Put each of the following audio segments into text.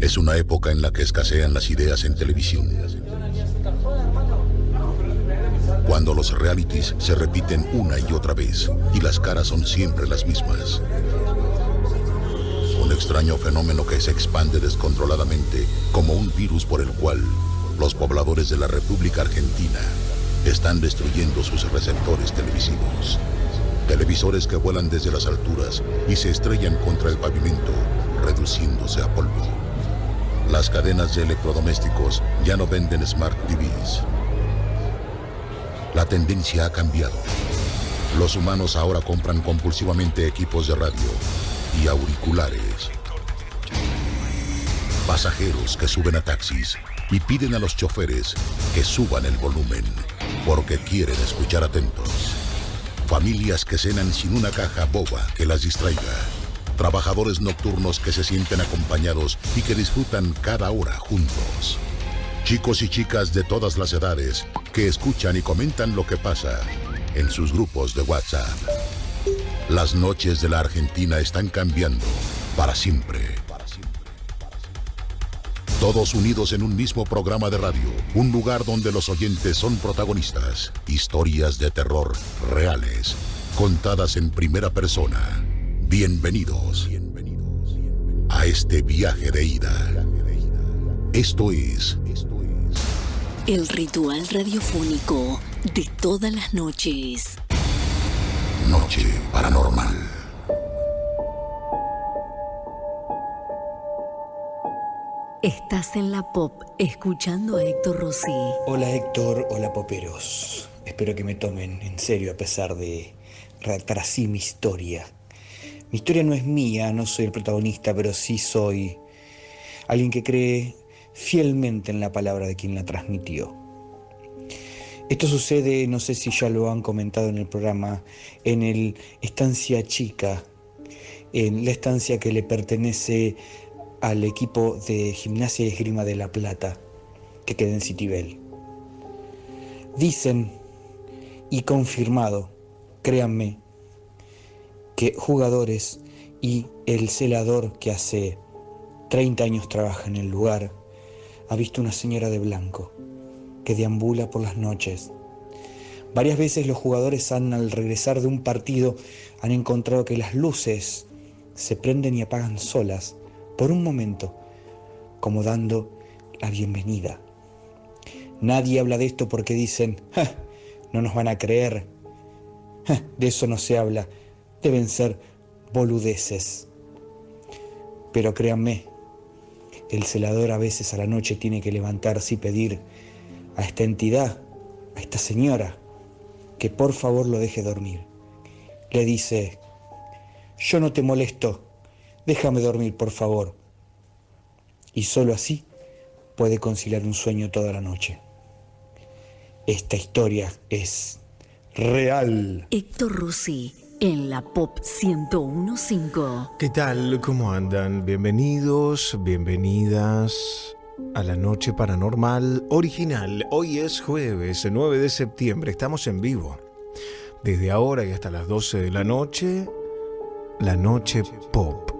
Es una época en la que escasean las ideas en televisión. Cuando los realities se repiten una y otra vez y las caras son siempre las mismas. Un extraño fenómeno que se expande descontroladamente como un virus por el cual los pobladores de la República Argentina están destruyendo sus receptores televisivos. Televisores que vuelan desde las alturas y se estrellan contra el pavimento, reduciéndose a polvo. Las cadenas de electrodomésticos ya no venden Smart TVs. La tendencia ha cambiado. Los humanos ahora compran compulsivamente equipos de radio y auriculares. Pasajeros que suben a taxis y piden a los choferes que suban el volumen porque quieren escuchar atentos. Familias que cenan sin una caja boba que las distraiga. Trabajadores nocturnos que se sienten acompañados y que disfrutan cada hora juntos. Chicos y chicas de todas las edades que escuchan y comentan lo que pasa en sus grupos de WhatsApp. Las noches de la Argentina están cambiando para siempre. Todos unidos en un mismo programa de radio, un lugar donde los oyentes son protagonistas, historias de terror reales, contadas en primera persona. Bienvenidos a este viaje de ida. Esto es El ritual radiofónico de todas las noches. Noche Paranormal. Estás en la pop escuchando a Héctor Rossi. Hola Héctor, hola poperos. Espero que me tomen en serio a pesar de redactar así mi historia. Mi historia no es mía, no soy el protagonista, pero sí soy alguien que cree fielmente en la palabra de quien la transmitió. Esto sucede, no sé si ya lo han comentado en el programa, en el Estancia Chica, en la estancia que le pertenece al equipo de Gimnasia y Esgrima de La Plata, que queda en Citibel. Dicen, y confirmado, créanme, que jugadores y el celador que hace 30 años trabaja en el lugar, ha visto una señora de blanco que deambula por las noches. Varias veces los jugadores han, al regresar de un partido, han encontrado que las luces se prenden y apagan solas por un momento, como dando la bienvenida. Nadie habla de esto porque dicen, "Ja, no nos van a creer, de eso no se habla, deben ser boludeces. Pero créanme, el celador a veces a la noche tiene que levantarse y pedir a esta entidad, a esta señora, que por favor lo deje dormir. Le dice, yo no te molesto, déjame dormir por favor. Y solo así puede conciliar un sueño toda la noche. Esta historia es real. Héctor Rossi en la pop 1015. ¿Qué tal? ¿Cómo andan? Bienvenidos, bienvenidas a la noche paranormal original. Hoy es jueves 9 de septiembre, estamos en vivo. Desde ahora y hasta las 12 de la noche, la noche pop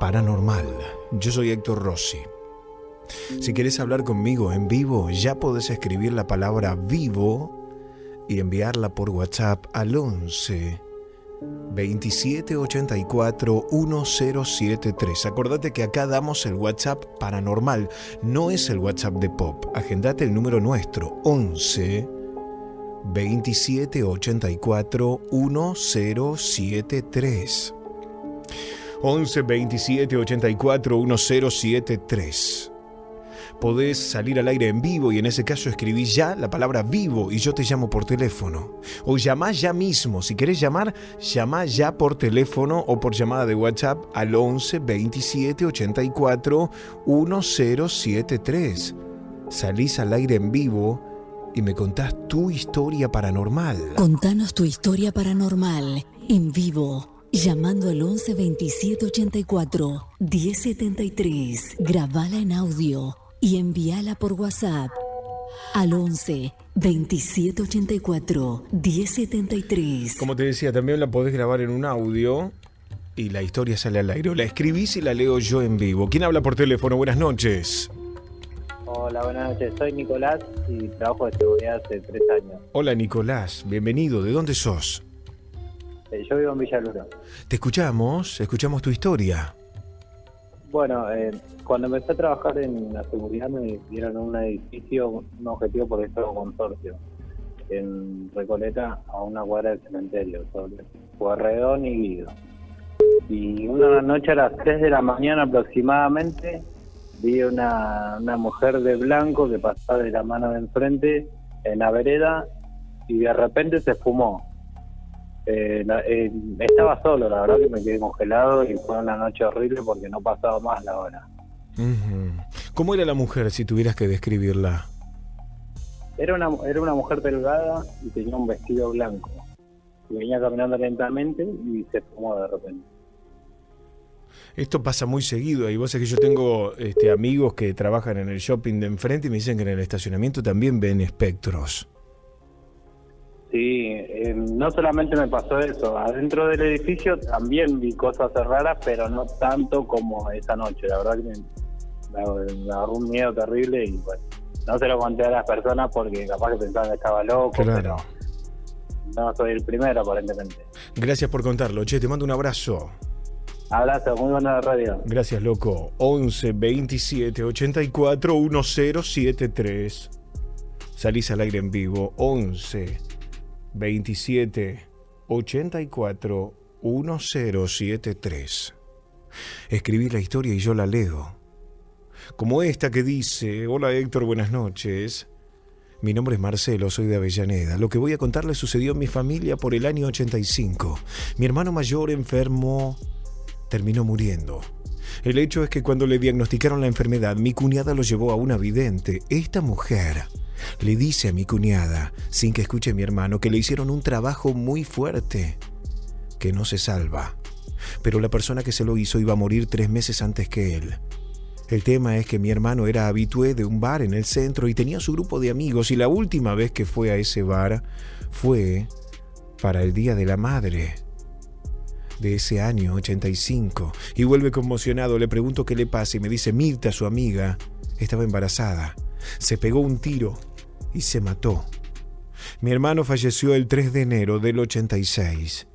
paranormal. Yo soy Héctor Rossi. Si quieres hablar conmigo en vivo, ya podés escribir la palabra vivo y enviarla por WhatsApp al 11 2784 1073. Acordate que acá damos el WhatsApp paranormal, no es el WhatsApp de Pop. Agendate el número nuestro, 11 2784 1073. 11 27 84 1073. Podés salir al aire en vivo y en ese caso escribís ya la palabra vivo y yo te llamo por teléfono. O llamás ya mismo. Si querés llamar, llamá ya por teléfono o por llamada de WhatsApp al 11 27 84 1073. Salís al aire en vivo y me contás tu historia paranormal. Contanos tu historia paranormal en vivo. Llamando al 11 27 84 1073. Grabala en audio y envíala por WhatsApp al 11 27 84 1073. Como te decía, también la podés grabar en un audio y la historia sale al aire. La escribís y la leo yo en vivo. ¿Quién habla por teléfono? Buenas noches. Hola, buenas noches. Soy Nicolás y trabajo de seguridad hace tres años. Hola Nicolás, bienvenido. ¿De dónde sos? Eh, yo vivo en Villaluro. Te escuchamos, escuchamos tu historia. Bueno, eh, cuando empecé a trabajar en la seguridad me dieron un edificio, un objetivo por el Estado Consorcio, en Recoleta, a una cuadra del cementerio, sobre Puerredón y Guido. Y una noche a las 3 de la mañana aproximadamente vi una, una mujer de blanco que pasaba de la mano de enfrente en la vereda y de repente se fumó. Eh, eh, estaba solo, la verdad que me quedé congelado y fue una noche horrible porque no pasaba más la hora. ¿Cómo era la mujer si tuvieras que describirla? Era una, era una mujer delgada y tenía un vestido blanco. Y venía caminando lentamente y se fumó de repente. Esto pasa muy seguido y vos sabés que yo tengo este, amigos que trabajan en el shopping de enfrente y me dicen que en el estacionamiento también ven espectros. Sí, eh, no solamente me pasó eso, adentro del edificio también vi cosas raras, pero no tanto como esa noche. La verdad que me, agarró un miedo terrible y bueno, no se lo conté a las personas porque capaz que pensaban que estaba loco, pero no soy el primero aparentemente. Gracias por contarlo, che, te mando un abrazo. Abrazo, muy buena radio. Gracias, loco. 11 27 84 1073. Salís al aire en vivo. 11 27 84 1073. Escribí la historia y yo la leo. Como esta que dice, hola Héctor, buenas noches. Mi nombre es Marcelo, soy de Avellaneda. Lo que voy a contar le sucedió en mi familia por el año 85. Mi hermano mayor enfermo terminó muriendo. El hecho es que cuando le diagnosticaron la enfermedad, mi cuñada lo llevó a una vidente. Esta mujer le dice a mi cuñada, sin que escuche mi hermano, que le hicieron un trabajo muy fuerte, que no se salva. Pero la persona que se lo hizo iba a morir tres meses antes que él. El tema es que mi hermano era habitué de un bar en el centro y tenía su grupo de amigos y la última vez que fue a ese bar fue para el Día de la Madre de ese año 85 y vuelve conmocionado, le pregunto qué le pasa y me dice Mirta, su amiga, estaba embarazada, se pegó un tiro y se mató. Mi hermano falleció el 3 de enero del 86.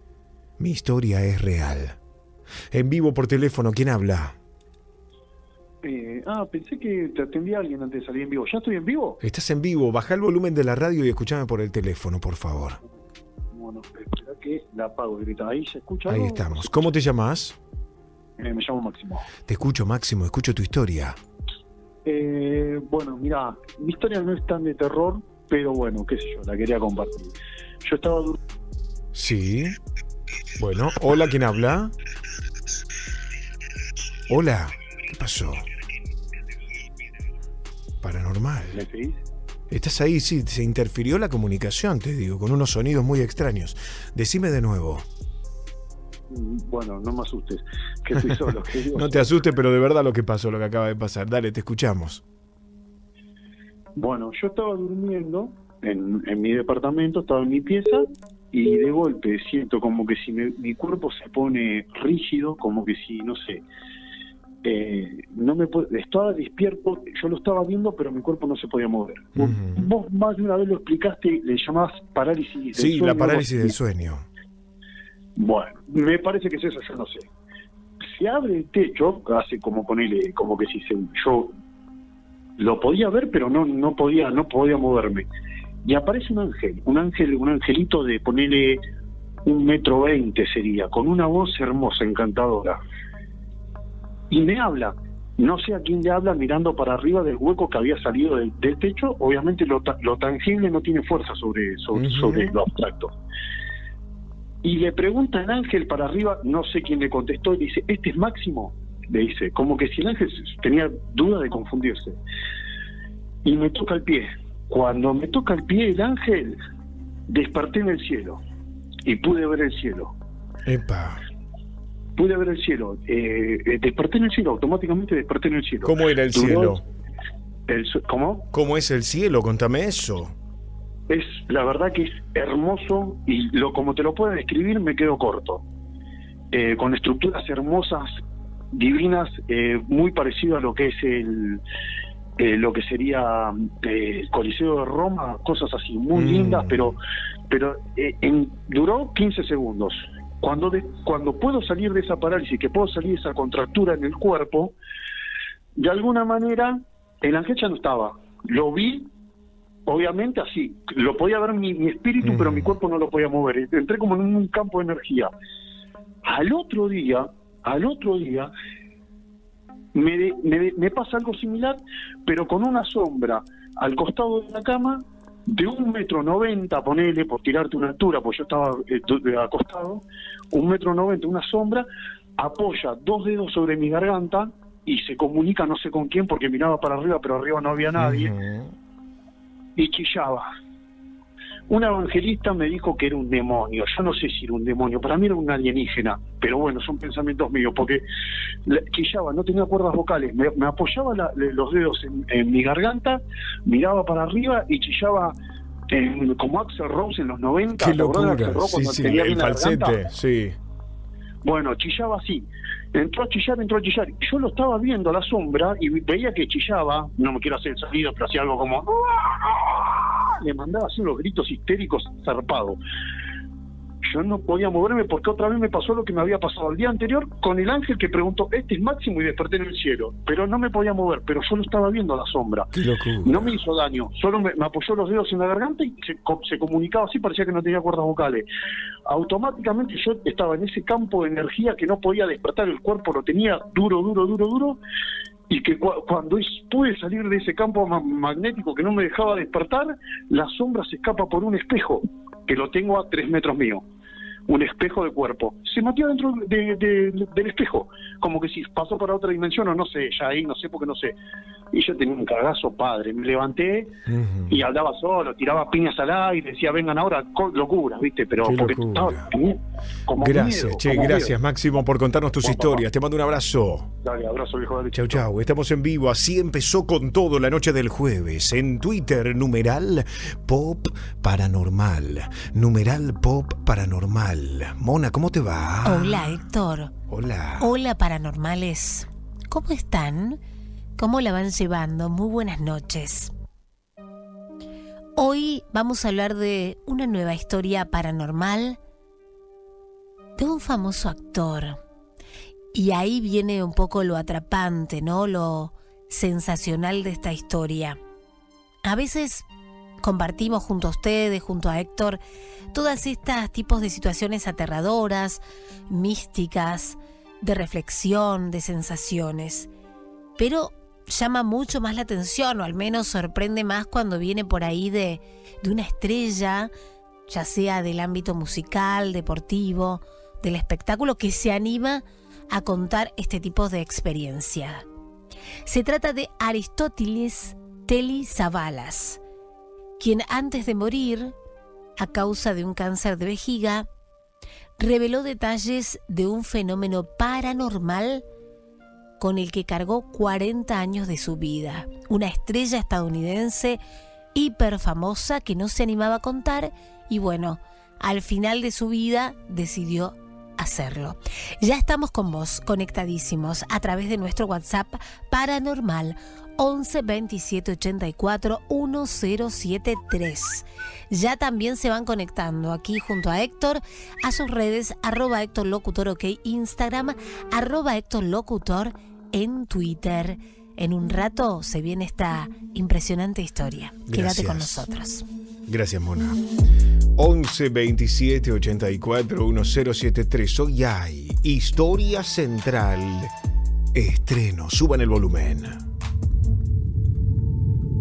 Mi historia es real. En vivo por teléfono, ¿quién habla? Eh, ah, pensé que te atendía alguien antes de salir en vivo. ¿Ya estoy en vivo? Estás en vivo. Baja el volumen de la radio y escúchame por el teléfono, por favor. Bueno, espera que la apago grita. Ahí se escucha. Ahí estamos. ¿Cómo te llamas? Eh, me llamo Máximo. Te escucho, Máximo. Escucho tu historia. Eh, bueno, mira, mi historia no es tan de terror, pero bueno, qué sé yo, la quería compartir. Yo estaba Sí. Bueno, hola, ¿quién habla? Hola, ¿qué pasó? Paranormal. ¿Me Estás ahí, sí, se interfirió la comunicación, te digo, con unos sonidos muy extraños. Decime de nuevo. Bueno, no me asustes, que estoy solo. no te asustes, pero de verdad lo que pasó, lo que acaba de pasar. Dale, te escuchamos. Bueno, yo estaba durmiendo en, mi departamento, estaba en mi pieza y de golpe siento como que si mi cuerpo se pone rígido, como que si, no sé, eh, no me estaba despierto, yo lo estaba viendo, pero mi cuerpo no se podía mover. Vos más de una vez lo explicaste, le llamás parálisis del sí, sueño. Sí, la parálisis del sueño. Bueno, me parece que es eso, yo no sé. Se abre el techo, hace como ponerle, como que si se, yo lo podía ver, pero no, no podía, no podía moverme. Y aparece un ángel, un ángel, un angelito de ponerle un metro veinte sería, con una voz hermosa, encantadora y me habla. No sé a quién le habla mirando para arriba del hueco que había salido del, techo. Obviamente lo, tangible no tiene fuerza sobre, sobre, lo abstracto. Y le pregunta al ángel para arriba, no sé quién le contestó, y dice, ¿este es Máximo? Le dice, como que si el ángel tenía duda de confundirse. Y me toca el pie. Cuando me toca el pie el ángel, desperté en el cielo y pude ver el cielo. Epa pude ver el cielo. Eh, eh, desperté en el cielo, automáticamente desperté en el cielo. ¿Cómo era el cielo? ¿Cómo? ¿Cómo es el cielo? Contame eso. Es la verdad que es hermoso y lo como te lo puedo describir me quedo corto. eh, con estructuras hermosas, divinas, eh, muy parecido a lo que es el eh, lo que sería el Coliseo de Roma, cosas así muy Mm. lindas, pero pero en, duró 15 segundos. Cuando de- cuando puedo salir de esa parálisis, que puedo salir de esa contractura en el cuerpo, de alguna manera el ángel ya no estaba. Lo vi, obviamente así. Lo podía ver mi, mi espíritu, Mm. pero mi cuerpo no lo podía mover. Entré como en un campo de energía. Al otro día, al otro día, me, me, me pasa algo similar, pero con una sombra al costado de la cama de un metro noventa, ponele, por tirarte una altura, pues yo estaba eh, acostado, un metro noventa, una sombra, apoya dos dedos sobre mi garganta y se comunica no sé con quién porque miraba para arriba, pero arriba no había nadie, y chillaba. Un evangelista me dijo que era un demonio. Yo no sé si era un demonio, para mí era un alienígena, pero bueno, son pensamientos míos, porque la- chillaba, no tenía cuerdas vocales, me, me apoyaba la- los dedos en, en mi garganta, miraba para arriba y chillaba en- como Axel Rose en los 90. Qué ¿te acordás de locura. Rose Sí, sí, garganta? falsete, sí. Bueno, chillaba así. Entró a chillar, entró a chillar. Yo lo estaba viendo a la sombra y veía que chillaba. No me quiero hacer el sonido, pero hacía algo como. Le mandaba así unos gritos histéricos zarpados. Yo no podía moverme porque otra vez me pasó lo que me había pasado el día anterior con el ángel que preguntó: Este es Máximo y desperté en el cielo. Pero no me podía mover, pero yo lo estaba viendo a la sombra. No me hizo daño, solo me, me apoyó los dedos en la garganta y se, se comunicaba así, parecía que no tenía cuerdas vocales. Automáticamente yo estaba en ese campo de energía que no podía despertar, el cuerpo lo tenía duro, duro, duro, duro, y que cua- cuando es- pude salir de ese campo ma- magnético que no me dejaba despertar, la sombra se escapa por un espejo, que lo tengo a tres metros mío. Un espejo de cuerpo. Se metió dentro de- de- del espejo, como que si pasó para otra dimensión o no sé, ya ahí no sé porque no sé. Y yo tenía un cagazo padre. Me levanté y andaba solo, tiraba piñas al aire, decía vengan ahora, locuras, ¿viste? Pero Qué porque estaba como Gracias, miedo, che, como gracias miedo. Máximo por contarnos tus Bueno, papá. historias. Te mando un abrazo. Dale, abrazo viejo, dale. Chau, chau. Estamos en vivo. Así empezó con todo la noche del jueves. En Twitter, numeral pop paranormal. Numeral pop paranormal. Mona, ¿cómo te va? Hola Héctor. Hola. Hola paranormales. ¿Cómo están? ¿Cómo la van llevando? Muy buenas noches. Hoy vamos a hablar de una nueva historia paranormal de un famoso actor. Y ahí viene un poco lo atrapante, ¿no? Lo sensacional de esta historia. A veces compartimos junto a ustedes, junto a Héctor, todas estas tipos de situaciones aterradoras, místicas, de reflexión, de sensaciones. Pero llama mucho más la atención, o al menos sorprende más cuando viene por ahí de, de una estrella, ya sea del ámbito musical, deportivo, del espectáculo, que se anima a contar este tipo de experiencia. Se trata de Aristóteles Teli Savalas, quien antes de morir, a causa de un cáncer de vejiga, reveló detalles de un fenómeno paranormal con el que cargó 40 años de su vida. Una estrella estadounidense hiper famosa que no se animaba a contar y bueno, al final de su vida decidió hacerlo. Ya estamos con vos, conectadísimos a través de nuestro WhatsApp paranormal 11 27 84 1073. Ya también se van conectando aquí junto a Héctor a sus redes arroba Héctor Locutor OK Instagram, arroba Héctor Locutor en Twitter. En un rato se viene esta impresionante historia. Quédate con nosotros. Gracias, Mona. 11 27 84 1073. Hoy hay Historia Central. Estreno. Suban el volumen.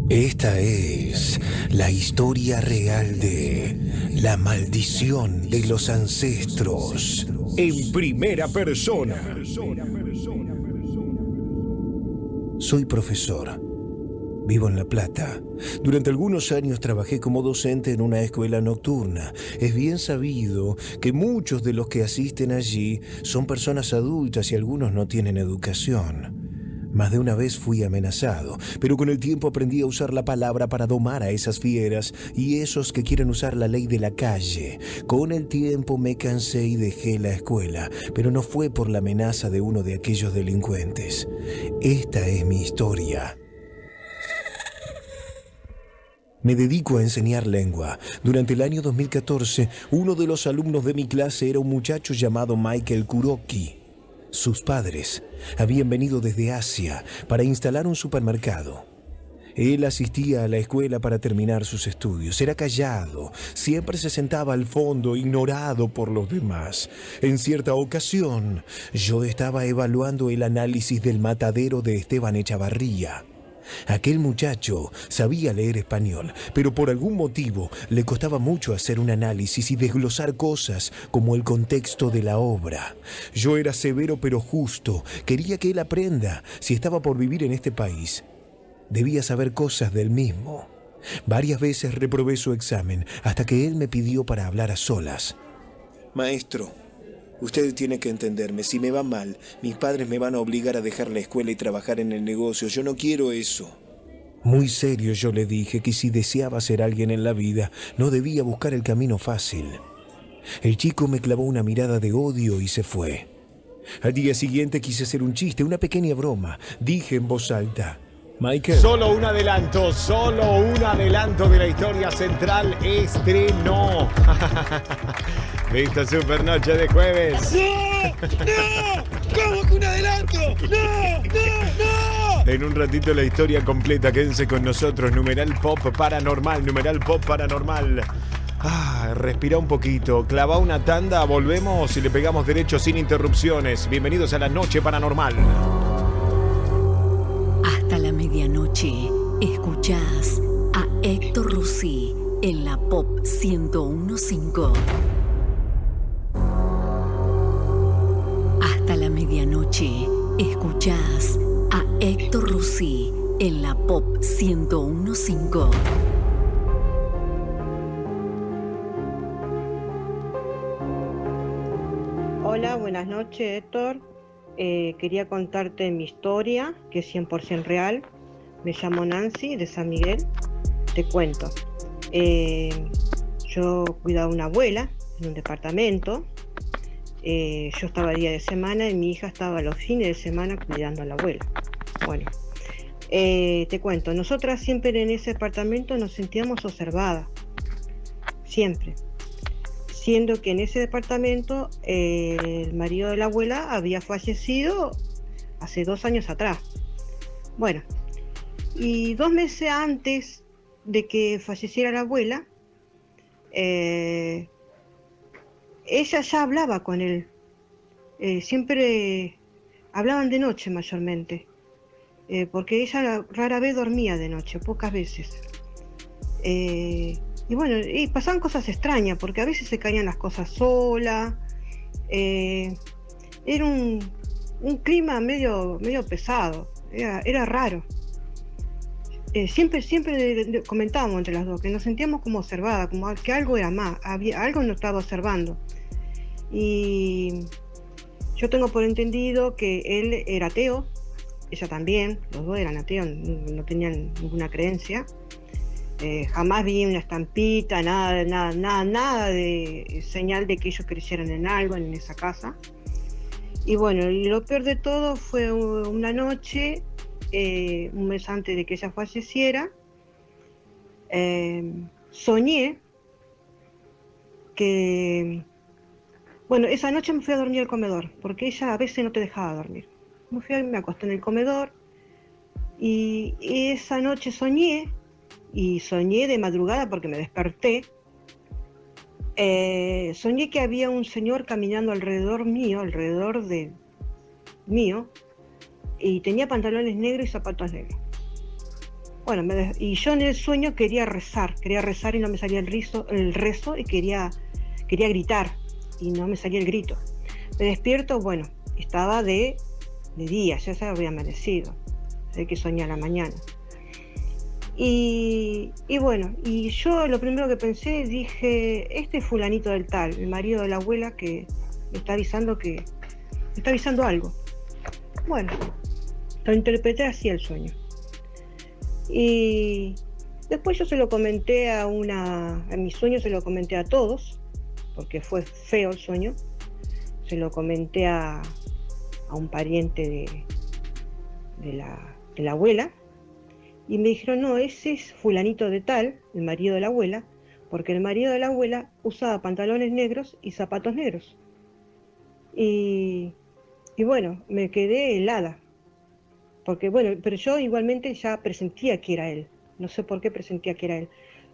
Esta es la historia real de la maldición de los ancestros. En primera persona. Soy profesor. Vivo en La Plata. Durante algunos años trabajé como docente en una escuela nocturna. Es bien sabido que muchos de los que asisten allí son personas adultas y algunos no tienen educación. Más de una vez fui amenazado, pero con el tiempo aprendí a usar la palabra para domar a esas fieras y esos que quieren usar la ley de la calle. Con el tiempo me cansé y dejé la escuela, pero no fue por la amenaza de uno de aquellos delincuentes. Esta es mi historia. Me dedico a enseñar lengua. Durante el año 2014, uno de los alumnos de mi clase era un muchacho llamado Michael Kuroki. Sus padres habían venido desde Asia para instalar un supermercado. Él asistía a la escuela para terminar sus estudios. Era callado, siempre se sentaba al fondo, ignorado por los demás. En cierta ocasión, yo estaba evaluando el análisis del matadero de Esteban Echavarría. Aquel muchacho sabía leer español, pero por algún motivo le costaba mucho hacer un análisis y desglosar cosas como el contexto de la obra. Yo era severo pero justo, quería que él aprenda si estaba por vivir en este país. Debía saber cosas del mismo. Varias veces reprobé su examen hasta que él me pidió para hablar a solas. Maestro, Usted tiene que entenderme, si me va mal, mis padres me van a obligar a dejar la escuela y trabajar en el negocio. Yo no quiero eso. Muy serio yo le dije que si deseaba ser alguien en la vida, no debía buscar el camino fácil. El chico me clavó una mirada de odio y se fue. Al día siguiente quise hacer un chiste, una pequeña broma. Dije en voz alta, Michael. Solo un adelanto, solo un adelanto de la historia central estrenó. de esta super noche de jueves. ¡No! ¡No! ¿Cómo que un adelanto? ¡No! ¡No! ¡No! En un ratito la historia completa, quédense con nosotros. Numeral pop paranormal, numeral pop paranormal. Ah, respira un poquito, clava una tanda, volvemos y le pegamos derecho sin interrupciones. Bienvenidos a la noche paranormal. Hasta la medianoche, escuchás a Héctor Rossi en la Pop 1015. Hasta la medianoche, escuchás a Héctor Rossi en la Pop 1015. Hola, buenas noches Héctor. Eh, quería contarte mi historia, que es 100% real. Me llamo Nancy de San Miguel. Te cuento. Eh, yo cuidaba a una abuela en un departamento. Eh, yo estaba día de semana y mi hija estaba los fines de semana cuidando a la abuela. Bueno, te cuento, nosotras siempre en ese departamento nos sentíamos observadas. Siempre siendo que en ese departamento eh, el marido de la abuela había fallecido hace dos años atrás. Bueno, y dos meses antes de que falleciera la abuela, eh, ella ya hablaba con él. Eh, siempre hablaban de noche mayormente, porque ella rara vez dormía de noche, pocas veces. Y bueno, y pasaban cosas extrañas, porque a veces se caían las cosas sola. Eh, era un, clima medio, medio pesado, era, raro. Eh, siempre, siempre comentábamos entre las dos que nos sentíamos como observadas, como que algo era más, había, algo nos estaba observando. Y yo tengo por entendido que él era ateo, ella también, los dos eran ateos, no tenían ninguna creencia. Eh, jamás vi una estampita, nada, nada, nada, nada de señal de que ellos crecieran en algo en esa casa. Y bueno, y lo peor de todo fue una noche, eh, un mes antes de que ella falleciera, eh, soñé que, bueno, esa noche me fui a dormir al comedor, porque ella a veces no te dejaba dormir. Me fui, me acosté en el comedor y esa noche soñé y soñé de madrugada porque me desperté. Eh, soñé que había un señor caminando alrededor mío, alrededor de mío, y tenía pantalones negros y zapatos negros. Bueno, y yo en el sueño quería rezar, quería rezar y no me salía el, rizo, el rezo y quería, quería gritar y no me salía el grito. Me despierto, bueno, estaba de, de día, ya se había amanecido, sé que soñé a la mañana. Y, bueno, y yo lo primero que pensé, dije, este fulanito del tal, el marido de la abuela que me está avisando que me está avisando algo. Bueno, Lo interpreté así el sueño. Y después yo se lo comenté a una, en mi sueño se lo comenté a todos, porque fue feo el sueño. Se lo comenté a, a un pariente de, de, la, de la abuela. Y me dijeron, no, ese es fulanito de tal, el marido de la abuela, porque el marido de la abuela usaba pantalones negros y zapatos negros. Y, y bueno, me quedé helada, porque bueno, pero yo igualmente ya presentía que era él, no sé por qué presentía que era él.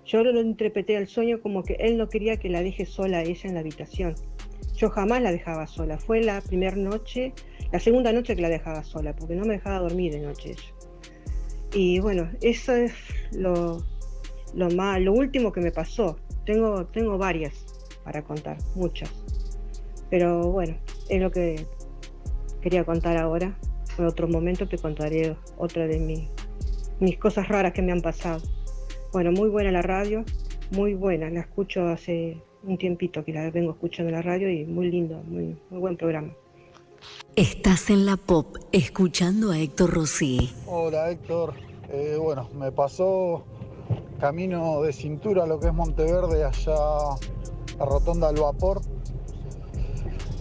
Yo lo interpreté al sueño como que él no quería que la deje sola a ella en la habitación. Yo jamás la dejaba sola, fue la primera noche, la segunda noche que la dejaba sola, porque no me dejaba dormir de noche ella. Y bueno, eso es lo, lo, más, lo último que me pasó. Tengo, tengo varias para contar, muchas. Pero bueno, es lo que quería contar ahora. En otro momento te contaré otra de mis, mis cosas raras que me han pasado. Bueno, muy buena la radio, muy buena. La escucho hace un tiempito que la vengo escuchando en la radio y muy lindo, muy, muy buen programa. Estás en la pop escuchando a Héctor Rossi. Hola Héctor, eh, bueno, me pasó camino de cintura lo que es Monteverde, allá a Rotonda del Vapor.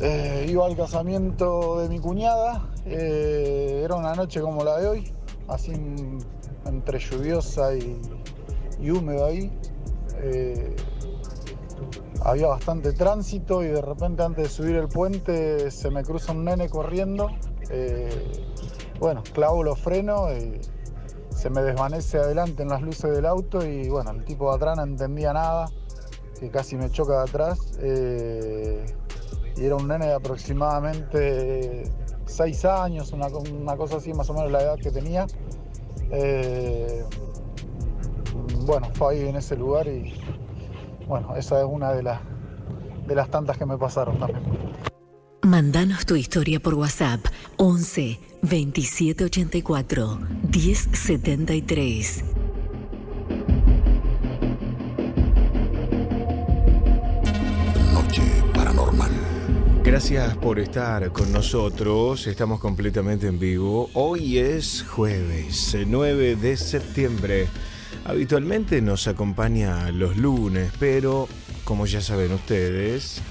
Eh, iba al casamiento de mi cuñada, eh, era una noche como la de hoy, así entre lluviosa y, y húmedo ahí. había bastante tránsito y de repente antes de subir el puente se me cruza un nene corriendo. bueno, clavo los frenos y se me desvanece adelante en las luces del auto y bueno, el tipo de atrás no entendía nada, que casi me choca de atrás. Eh, y era un nene de aproximadamente 6 años, una, cosa así, más o menos la edad que tenía. Eh, bueno, fue ahí en ese lugar y bueno, esa es una de, las de las tantas que me pasaron también. Mandanos tu historia por WhatsApp 11 2784 1073. Gracias por estar con nosotros. Estamos completamente en vivo. Hoy es jueves 9 de septiembre. Habitualmente nos acompaña los lunes, pero como ya saben ustedes,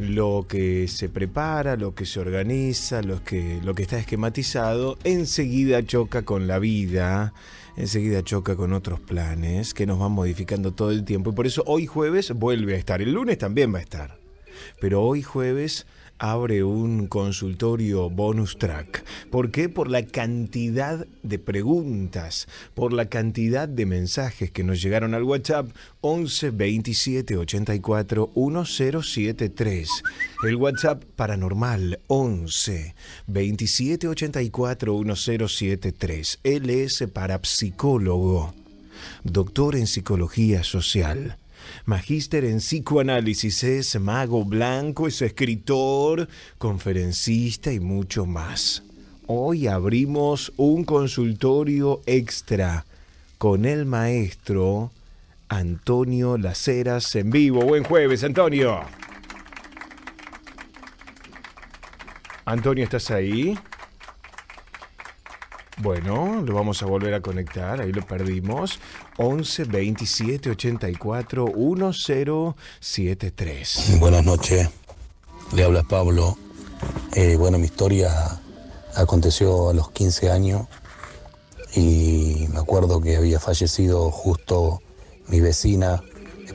lo que se prepara, lo que se organiza, lo que, lo que está esquematizado, enseguida choca con la vida, enseguida choca con otros planes que nos van modificando todo el tiempo. Y por eso hoy jueves vuelve a estar, el lunes también va a estar. Pero hoy jueves abre un consultorio bonus track. ¿Por qué? Por la cantidad de preguntas, por la cantidad de mensajes que nos llegaron al WhatsApp 11 27 84 1073. El WhatsApp paranormal 11 27 84 1073. LS para psicólogo, doctor en psicología social magíster en psicoanálisis, es mago blanco, es escritor, conferencista y mucho más. Hoy abrimos un consultorio extra con el maestro Antonio Laceras en vivo. Buen jueves, Antonio. Antonio, ¿estás ahí? Bueno, lo vamos a volver a conectar, ahí lo perdimos. 11 27 84 1073. Buenas noches, le habla Pablo. Eh, bueno, mi historia aconteció a los 15 años y me acuerdo que había fallecido justo mi vecina,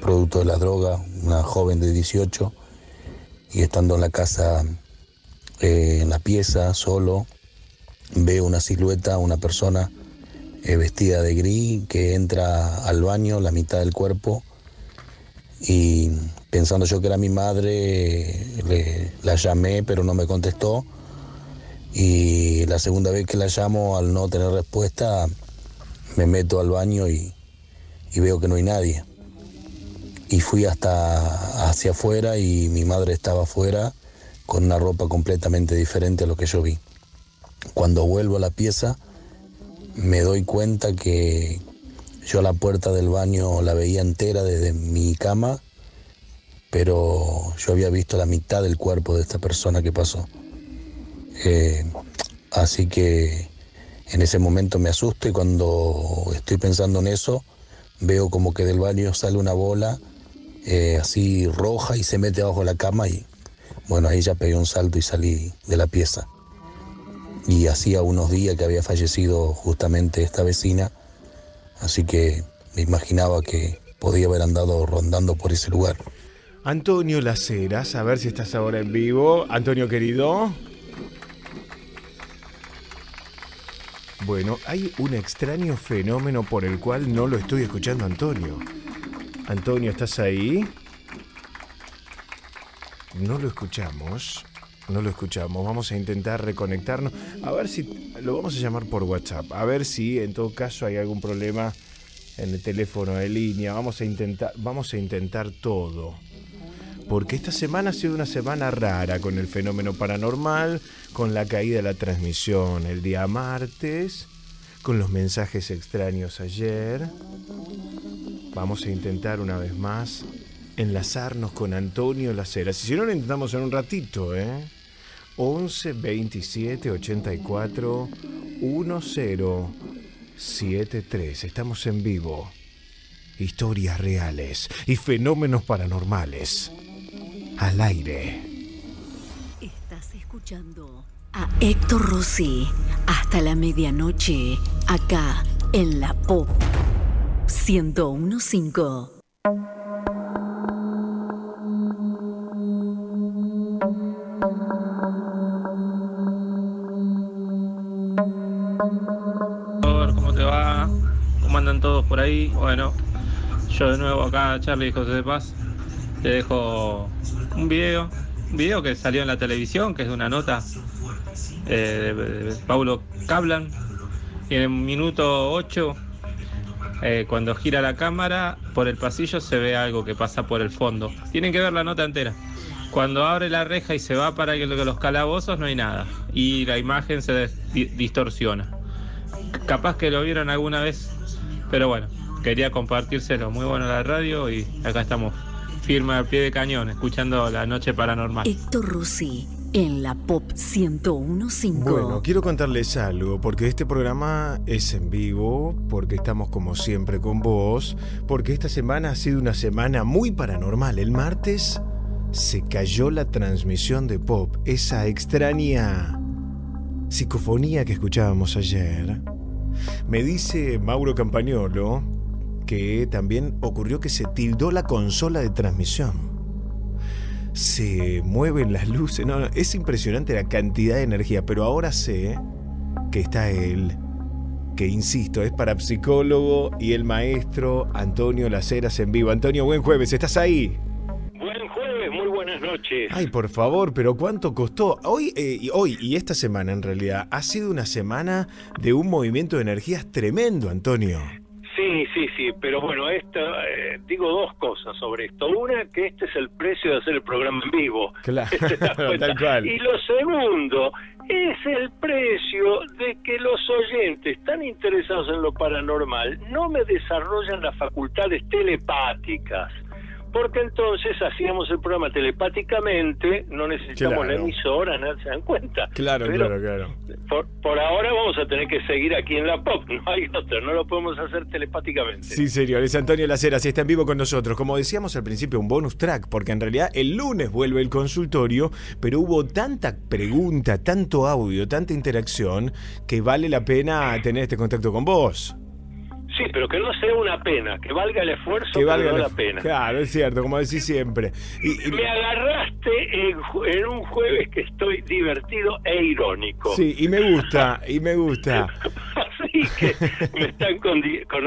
producto de la droga, una joven de 18, y estando en la casa, eh, en la pieza, solo, veo una silueta, una persona eh, vestida de gris que entra al baño, la mitad del cuerpo, y pensando yo que era mi madre, la llamé, pero no me contestó. Y la segunda vez que la llamo, al no tener respuesta, me meto al baño y, y veo que no hay nadie. Y fui hasta hacia afuera y mi madre estaba afuera con una ropa completamente diferente a lo que yo vi. Cuando vuelvo a la pieza, me doy cuenta que yo la puerta del baño la veía entera desde mi cama, pero yo había visto la mitad del cuerpo de esta persona que pasó. Eh, así que En ese momento me asusto y cuando estoy pensando en eso, veo como que del baño sale una bola eh, así roja y se mete abajo la cama y bueno, ahí ya pegué un salto y salí de la pieza. Y hacía unos días que había fallecido justamente esta vecina, así que me imaginaba que podía haber andado rondando por ese lugar. Antonio Laceras, a ver si estás ahora en vivo. Antonio querido. Bueno, hay un extraño fenómeno por el cual no lo estoy escuchando, Antonio. Antonio, ¿estás ahí? No lo escuchamos. No lo escuchamos. Vamos a intentar reconectarnos. A ver si lo vamos a llamar por WhatsApp. A ver si en todo caso hay algún problema en el teléfono de línea. Vamos a intentar, vamos a intentar todo. Porque esta semana ha sido una semana rara con el fenómeno paranormal, con la caída de la transmisión el día martes, con los mensajes extraños ayer. Vamos a intentar una vez más enlazarnos con Antonio Laceras. Si no, lo intentamos en un ratito, ¿eh? 11 27 84 1073. Estamos en vivo. Historias reales y fenómenos paranormales. Al aire. Estás escuchando a Héctor Rossi hasta la medianoche, acá en la Pop 1015. ¿Cómo te va? ¿Cómo andan todos por ahí? Bueno, yo de nuevo acá, Charlie José de Paz, te dejo un video, un video que salió en la televisión, que es una nota eh, de, Paulo Cablan, y en el minuto 8, eh, cuando gira la cámara, por el pasillo se ve algo que pasa por el fondo. Tienen que ver la nota entera. Cuando abre la reja y se va para que los calabozos no hay nada. Y la imagen se distorsiona. Capaz que lo vieron alguna vez, pero bueno, quería compartírselo. Muy bueno la radio y acá estamos firma al pie de cañón, escuchando La Noche Paranormal. Héctor Rossi, en la Pop 1015. Bueno, quiero contarles algo, porque este programa es en vivo, porque estamos como siempre con vos, porque esta semana ha sido una semana muy paranormal. El martes se cayó la transmisión de Pop, esa extraña psicofonía que escuchábamos ayer. Me dice Mauro Campagnolo que también ocurrió que se tildó la consola de transmisión. Se mueven las luces, no, es impresionante la cantidad de energía, pero ahora sé que está él, que insisto, es parapsicólogo y el maestro Antonio Laceras en vivo. Antonio, buen jueves, ¿estás ahí? Buenas noches. Ay, por favor, pero ¿cuánto costó? Hoy, eh, y hoy y esta semana en realidad ha sido una semana de un movimiento de energías tremendo, Antonio. Sí, sí, sí, pero bueno, esto, eh, digo dos cosas sobre esto. Una, que este es el precio de hacer el programa en vivo. Claro, tal cual. Y lo segundo, es el precio de que los oyentes tan interesados en lo paranormal no me desarrollan las facultades telepáticas porque entonces hacíamos el programa telepáticamente, no necesitamos la emisora, ¿no se dan cuenta? Claro, claro, claro. Por, ahora vamos a tener que seguir aquí en la pop, no hay otro, no lo podemos hacer telepáticamente. Sí, señor, es Antonio Lacera, si está en vivo con nosotros. Como decíamos al principio, un bonus track, porque en realidad el lunes vuelve el consultorio, pero hubo tanta pregunta, tanto audio, tanta interacción, que vale la pena tener este contacto con vos. Sí, pero que no sea una pena, que valga el esfuerzo, que valga la pena. Claro, es cierto, como decís siempre. Y, Me agarraste en, un jueves que estoy divertido e irónico. Sí, y me gusta, y me gusta. Así que me están con,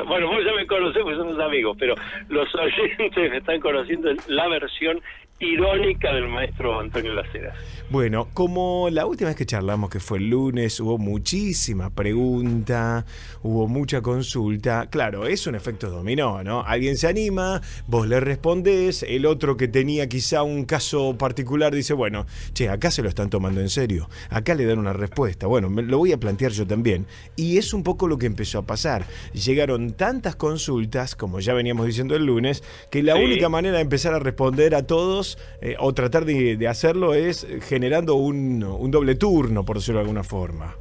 bueno, vos ya me conocés, pues somos amigos, pero los oyentes me están conociendo la versión irónica del maestro Antonio Laceras. Bueno, como la última vez que charlamos, que fue el lunes, hubo muchísima pregunta, hubo mucha consulta. Claro, es un efecto dominó, ¿no? Alguien se anima, vos le respondés, el otro que tenía quizá un caso particular dice, bueno, che, acá se lo están tomando en serio, acá le dan una respuesta, bueno, me lo voy a plantear yo también. Y es un poco lo que empezó a pasar. Llegaron tantas consultas, como ya veníamos diciendo el lunes, que la única manera de empezar a responder a todos eh, o tratar de, hacerlo es generando un, doble turno, por decirlo de alguna forma.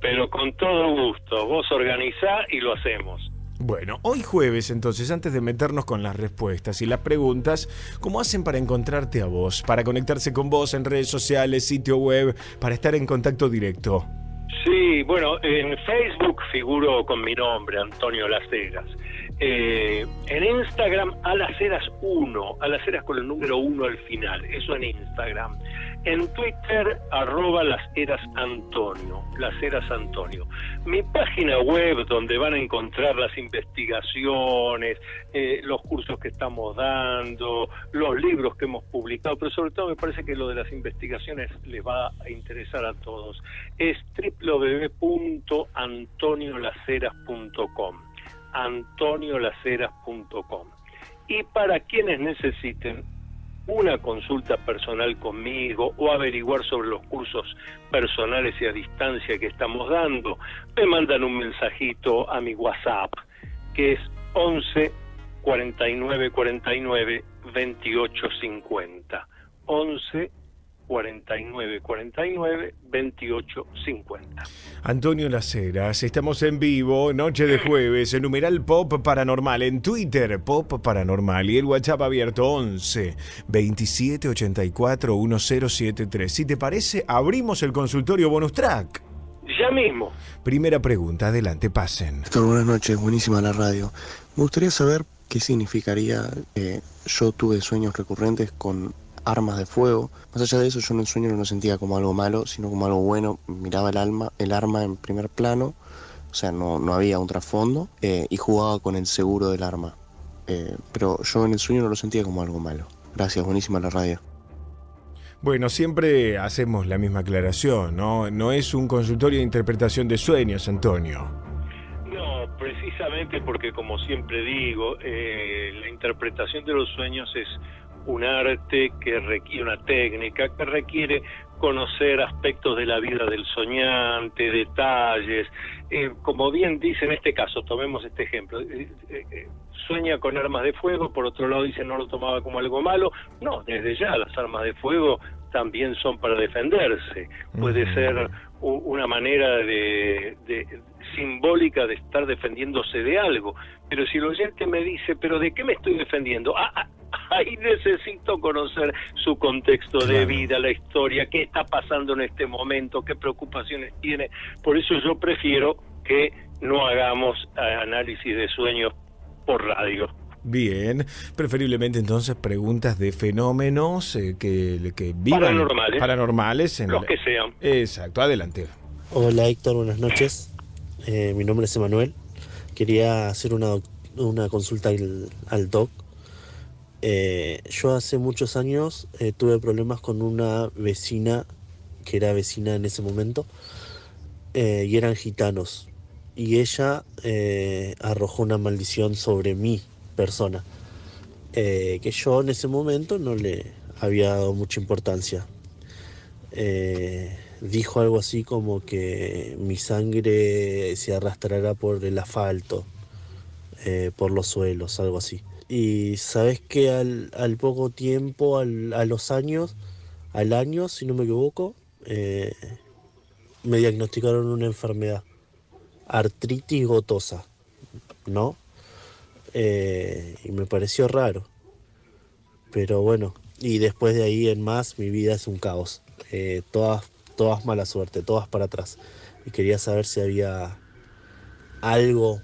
pero con todo gusto. Vos organizá y lo hacemos. Bueno, hoy jueves entonces, antes de meternos con las respuestas y las preguntas, ¿cómo hacen para encontrarte a vos, para conectarse con vos en redes sociales, sitio web, para estar en contacto directo? Sí, bueno, en Facebook figuro con mi nombre, Antonio Las Eh, en Instagram, a las 1, a las con el número 1 al final, eso en Instagram. En Twitter, arroba las eras Antonio, las eras Antonio. Mi página web donde van a encontrar las investigaciones, eh, los cursos que estamos dando, los libros que hemos publicado, pero sobre todo me parece que lo de las investigaciones les va a interesar a todos. Es www.antoniolaceras.com antoniolaceras.com y para quienes necesiten una consulta personal conmigo o averiguar sobre los cursos personales y a distancia que estamos dando, me mandan un mensajito a mi WhatsApp, que es 11 49 49 28 50. 11 49 49 28 50. Antonio Laceras, estamos en vivo, noche de jueves, en numeral Pop Paranormal, en Twitter Pop Paranormal y el WhatsApp abierto 11 27 84 1073. Si te parece, abrimos el consultorio bonus track. Ya mismo. Primera pregunta, adelante, pasen. buenas noches, buenísima la radio. Me gustaría saber qué significaría que yo tuve sueños recurrentes con armas de fuego. Más allá de eso, yo en el sueño no lo sentía como algo malo, sino como algo bueno. Miraba el, alma, el arma en primer plano, o sea, no, no había un trasfondo, eh, y jugaba con el seguro del arma. Eh, pero yo en el sueño no lo sentía como algo malo. Gracias, buenísima la radio. Bueno, siempre hacemos la misma aclaración, ¿no? No es un consultorio de interpretación de sueños, Antonio. No, precisamente porque, como siempre digo, eh, la interpretación de los sueños es un arte que requiere una técnica, que requiere conocer aspectos de la vida del soñante, detalles. Eh, como bien dice en este caso, tomemos este ejemplo, eh, eh, sueña con armas de fuego, por otro lado dice no lo tomaba como algo malo. No, desde ya las armas de fuego también son para defenderse. Puede ser una manera de, simbólica de estar defendiéndose de algo. Pero si el oyente me dice, pero ¿de qué me estoy defendiendo? Ah, ah ahí necesito conocer su contexto de vida, la historia, qué está pasando en este momento, qué preocupaciones tiene. Por eso yo prefiero que no hagamos eh, análisis de sueños por radio. Bien, preferiblemente entonces preguntas de fenómenos eh, que, que vivan paranormales, paranormales en los que sean. Exacto, adelante. Hola Héctor, buenas noches. Eh, mi nombre es Emanuel. Quería hacer una, una consulta al, al doc eh, yo hace muchos años eh, tuve problemas con una vecina que era vecina en ese momento eh, y eran gitanos. Y ella arrojó una maldición sobre mi persona, que yo en ese momento no le había dado mucha importancia. dijo algo así como que mi sangre se arrastrará por el asfalto, por los suelos, algo así. Y sabes que al, poco tiempo, al, a los años, al año, si no me equivoco, eh, me diagnosticaron una enfermedad, artritis gotosa, ¿no? Eh, y me pareció raro. Pero bueno, y después de ahí en más, mi vida es un caos. Eh, todas, todas mala suerte, todas para atrás. Y quería saber si había algo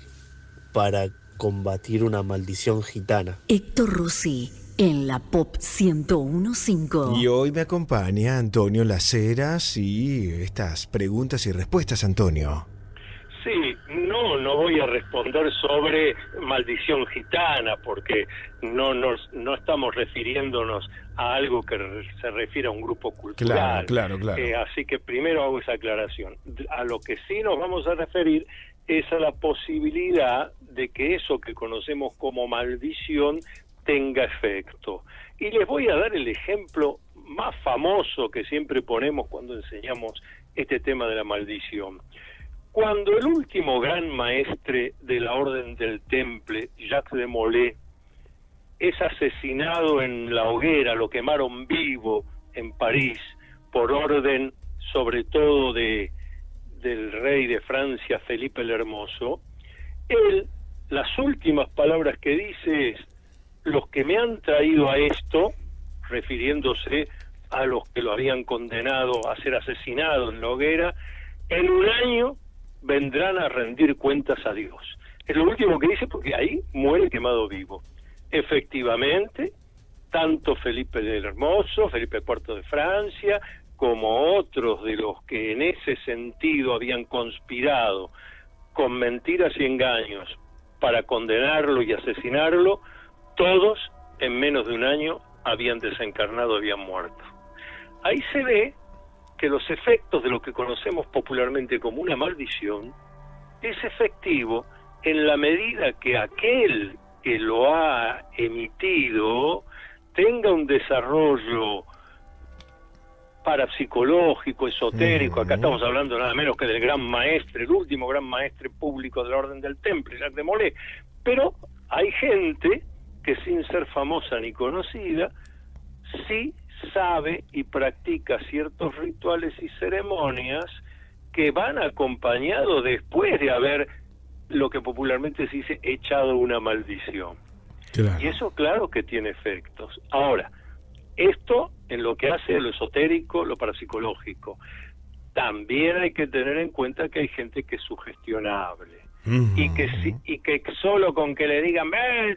para combatir una maldición gitana. Héctor Rossi en la Pop 1015. Y hoy me acompaña Antonio Laceras y estas preguntas y respuestas, Antonio. No, no voy a responder sobre maldición gitana porque no nos, no estamos refiriéndonos a algo que se refiere a un grupo cultural. Claro, claro, claro. Eh, así que primero hago esa aclaración. A lo que sí nos vamos a referir es a la posibilidad de que eso que conocemos como maldición tenga efecto. Y les voy a dar el ejemplo más famoso que siempre ponemos cuando enseñamos este tema de la maldición. Cuando el último gran maestre de la Orden del Temple, Jacques de Molay, es asesinado en la hoguera, lo quemaron vivo en París por orden sobre todo de del rey de Francia, Felipe el Hermoso, él, las últimas palabras que dice es, los que me han traído a esto, refiriéndose a los que lo habían condenado a ser asesinado en la hoguera, en un año vendrán a rendir cuentas a Dios. Es lo último que dice porque ahí muere quemado vivo. Efectivamente, tanto Felipe el Hermoso, Felipe IV de Francia, como otros de los que en ese sentido habían conspirado con mentiras y engaños para condenarlo y asesinarlo, todos en menos de un año habían desencarnado, habían muerto. Ahí se ve que los efectos de lo que conocemos popularmente como una maldición es efectivo en la medida que aquel que lo ha emitido tenga un desarrollo parapsicológico, esotérico, acá estamos hablando nada menos que del gran maestre, el último gran maestre público del orden del temple, Jacques de Molay, pero hay gente que sin ser famosa ni conocida, sí sabe y practica ciertos rituales y ceremonias que van acompañados después de haber lo que popularmente se dice echado una maldición. Y eso claro que tiene efectos. Ahora, esto en lo que hace lo esotérico, lo parapsicológico. También hay que tener en cuenta que hay gente que es sugestionable. Y que, y que solo con que le digan,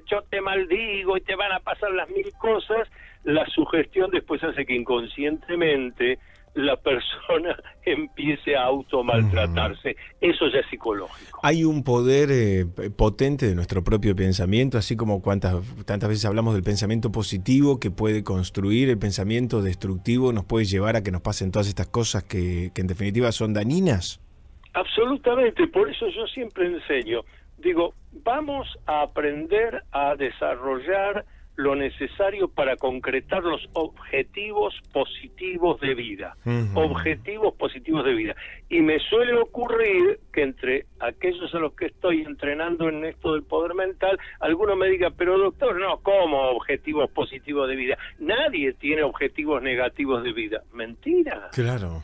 yo te maldigo y te van a pasar las mil cosas, la sugestión después hace que inconscientemente la persona empiece a automaltratarse. Eso ya es psicológico. Hay un poder eh, potente de nuestro propio pensamiento, así como cuantas, tantas veces hablamos del pensamiento positivo que puede construir, el pensamiento destructivo nos puede llevar a que nos pasen todas estas cosas que, que en definitiva son dañinas. Absolutamente, por eso yo siempre enseño, digo, vamos a aprender a desarrollar lo necesario para concretar los objetivos positivos de vida. Objetivos positivos de vida. Y me suele ocurrir que entre aquellos a los que estoy entrenando en esto del poder mental, alguno me diga, pero doctor, no, ¿cómo objetivos positivos de vida? Nadie tiene objetivos negativos de vida. Mentira. Claro.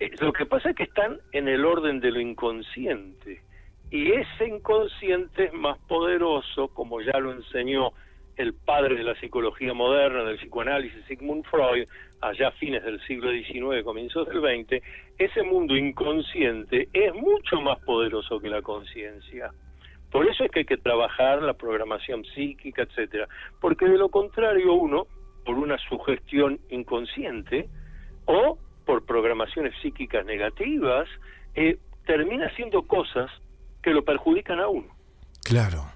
Eh, lo que pasa es que están en el orden de lo inconsciente. Y ese inconsciente es más poderoso, como ya lo enseñó el padre de la psicología moderna, del psicoanálisis, Sigmund Freud, allá a fines del siglo XIX, comienzos del XX, ese mundo inconsciente es mucho más poderoso que la conciencia. Por eso es que hay que trabajar la programación psíquica, etcétera, porque de lo contrario uno, por una sugestión inconsciente o por programaciones psíquicas negativas, eh, termina haciendo cosas que lo perjudican a uno. Claro.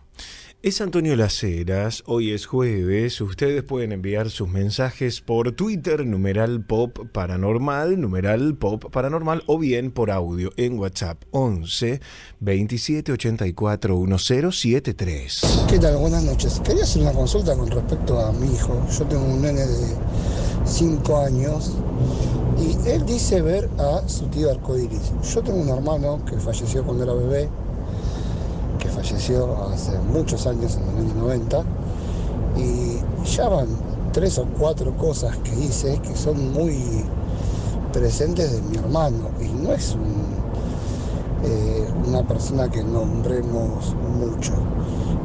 Es Antonio Laceras, hoy es jueves, ustedes pueden enviar sus mensajes por Twitter, numeral pop paranormal, numeral pop paranormal o bien por audio en WhatsApp 11 27 84 1073. ¿Qué tal? Buenas noches. Quería hacer una consulta con respecto a mi hijo. Yo tengo un nene de 5 años y él dice ver a su tío arcoiris. Yo tengo un hermano que falleció cuando era bebé que falleció hace muchos años, en el año 90, y ya van tres o cuatro cosas que hice que son muy presentes de mi hermano, y no es eh, una persona que nombremos mucho.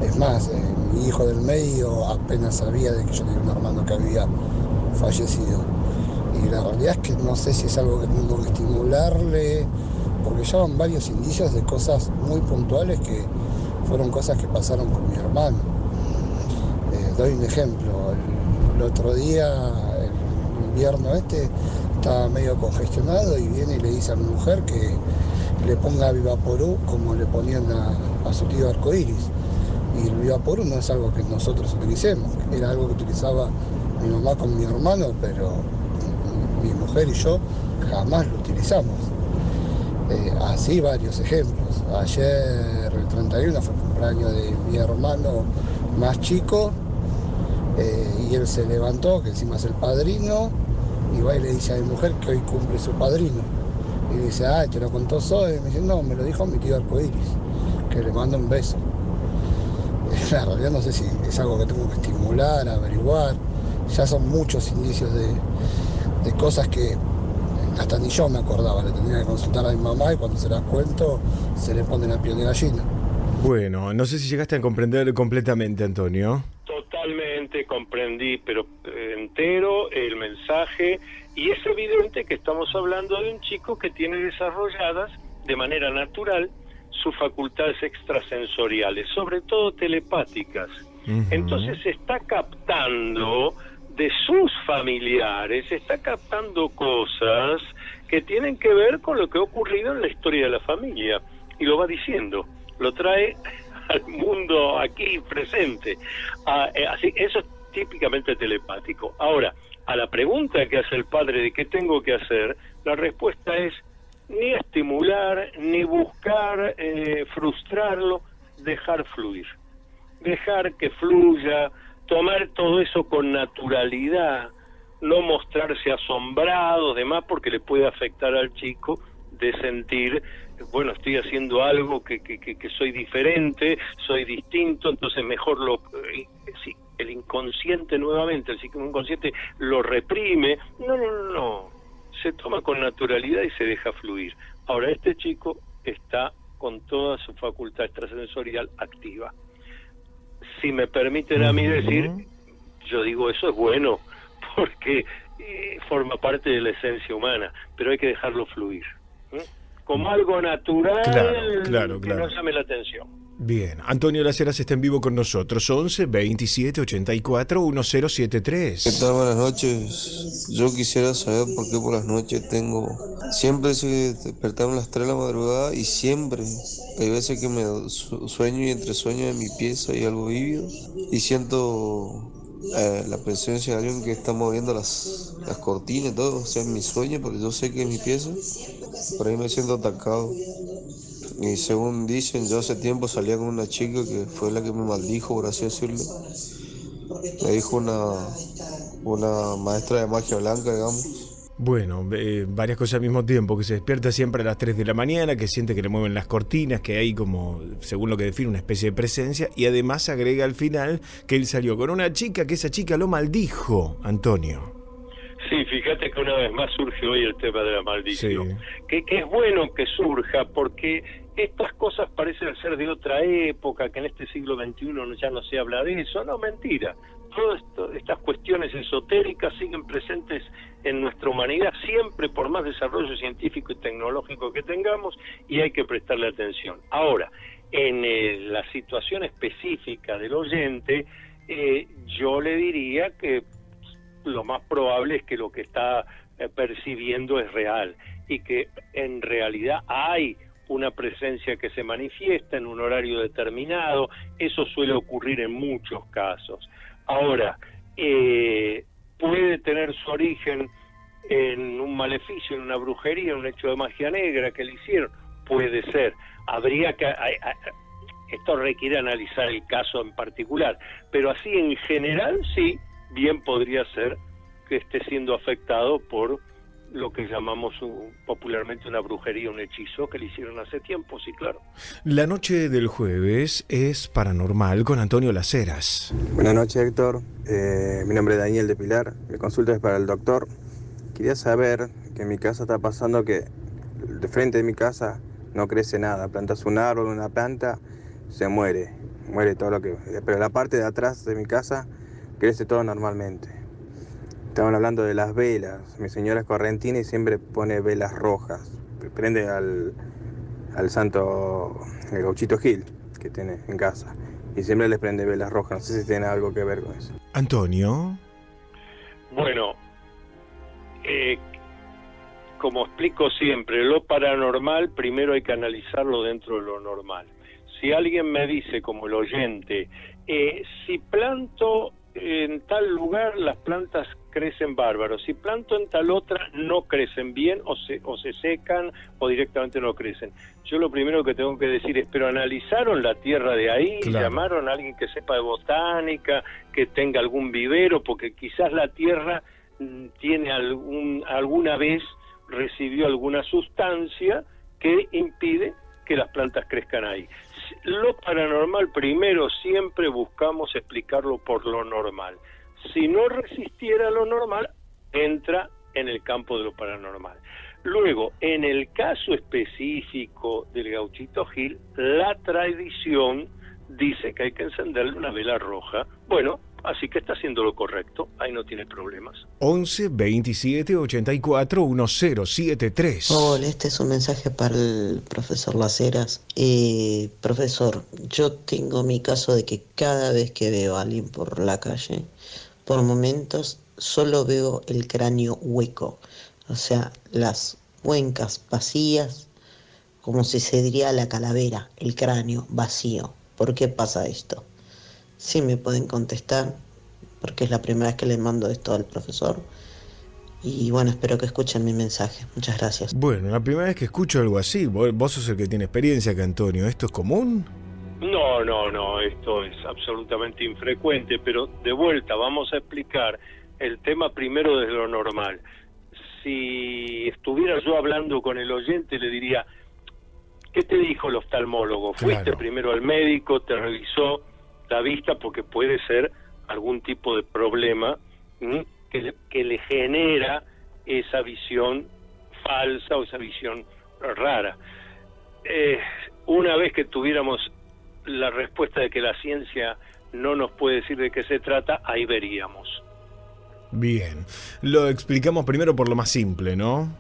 Es más, eh, mi hijo del medio apenas sabía de que yo tenía un hermano que había fallecido. Y la realidad es que no sé si es algo que tengo que estimularle, porque ya van varios indicios de cosas muy puntuales que fueron cosas que pasaron con mi hermano. Eh, doy un ejemplo, el, otro día, el invierno este, estaba medio congestionado y viene y le dice a mi mujer que le ponga Vivaporú como le ponían a, su tío arcoiris. Y el Vivaporú no es algo que nosotros utilicemos, era algo que utilizaba mi mamá con mi hermano, pero mi mujer y yo jamás lo utilizamos. Eh, así varios ejemplos. Ayer, el 31, fue el cumpleaños de mi hermano más chico eh, y él se levantó, que encima es el padrino, y va y le dice a mi mujer que hoy cumple su padrino. Y dice, ah, te lo contó Zoe. me dice, no, me lo dijo mi tío Arcoiris, que le manda un beso. La realidad no sé si es algo que tengo que estimular, averiguar. Ya son muchos indicios de, de cosas que hasta ni yo me acordaba, le tenía que consultar a mi mamá y cuando se las cuento se le pone la piel de gallina. Bueno, no sé si llegaste a comprender completamente, Antonio. Totalmente comprendí, pero eh, entero el mensaje y es evidente que estamos hablando de un chico que tiene desarrolladas de manera natural sus facultades extrasensoriales, sobre todo telepáticas. Entonces se está captando de sus familiares, está captando cosas que tienen que ver con lo que ha ocurrido en la historia de la familia. Y lo va diciendo, lo trae al mundo aquí presente. Ah, eh, así, eso es típicamente telepático. Ahora, a la pregunta que hace el padre de qué tengo que hacer, la respuesta es ni estimular, ni buscar eh, frustrarlo, dejar fluir. Dejar que fluya, tomar todo eso con naturalidad, no mostrarse asombrado, demás, porque le puede afectar al chico de sentir, bueno, estoy haciendo algo que, que, que, soy diferente, soy distinto, entonces mejor lo... Eh, el inconsciente nuevamente, el inconsciente lo reprime. No, no, no, no. Se toma con naturalidad y se deja fluir. Ahora, este chico está con toda su facultad extrasensorial activa si me permiten a mí decir, yo digo eso es bueno, porque eh, forma parte de la esencia humana, pero hay que dejarlo fluir. Como algo natural claro, que nos llame la atención. Bien, Antonio Laceras está en vivo con nosotros, 11 27 84 1073. ¿Qué tal? Buenas noches. Yo quisiera saber por qué por las noches tengo. Siempre se despertarme a las 3 de la madrugada y siempre hay veces que me sueño y entre sueños en mi pieza hay algo vívido y siento eh, la presencia de alguien que está moviendo las, las cortinas y todo, o sea, en mi sueño, porque yo sé que es mi pieza, por ahí me siento atacado. Y según dicen, yo hace tiempo salía con una chica que fue la que me maldijo, por así decirlo. Me dijo una, una maestra de magia blanca, digamos. Bueno, eh, varias cosas al mismo tiempo, que se despierta siempre a las 3 de la mañana, que siente que le mueven las cortinas, que hay como, según lo que define, una especie de presencia, y además agrega al final que él salió con una chica, que esa chica lo maldijo, Antonio. Sí, fíjate que una vez más surge hoy el tema de la maldición. Que, que es bueno que surja porque estas cosas parecen ser de otra época, que en este siglo XXI ya no se habla de eso. No, mentira. Todas estas cuestiones esotéricas siguen presentes en nuestra humanidad, siempre por más desarrollo científico y tecnológico que tengamos, y hay que prestarle atención. Ahora, en eh, la situación específica del oyente, eh, yo le diría que lo más probable es que lo que está eh, percibiendo es real y que en realidad hay una presencia que se manifiesta en un horario determinado, eso suele ocurrir en muchos casos. Ahora, eh, puede tener su origen en un maleficio, en una brujería, en un hecho de magia negra que le hicieron, puede ser. Habría que esto requiere analizar el caso en particular, pero así en general sí, bien podría ser que esté siendo afectado por lo que llamamos popularmente una brujería, un hechizo que le hicieron hace tiempo, sí, claro. La noche del jueves es paranormal con Antonio Laceras. Buenas noches, Héctor. Eh, mi nombre es Daniel de Pilar. Mi consulta es para el doctor. Quería saber que en mi casa está pasando que de frente de mi casa no crece nada. Plantas un árbol, una planta, se muere. Muere todo lo que... Pero la parte de atrás de mi casa crece todo normalmente. Estaban hablando de las velas. Mi señora es correntina y siempre pone velas rojas. Prende al, al santo, el gauchito Gil que tiene en casa. Y siempre les prende velas rojas. No sé si tiene algo que ver con eso. Antonio. Bueno, eh, como explico siempre, lo paranormal primero hay que analizarlo dentro de lo normal. Si alguien me dice, como el oyente, eh, si planto en tal lugar las plantas crecen bárbaros, si planto en tal otra no crecen bien o se, o se secan o directamente no crecen. Yo lo primero que tengo que decir es, pero analizaron la tierra de ahí, llamaron a alguien que sepa de botánica, que tenga algún vivero, porque quizás la tierra mm, tiene algún, alguna vez recibió alguna sustancia que impide que las plantas crezcan ahí lo paranormal primero siempre buscamos explicarlo por lo normal. Si no resistiera lo normal, entra en el campo de lo paranormal. Luego, en el caso específico del gauchito Gil, la tradición dice que hay que encenderle una vela roja. Bueno, así que está haciendo lo correcto, ahí no tiene problemas. 11 27 84 1073. Hola, este es un mensaje para el profesor Laceras. Eh, profesor, yo tengo mi caso de que cada vez que veo a alguien por la calle, por momentos solo veo el cráneo hueco, o sea, las cuencas vacías, como si se diría la calavera, el cráneo vacío. ¿Por qué pasa esto? Si me pueden contestar, porque es la primera vez que le mando esto al profesor. Y bueno, espero que escuchen mi mensaje. Muchas gracias. Bueno, la primera vez que escucho algo así, vos, sos el que tiene experiencia que Antonio. ¿Esto es común? No, no, no, esto es absolutamente infrecuente, pero de vuelta vamos a explicar el tema primero desde lo normal. Si estuviera yo hablando con el oyente, le diría, ¿qué te dijo el oftalmólogo? Fuiste primero al médico, te revisó la vista porque puede ser algún tipo de problema que le, que le genera esa visión falsa o esa visión rara. Eh, una vez que tuviéramos la respuesta de que la ciencia no nos puede decir de qué se trata, ahí veríamos. Bien, lo explicamos primero por lo más simple, ¿no?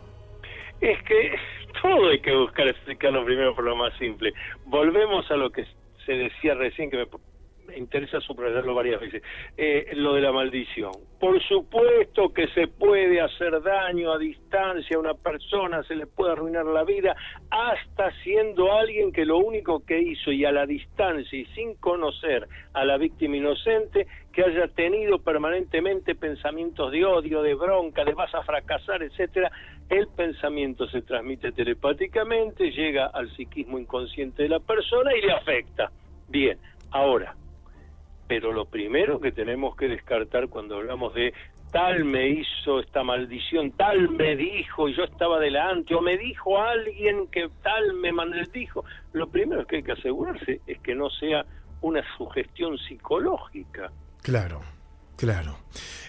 Es que todo hay que buscar explicarlo primero por lo más simple. Volvemos a lo que se decía recién, que me me interesa subrayarlo varias veces, eh, lo de la maldición. Por supuesto que se puede hacer daño a distancia a una persona, se le puede arruinar la vida, hasta siendo alguien que lo único que hizo y a la distancia y sin conocer a la víctima inocente, que haya tenido permanentemente pensamientos de odio, de bronca, de vas a fracasar, etcétera, el pensamiento se transmite telepáticamente, llega al psiquismo inconsciente de la persona y le afecta. Bien, ahora, pero lo primero que tenemos que descartar cuando hablamos de tal me hizo esta maldición, tal me dijo y yo estaba delante, o me dijo alguien que tal me maldijo, lo primero que hay que asegurarse es que no sea una sugestión psicológica. Claro. Claro.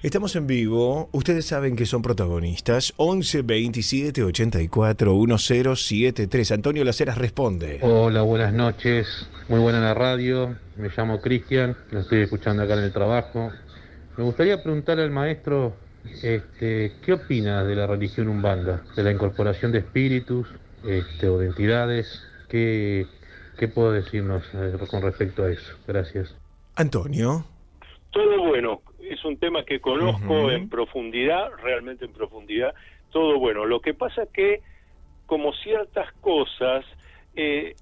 Estamos en vivo. Ustedes saben que son protagonistas. 11 27 84 1073. Antonio Laceras responde. Hola, buenas noches. Muy buena la radio. Me llamo Cristian. Lo estoy escuchando acá en el trabajo. Me gustaría preguntarle al maestro este, ¿qué opina de la religión umbanda? De la incorporación de espíritus este, o de entidades. ¿Qué, qué puedo decirnos eh, con respecto a eso? Gracias. Antonio. Todo bueno es un tema que conozco en profundidad, realmente en profundidad, todo bueno. Lo que pasa es que, como ciertas cosas, eh,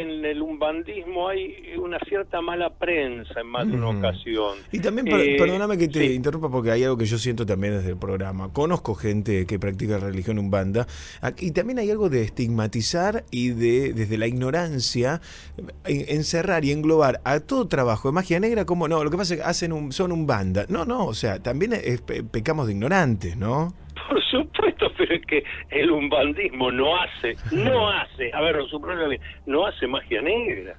en el umbandismo hay una cierta mala prensa en más de una ocasión. Y también, Eh, perdóname que te sí. interrumpa porque hay algo que yo siento también desde el programa. Conozco gente que practica religión umbanda y también hay algo de estigmatizar y de, desde la ignorancia, en- encerrar y englobar a todo trabajo de magia negra como, no, lo que pasa es que hacen un, son umbanda. No, no, o sea, también es- pe- pecamos de ignorantes, ¿no? Por supuesto, pero es que el umbandismo no hace, no hace, a ver, no hace magia negra.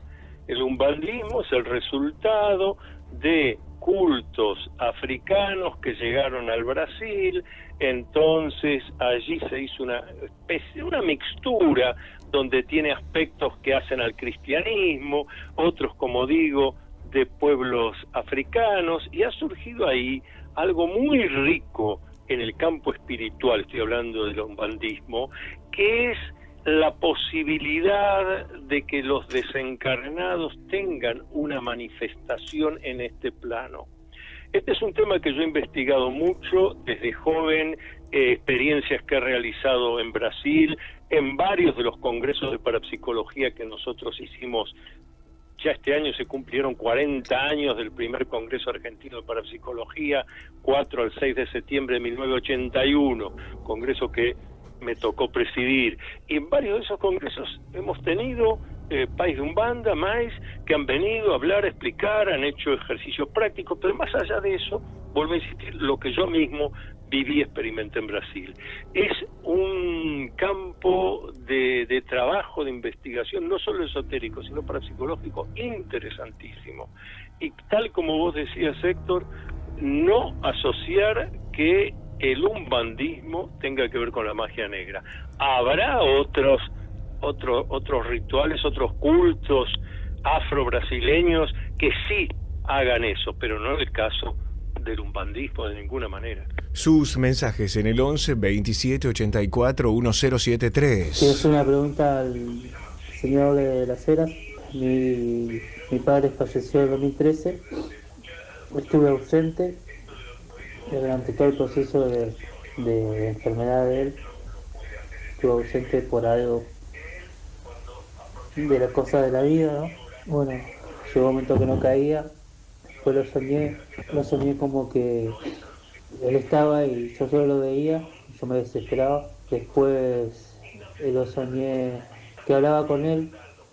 El umbandismo es el resultado de cultos africanos que llegaron al Brasil, entonces allí se hizo una especie, una mixtura donde tiene aspectos que hacen al cristianismo, otros, como digo, de pueblos africanos, y ha surgido ahí algo muy rico en el campo espiritual, estoy hablando del umbandismo, que es la posibilidad de que los desencarnados tengan una manifestación en este plano. Este es un tema que yo he investigado mucho desde joven, eh, experiencias que he realizado en Brasil, en varios de los congresos de parapsicología que nosotros hicimos. Ya este año se cumplieron 40 años del primer Congreso Argentino de Parapsicología, 4 al 6 de septiembre de 1981, congreso que me tocó presidir. Y en varios de esos congresos hemos tenido eh, país de Umbanda, más que han venido a hablar, a explicar, han hecho ejercicios prácticos, pero más allá de eso, vuelvo a insistir, lo que yo mismo viví y experimenté en Brasil. Es un campo de, trabajo, de investigación, no solo esotérico, sino parapsicológico, interesantísimo. Y tal como vos decías, Héctor, no asociar que el umbandismo tenga que ver con la magia negra. Habrá otros otros otros rituales, otros cultos afro-brasileños que sí hagan eso, pero no el caso del umbandismo de ninguna manera. Sus mensajes en el 11 27 84 1073. Es una pregunta al señor de las Heras. Mi, mi padre falleció en 2013. Estuve ausente durante todo el proceso de, de enfermedad de él. Estuve ausente por algo de las cosas de la vida, ¿no? Bueno, llegó un momento que no caía, lo soñé, lo soñé como que él estaba y yo solo lo veía, yo me desesperaba. Después eh, lo soñé que hablaba con él,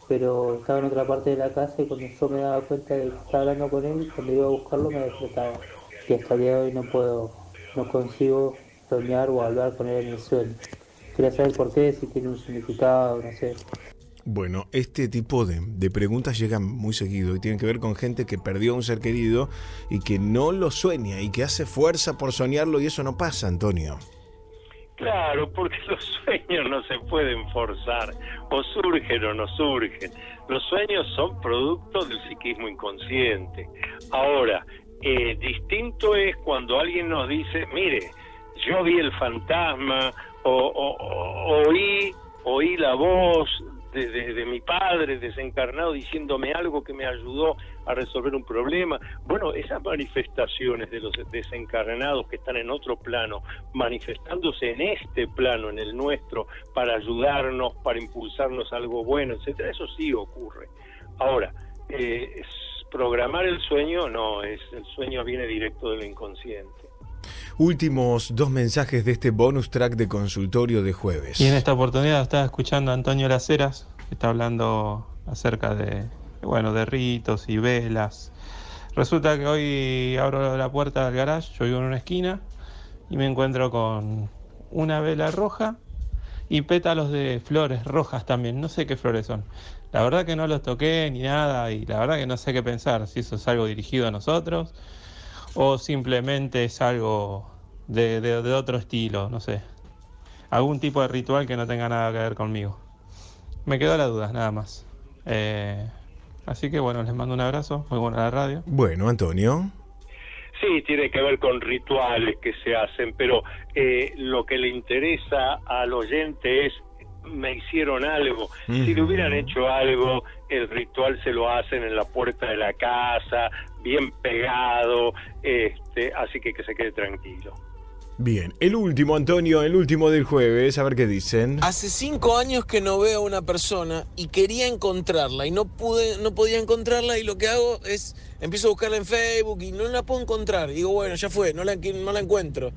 pero estaba en otra parte de la casa y cuando yo me daba cuenta de que estaba hablando con él, cuando iba a buscarlo me despertaba. Y hasta el día de hoy no puedo, no consigo soñar o hablar con él en el sueño. Quería saber por qué, si tiene un significado, no sé. Bueno, este tipo de, de, preguntas llegan muy seguido y tienen que ver con gente que perdió a un ser querido y que no lo sueña y que hace fuerza por soñarlo y eso no pasa, Antonio. Claro, porque los sueños no se pueden forzar, o surgen o no surgen. Los sueños son producto del psiquismo inconsciente. Ahora, eh, distinto es cuando alguien nos dice, mire, yo vi el fantasma, o, oí, oí la voz de, mi padre desencarnado diciéndome algo que me ayudó a resolver un problema. Bueno, esas manifestaciones de los desencarnados que están en otro plano, manifestándose en este plano, en el nuestro, para ayudarnos, para impulsarnos algo bueno, etcétera, eso sí ocurre. Ahora, eh, programar el sueño no, es el sueño viene directo del inconsciente. Últimos dos mensajes de este bonus track de consultorio de jueves. Y en esta oportunidad estaba escuchando a Antonio Laceras, que está hablando acerca de, bueno, de ritos y velas. Resulta que hoy abro la puerta del garage, yo vivo en una esquina, y me encuentro con una vela roja y pétalos de flores rojas también. No sé qué flores son. La verdad que no los toqué ni nada y la verdad que no sé qué pensar, si eso es algo dirigido a nosotros o simplemente es algo de, de, otro estilo, no sé. Algún tipo de ritual que no tenga nada que ver conmigo. Me quedó la duda, nada más. Eh, así que bueno, les mando un abrazo, muy buena la radio. Bueno, Antonio. Sí, tiene que ver con rituales que se hacen, pero eh, lo que le interesa al oyente es me hicieron algo. Si le hubieran hecho algo, el ritual se lo hacen en la puerta de la casa, bien pegado, este, así que que se quede tranquilo. Bien, el último, Antonio, el último del jueves, a ver qué dicen. Hace cinco años que no veo a una persona y quería encontrarla y no pude, no podía encontrarla y lo que hago es empiezo a buscarla en Facebook y no la puedo encontrar. Y digo, bueno, ya fue, no la, no la encuentro.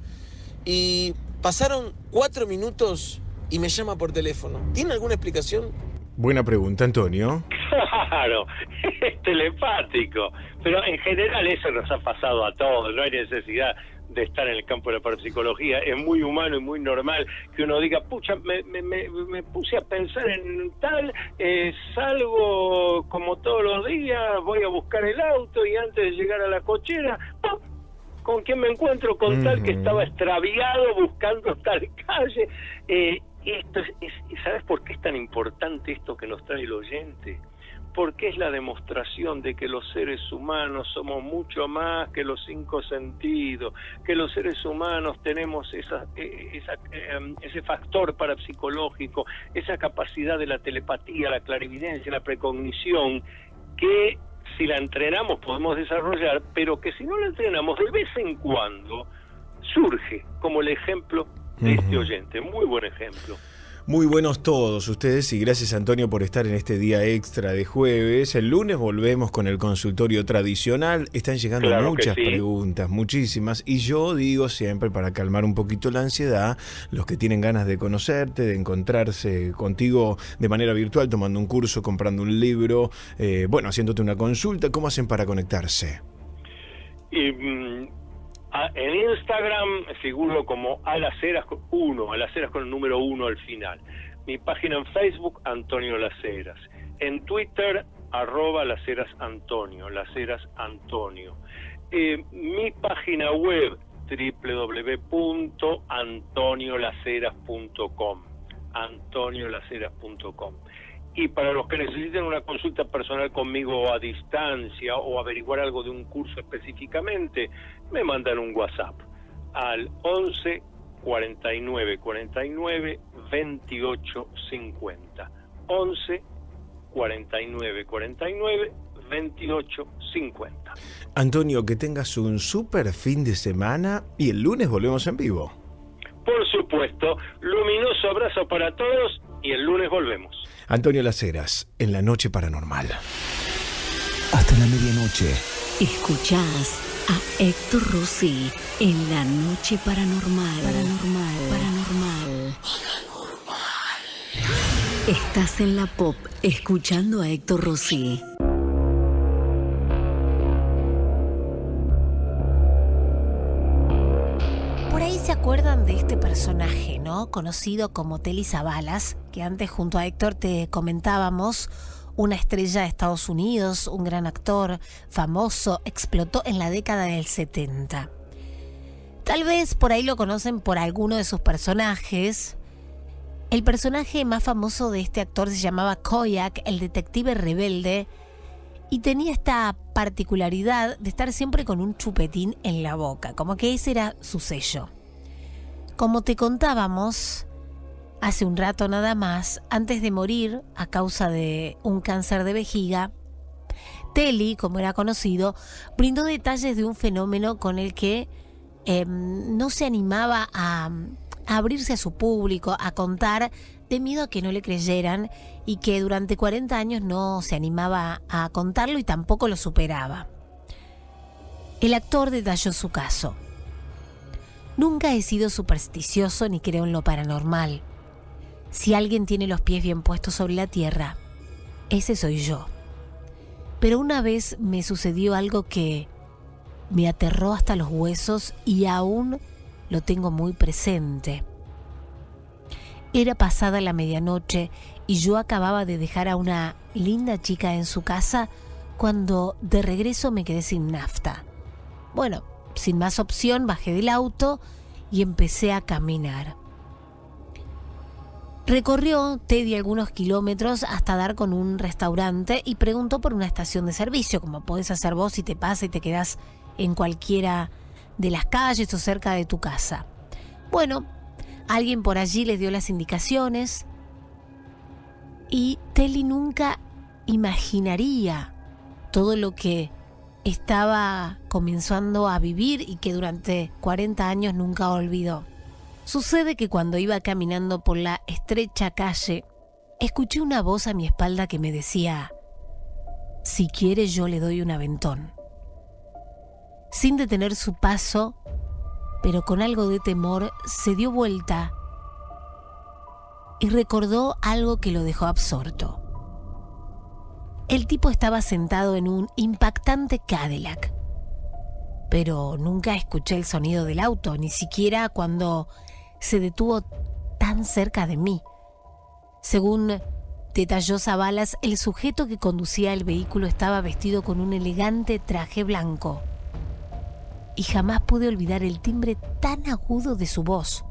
Y pasaron cuatro minutos y me llama por teléfono. ¿Tiene alguna explicación? Buena pregunta, Antonio. Claro, es telepático. Pero en general eso nos ha pasado a todos, no hay necesidad de estar en el campo de la parapsicología. Es muy humano y muy normal que uno diga, pucha, me, me, me, puse a pensar en tal, eh, salgo como todos los días, voy a buscar el auto y antes de llegar a la cochera, ¿con quién me encuentro? Con tal que estaba extraviado buscando tal calle. Eh, esto es, ¿Sabes por qué es tan importante esto que nos trae el oyente? Porque es la demostración de que los seres humanos somos mucho más que los cinco sentidos, que los seres humanos tenemos esa, e, em, ese factor parapsicológico, esa capacidad de la telepatía, la clarividencia, la precognición, que si la entrenamos podemos desarrollar, pero que si no la entrenamos de vez en cuando surge como el ejemplo de este oyente. Muy buen ejemplo. Muy buenos todos ustedes y gracias Antonio por estar en este día extra de jueves. El lunes volvemos con el consultorio tradicional. Están llegando muchas preguntas, muchísimas. Y yo digo siempre, para calmar un poquito la ansiedad, los que tienen ganas de conocerte, de encontrarse contigo de manera virtual, tomando un curso, comprando un libro, eh, bueno, haciéndote una consulta, ¿cómo hacen para conectarse? Y, mm, en Instagram figuro como Alaceras 1, Alaceras con el número 1 al final. Mi página en Facebook, Antonio Laceras. En Twitter, arroba Laceras Antonio, Laceras Antonio. Eh, mi página web, www.antoniolaceras.com antoniolaceras.com y para los que necesiten una consulta personal conmigo a distancia o averiguar algo de un curso específicamente, me mandan un WhatsApp al 11 49 49 28 50. 11 49 49 28 50. Antonio, que tengas un súper fin de semana y el lunes volvemos en vivo. Por supuesto, luminoso abrazo para todos y el lunes volvemos. Antonio Laceras, en la noche paranormal. Hasta la medianoche. Escuchás a Héctor Rossi en la noche paranormal. Paranormal. Paranormal. Estás en la pop escuchando a Héctor Rossi. Personaje, ¿no? Conocido como Telly Savalas, que antes junto a Héctor te comentábamos, una estrella de Estados Unidos, un gran actor famoso, explotó en la década del 70. Tal vez por ahí lo conocen por alguno de sus personajes. El personaje más famoso de este actor se llamaba Koyak, el detective rebelde, y tenía esta particularidad de estar siempre con un chupetín en la boca, como que ese era su sello. Como te contábamos, hace un rato nada más, antes de morir a causa de un cáncer de vejiga, Telly, como era conocido, brindó detalles de un fenómeno con el que em, no se animaba a, a abrirse a su público, a contar, de miedo a que no le creyeran y que durante 40 años no se animaba a contarlo y tampoco lo superaba. El actor detalló su caso. Nunca he sido supersticioso ni creo en lo paranormal. Si alguien tiene los pies bien puestos sobre la tierra, ese soy yo. Pero una vez me sucedió algo que me aterró hasta los huesos y aún lo tengo muy presente. Era pasada la medianoche y yo acababa de dejar a una linda chica en su casa cuando de regreso me quedé sin nafta. Bueno, sin más opción bajé del auto y empecé a caminar. Recorrió Teddy algunos kilómetros hasta dar con un restaurante y preguntó por una estación de servicio, como podés hacer vos si te pasa y te quedás en cualquiera de las calles o cerca de tu casa. Bueno, alguien por allí les dio las indicaciones y Telly nunca imaginaría todo lo que estaba comenzando a vivir y que durante 40 años nunca olvidó. Sucede que cuando iba caminando por la estrecha calle, escuché una voz a mi espalda que me decía, si quiere yo le doy un aventón. Sin detener su paso, pero con algo de temor, se dio vuelta y recordó algo que lo dejó absorto. El tipo estaba sentado en un impactante Cadillac, pero nunca escuché el sonido del auto, ni siquiera cuando se detuvo tan cerca de mí. Según detalló Zabalas, el sujeto que conducía el vehículo estaba vestido con un elegante traje blanco. Y jamás pude olvidar el timbre tan agudo de su voz.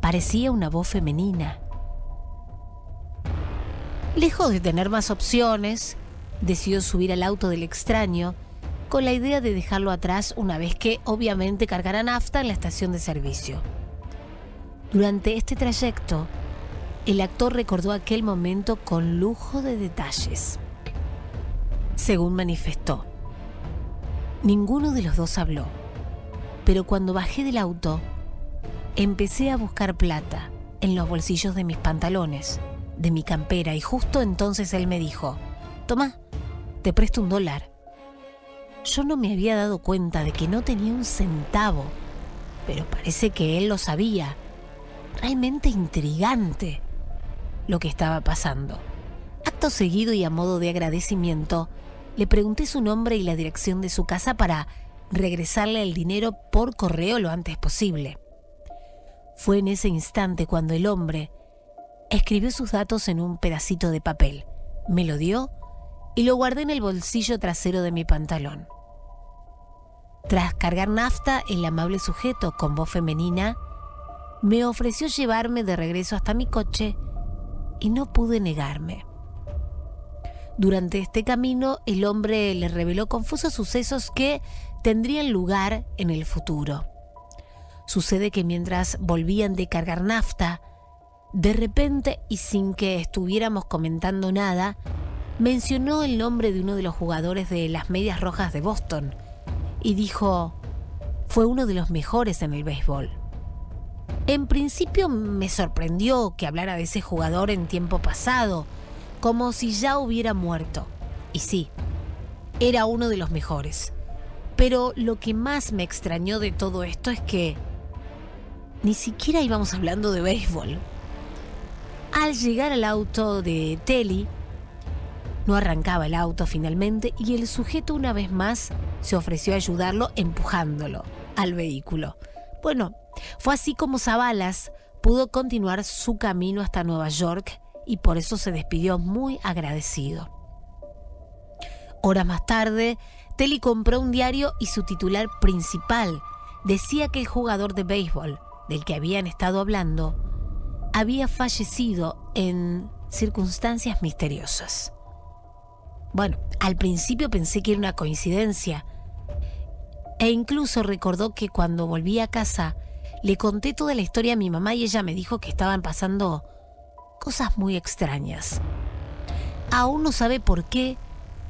Parecía una voz femenina. Lejos de tener más opciones, decidió subir al auto del extraño con la idea de dejarlo atrás una vez que obviamente cargara nafta en la estación de servicio. Durante este trayecto, el actor recordó aquel momento con lujo de detalles. Según manifestó, ninguno de los dos habló, pero cuando bajé del auto, empecé a buscar plata en los bolsillos de mis pantalones, de mi campera, y justo entonces él me dijo, toma, te presto un dólar. Yo no me había dado cuenta de que no tenía un centavo, pero parece que él lo sabía realmente intrigante lo que estaba pasando. Acto seguido y a modo de agradecimiento, le pregunté su nombre y la dirección de su casa para regresarle el dinero por correo lo antes posible. Fue en ese instante cuando el hombre escribió sus datos en un pedacito de papel, me lo dio y lo guardé en el bolsillo trasero de mi pantalón. Tras cargar nafta, el amable sujeto, con voz femenina, me ofreció llevarme de regreso hasta mi coche y no pude negarme. Durante este camino, el hombre le reveló confusos sucesos que tendrían lugar en el futuro. Sucede que mientras volvían de cargar nafta, de repente y sin que estuviéramos comentando nada, mencionó el nombre de uno de los jugadores de las Medias Rojas de Boston y dijo, fue uno de los mejores en el béisbol. En principio me sorprendió que hablara de ese jugador en tiempo pasado, como si ya hubiera muerto. Y sí, era uno de los mejores. Pero lo que más me extrañó de todo esto es que ni siquiera íbamos hablando de béisbol. Al llegar al auto de Telly, no arrancaba el auto finalmente y el sujeto una vez más se ofreció a ayudarlo empujándolo al vehículo. Bueno, fue así como Zabalas pudo continuar su camino hasta Nueva York y por eso se despidió muy agradecido. Horas más tarde, Telly compró un diario y su titular principal decía que el jugador de béisbol del que habían estado hablando había fallecido en circunstancias misteriosas. Bueno, al principio pensé que era una coincidencia. E incluso recordó que cuando volví a casa le conté toda la historia a mi mamá y ella me dijo que estaban pasando cosas muy extrañas. Aún no sabe por qué,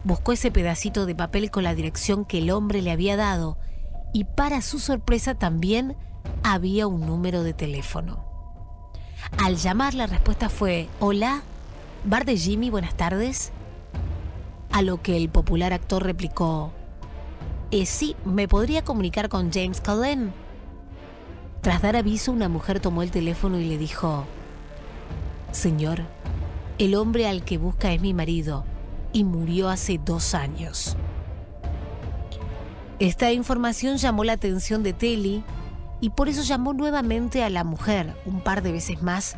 buscó ese pedacito de papel con la dirección que el hombre le había dado y para su sorpresa también había un número de teléfono. Al llamar la respuesta fue, hola, bar de Jimmy, buenas tardes. A lo que el popular actor replicó, eh, sí, ¿me podría comunicar con James Cullen? Tras dar aviso, una mujer tomó el teléfono y le dijo, Señor, el hombre al que busca es mi marido y murió hace dos años. Esta información llamó la atención de Telly y por eso llamó nuevamente a la mujer un par de veces más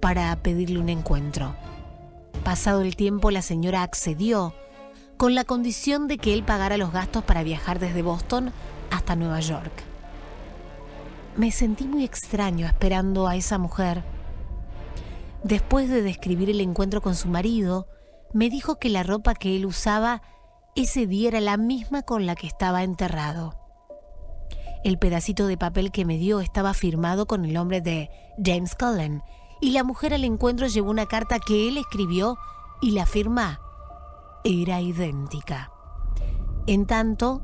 para pedirle un encuentro. Pasado el tiempo, la señora accedió con la condición de que él pagara los gastos para viajar desde Boston hasta Nueva York. Me sentí muy extraño esperando a esa mujer. Después de describir el encuentro con su marido, me dijo que la ropa que él usaba ese día era la misma con la que estaba enterrado. El pedacito de papel que me dio estaba firmado con el nombre de James Cullen y la mujer al encuentro llevó una carta que él escribió y la firma era idéntica. En tanto,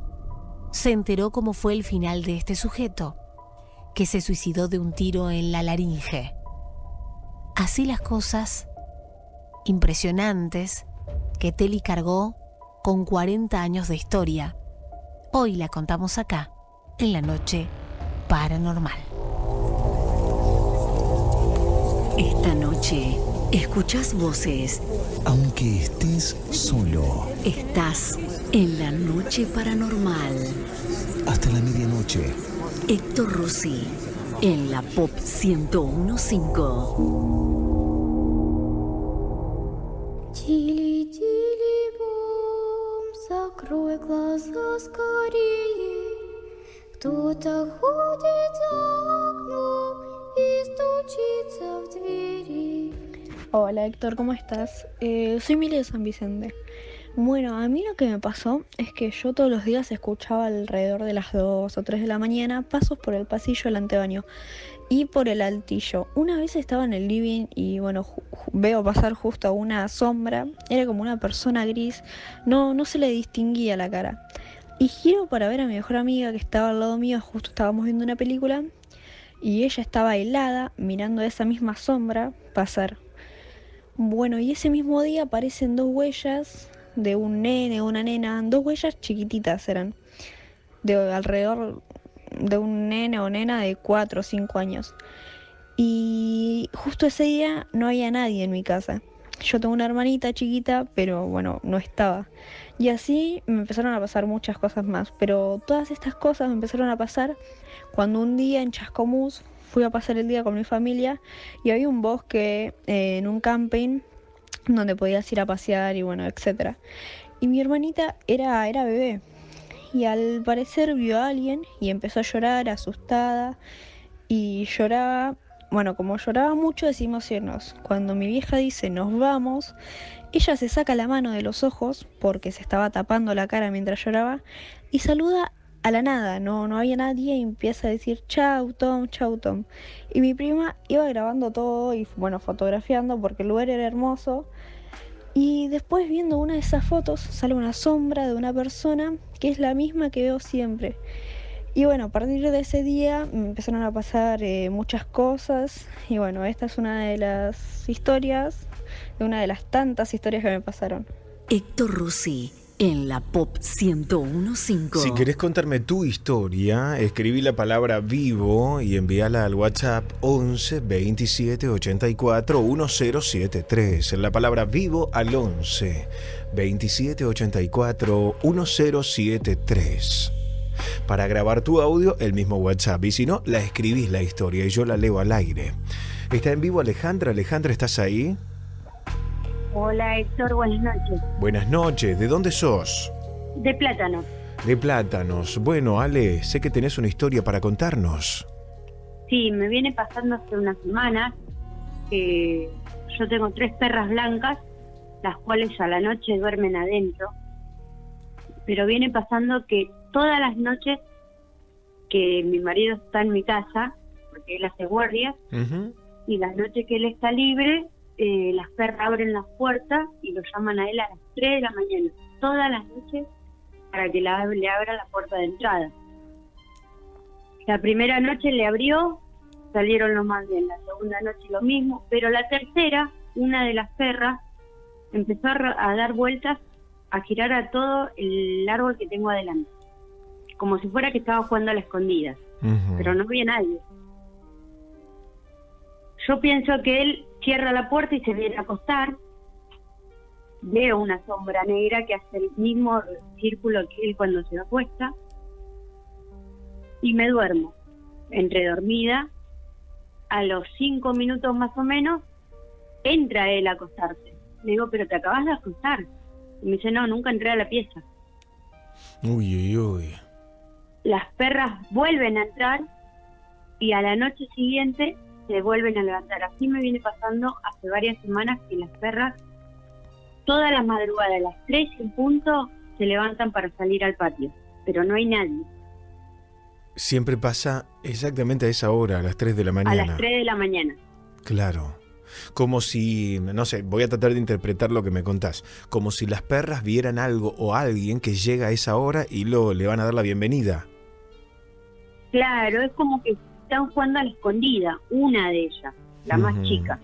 se enteró cómo fue el final de este sujeto, que se suicidó de un tiro en la laringe. Así las cosas, impresionantes, que Telly cargó con 40 años de historia. Hoy la contamos acá, en la noche paranormal. Esta noche escuchas voces. Aunque estés solo. Estás en la noche paranormal. Hasta la medianoche. Héctor Rossi, en la Pop 1015. Тили, тили, бом, закрой глаза скорее. Кто-то ходит за окном и стучится в двери. Hola Héctor, ¿cómo estás? Eh, soy Mili de San Vicente. Bueno, a mí lo que me pasó es que yo todos los días escuchaba alrededor de las 2 o 3 de la mañana pasos por el pasillo del antebaño y por el altillo. Una vez estaba en el living y bueno, ju- ju- veo pasar justo una sombra, era como una persona gris, no, no se le distinguía la cara. Y giro para ver a mi mejor amiga que estaba al lado mío, justo estábamos viendo una película y ella estaba helada mirando esa misma sombra pasar. Bueno, y ese mismo día aparecen dos huellas de un nene una nena, dos huellas chiquititas eran, de alrededor de un nene o nena de 4 o 5 años. Y justo ese día no había nadie en mi casa. Yo tengo una hermanita chiquita, pero bueno, no estaba. Y así me empezaron a pasar muchas cosas más. Pero todas estas cosas me empezaron a pasar cuando un día en Chascomús fui a pasar el día con mi familia y había un bosque eh, en un camping donde podías ir a pasear y bueno, etcétera. Y mi hermanita era, era bebé. y al parecer vio a alguien y empezó a llorar asustada y lloraba, bueno, como lloraba mucho decimos irnos. Cuando mi vieja dice nos vamos, ella se saca la mano de los ojos porque se estaba tapando la cara mientras lloraba y saluda a la nada, no, no había nadie y empieza a decir chau Tom, chau Tom. Y mi prima iba grabando todo y bueno, fotografiando porque el lugar era hermoso. Y después viendo una de esas fotos sale una sombra de una persona que es la misma que veo siempre. Y bueno, a partir de ese día me empezaron a pasar eh, muchas cosas y bueno, esta es una de las historias, de una de las tantas historias que me pasaron. Héctor Rossi en la Pop 1015. Si querés contarme tu historia, escribí la palabra vivo y envíala al WhatsApp 11 27 84 1073. La palabra vivo al 11 27 84 1073. Para grabar tu audio, el mismo WhatsApp. Y si no, la escribís la historia y yo la leo al aire. Está en vivo Alejandra. Alejandra, ¿estás ahí? Hola Héctor, buenas noches. Buenas noches. ¿De dónde sos? De Plátano. De Plátanos. Bueno, Ale, sé que tenés una historia para contarnos. Sí, me viene pasando hace una semana que yo tengo tres perras blancas, las cuales a la noche duermen adentro. Pero viene pasando que todas las noches que mi marido está en mi casa, porque él hace guardia, y las noches que él está libre, eh, las perras abren las puertas y lo llaman a él a las 3 de la mañana, todas las noches, para que la- le abra la puerta de entrada. La primera noche le abrió, salieron los más bien, la segunda noche lo mismo, pero la tercera, una de las perras empezó a, a dar vueltas, a girar a todo el árbol que tengo adelante, como si fuera que estaba jugando a la escondida, pero no había nadie. Yo pienso que él cierra la puerta y se viene a acostar. Veo una sombra negra que hace el mismo círculo que él cuando se acuesta. Y me duermo, entre dormida. A los cinco minutos más o menos, entra él a acostarse. Le digo, pero te acabas de acostar. Y me dice, no, nunca entré a la pieza. Uy, uy, uy. Las perras vuelven a entrar y a la noche siguiente se vuelven a levantar. Así me viene pasando hace varias semanas que las perras, todas las madrugadas, a las 3 en punto, se levantan para salir al patio, pero no hay nadie. Siempre pasa exactamente a esa hora, a las 3 de la A mañana. las 3 de la mañana. Claro. Como si, no sé, voy a tratar de interpretar lo que me contás. Como si las perras vieran algo o alguien que llega a esa hora y lo, le van a dar la bienvenida. Claro, es como que están jugando a la escondida, una de ellas, la más chica.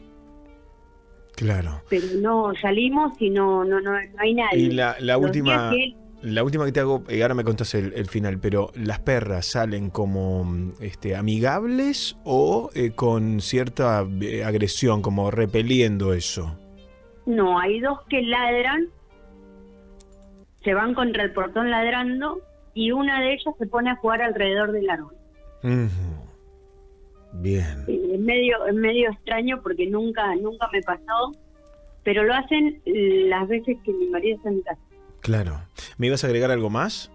Claro. Pero no salimos y no, no, no, no hay nadie. Y la, última, que la última que te hago, y ahora me contás el, el final, pero ¿las perras salen como este, amigables o eh, con cierta eh, agresión, como repeliendo eso? No, hay dos que ladran, se van contra el portón ladrando y una de ellas se pone a jugar alrededor del árbol. Ujú. Bien. Eh, Es medio, es medio extraño porque nunca, nunca me pasó, pero lo hacen las veces que mi marido está en mi casa. Claro. ¿Me ibas a agregar algo más?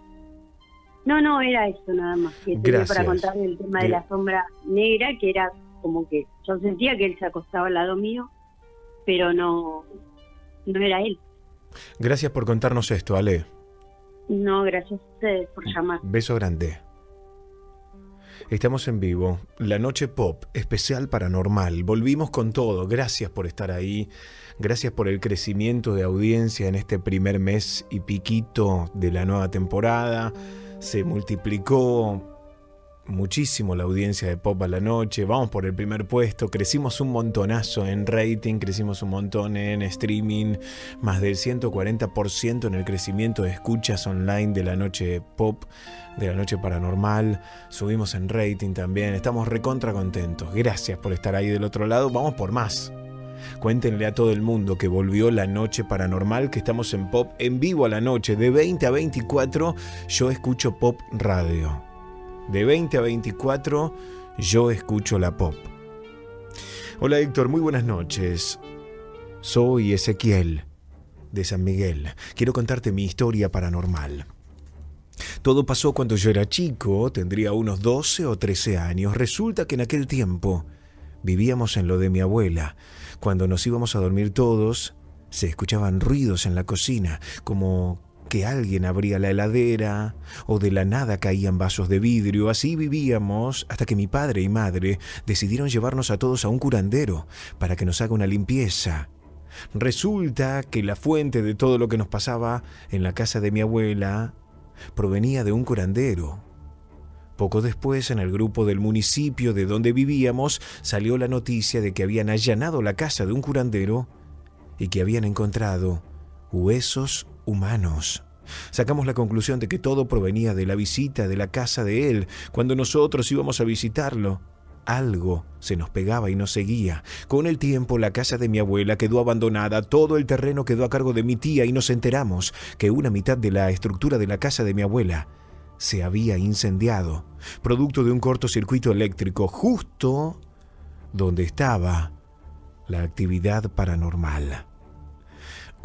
No, no, era eso nada más. Que Gracias. para contar el tema de la sombra negra, que era como que yo sentía que él se acostaba al lado mío, pero no, no era él. Gracias por contarnos esto, Ale. No, gracias a ustedes por llamar. Beso grande. Estamos en vivo, la noche pop, especial paranormal. Volvimos con todo. Gracias por estar ahí. Gracias por el crecimiento de audiencia en este primer mes y piquito de la nueva temporada. Se multiplicó muchísimo la audiencia de Pop a la noche. Vamos por el primer puesto. Crecimos un montonazo en rating, crecimos un montón en streaming, más del 140% en el crecimiento de escuchas online de la noche pop, de la noche paranormal. Subimos en rating también. Estamos recontra contentos. Gracias por estar ahí del otro lado. Vamos por más. Cuéntenle a todo el mundo que volvió la noche paranormal, que estamos en pop en vivo a la noche, de 20 a 24. Yo escucho pop radio. De 20 a 24, yo escucho la pop. Hola Héctor, muy buenas noches. Soy Ezequiel, de San Miguel. Quiero contarte mi historia paranormal. Todo pasó cuando yo era chico, tendría unos 12 o 13 años. Resulta que en aquel tiempo vivíamos en lo de mi abuela. Cuando nos íbamos a dormir todos, se escuchaban ruidos en la cocina, como que alguien abría la heladera o de la nada caían vasos de vidrio. Así vivíamos hasta que mi padre y madre decidieron llevarnos a todos a un curandero para que nos haga una limpieza. Resulta que la fuente de todo lo que nos pasaba en la casa de mi abuela provenía de un curandero. Poco después, en el grupo del municipio de donde vivíamos, salió la noticia de que habían allanado la casa de un curandero y que habían encontrado huesos humanos. Sacamos la conclusión de que todo provenía de la visita de la casa de él cuando nosotros íbamos a visitarlo. Algo se nos pegaba y nos seguía. Con el tiempo la casa de mi abuela quedó abandonada, todo el terreno quedó a cargo de mi tía y nos enteramos que una mitad de la estructura de la casa de mi abuela se había incendiado, producto de un cortocircuito eléctrico justo donde estaba la actividad paranormal.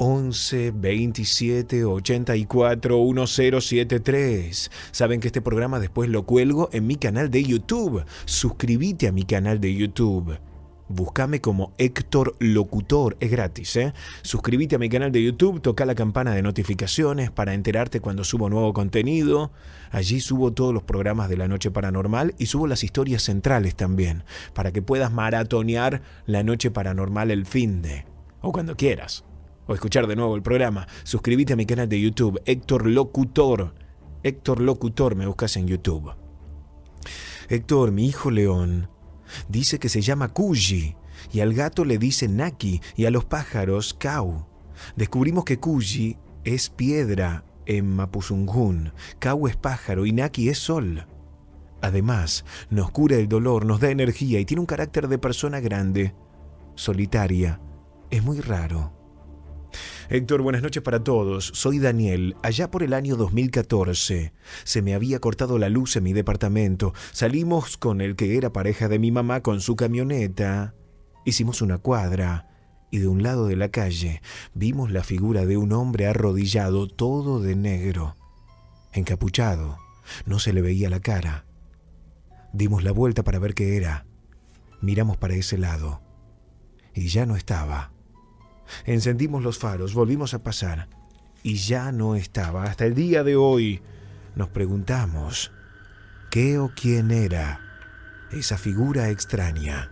11 27 84 1073. Saben que este programa después lo cuelgo en mi canal de YouTube. Suscríbete a mi canal de YouTube. Búscame como Héctor Locutor, es gratis, ¿eh? Suscríbete a mi canal de YouTube, toca la campana de notificaciones para enterarte cuando subo nuevo contenido. Allí subo todos los programas de la noche paranormal y subo las historias centrales también, para que puedas maratonear la noche paranormal el fin de, o cuando quieras o escuchar de nuevo el programa, suscríbete a mi canal de YouTube, Héctor Locutor. Héctor Locutor me buscas en YouTube. Héctor, mi hijo León, dice que se llama Kuji, y al gato le dice Naki, y a los pájaros Kau. Descubrimos que Kuji es piedra en Mapuzungún, Kau es pájaro y Naki es sol. Además, nos cura el dolor, nos da energía y tiene un carácter de persona grande, solitaria. Es muy raro. Héctor, buenas noches para todos. Soy Daniel. Allá por el año 2014 se me había cortado la luz en mi departamento. Salimos con el que era pareja de mi mamá con su camioneta. Hicimos una cuadra y de un lado de la calle vimos la figura de un hombre arrodillado, todo de negro, encapuchado. No se le veía la cara. Dimos la vuelta para ver qué era. Miramos para ese lado y ya no estaba. Encendimos los faros, volvimos a pasar y ya no estaba. Hasta el día de hoy nos preguntamos qué o quién era esa figura extraña.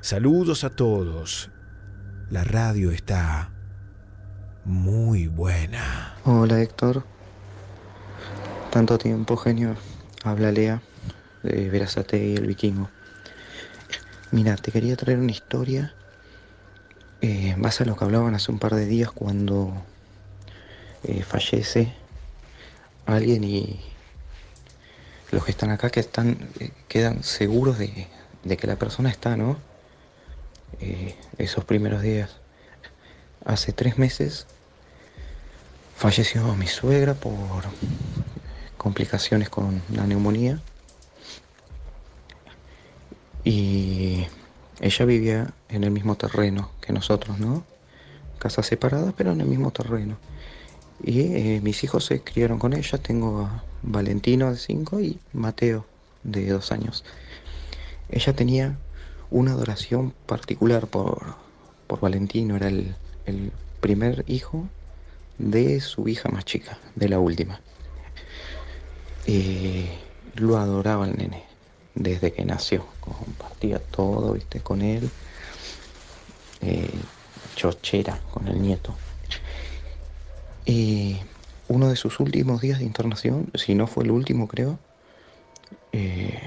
Saludos a todos. La radio está muy buena. Hola Héctor. Tanto tiempo, genio. Habla Lea de Verazate y el Vikingo. Mira, te quería traer una historia eh, en base a lo que hablaban hace un par de días cuando eh, fallece alguien y los que están acá que están eh, quedan seguros de, de, que la persona está, ¿no? esos primeros días. Hace tres meses falleció mi suegra por complicaciones con la neumonía y ella vivía en el mismo terreno que nosotros, ¿no? Casas separadas, pero en el mismo terreno. Y eh, mis hijos se criaron con ella. Tengo a Valentino de 5 y Mateo de 2 años. Ella tenía una adoración particular por, por Valentino. Era el, primer hijo de su hija más chica, de la última. Eh, lo adoraba el nene desde que nació. Compartía todo, viste, con él. Eh, chochera con el nieto. Y uno de sus últimos días de internación, si no fue el último creo, eh,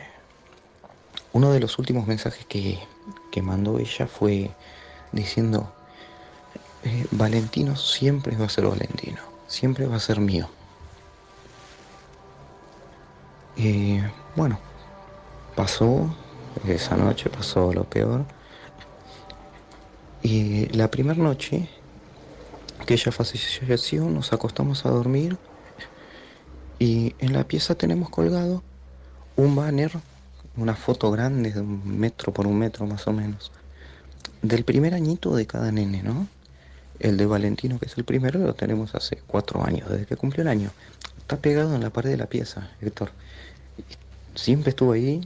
uno de los últimos mensajes que, que mandó ella fue diciendo, eh, Valentino siempre va a ser Valentino, siempre va a ser mío. bueno, pasó, esa noche pasó lo peor. Y la primera noche que ella falleció, nos acostamos a dormir y en la pieza tenemos colgado un banner, una foto grande de un metro por un metro más o menos, del primer añito de cada nene, ¿no? El de Valentino, que es el primero, lo tenemos hace cuatro años, desde que cumplió el año. está pegado en la pared de la pieza, Héctor. Siempre estuvo ahí.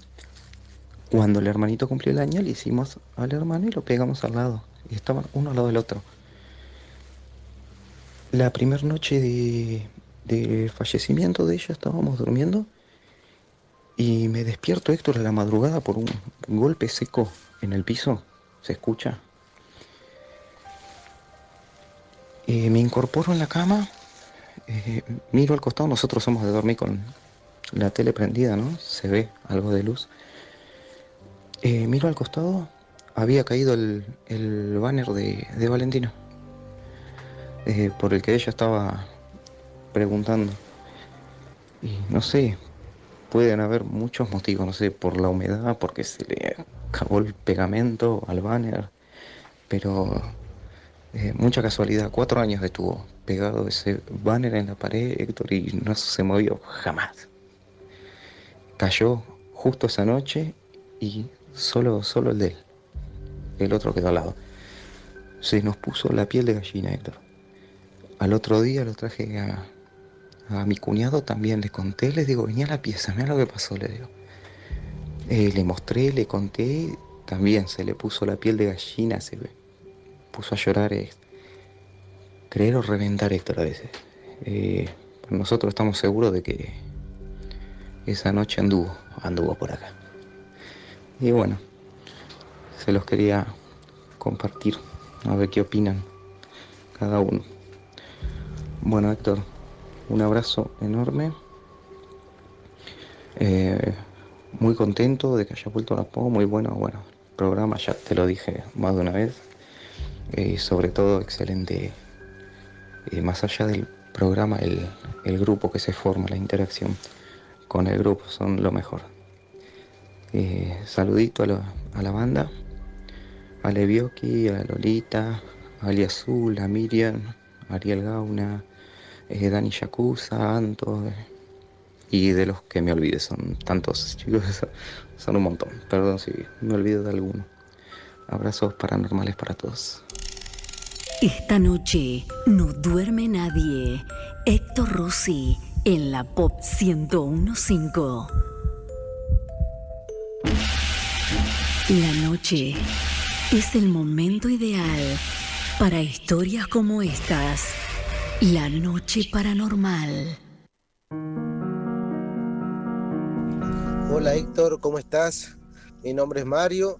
Cuando el hermanito cumplió el año, le hicimos al hermano y lo pegamos al lado. Y estaban uno al lado del otro. La primera noche de, de fallecimiento de ella estábamos durmiendo y me despierto, Héctor, a la madrugada por un golpe seco en el piso. ¿Se escucha? Eh, me incorporo en la cama, eh, miro al costado, nosotros somos de dormir con la tele prendida, ¿no? Se ve algo de luz. Eh, miro al costado, había caído el, el banner de, de Valentino, eh, por el que ella estaba preguntando. Y no sé, pueden haber muchos motivos, no sé, por la humedad, porque se le acabó el pegamento al banner, pero eh, mucha casualidad, cuatro años estuvo pegado ese banner en la pared, Héctor, y no se movió jamás. Cayó justo esa noche y solo, solo el de él. El otro quedó al lado. Se nos puso la piel de gallina, Héctor. Al otro día lo traje a, a mi cuñado, también le conté, le digo, venía la pieza, mira lo que pasó, le digo. Eh, le mostré, le conté, también se le puso la piel de gallina, se puso a llorar. eh, creer o reventar Héctor a veces. Eh, nosotros estamos seguros de que esa noche anduvo, anduvo por acá. Y bueno, se los quería compartir, a ver qué opinan cada uno. Bueno, Héctor, un abrazo enorme. Eh, muy contento de que haya vuelto a PO, muy bueno, bueno, programa ya te lo dije más de una vez. Eh, sobre todo excelente, eh, más allá del programa, el, el grupo que se forma, la interacción con el grupo son lo mejor. Eh, saludito a, la- a la banda, a Levioki, a Lolita, a Ali Azul, a Miriam, a Ariel Gauna, eh, Dani Yakuza, Anto, y de los que me olvide, son tantos chicos, son un montón. Perdón si me olvido de alguno. Abrazos paranormales para todos. Esta noche no duerme nadie. Héctor Rossi en la Pop 1015. La noche es el momento ideal para historias como estas. La noche paranormal. Hola Héctor, ¿cómo estás? Mi nombre es Mario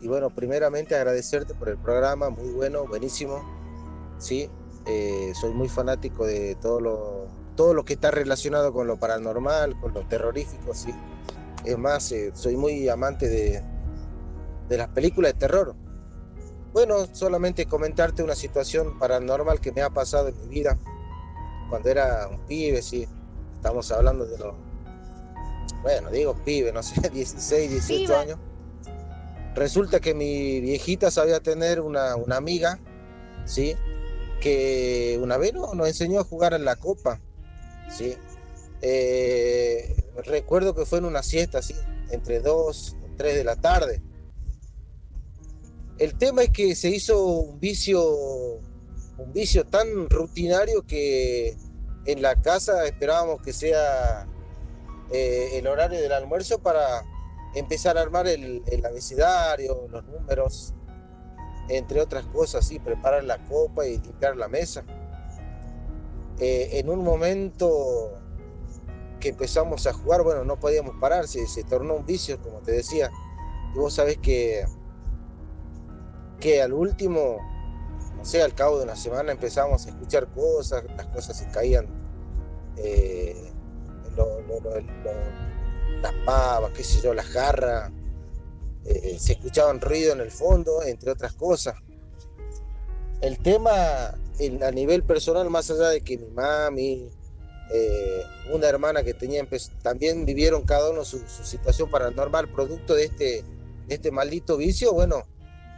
y bueno, primeramente agradecerte por el programa, muy bueno, buenísimo. Sí, eh, soy muy fanático de todo lo, todo lo que está relacionado con lo paranormal, con lo terrorífico, sí. Es más, eh, soy muy amante de, de las películas de terror. Bueno, solamente comentarte una situación paranormal que me ha pasado en mi vida cuando era un pibe, sí. Estamos hablando de los bueno, digo pibe, no sé, 16, 18 Pibe. años. Resulta que mi viejita sabía tener una, una amiga, ¿sí? Que una vez no- nos enseñó a jugar en la copa, ¿sí? Eh, recuerdo que fue en una siesta, ¿sí? Entre 2 o 3 de la tarde. El tema es que se hizo un vicio, un vicio tan rutinario que en la casa esperábamos que sea eh, el horario del almuerzo para empezar a armar el, abecedario, los números, entre otras cosas, sí, preparar la copa y limpiar la mesa. Eh, en un momento que empezamos a jugar, bueno, no podíamos parar, se, se tornó un vicio, como te decía. Y vos sabés que, que al último, no sé, al cabo de una semana empezamos a escuchar cosas, las cosas se caían. eh, lo- lo- lo- las pavas, qué sé yo, las jarras, eh, se escuchaban ruido en el fondo, entre otras cosas. El tema en- a nivel personal, más allá de que mi mami, eh, una hermana que tenía, también vivieron cada uno su, su situación paranormal, producto de este, de este maldito vicio, bueno,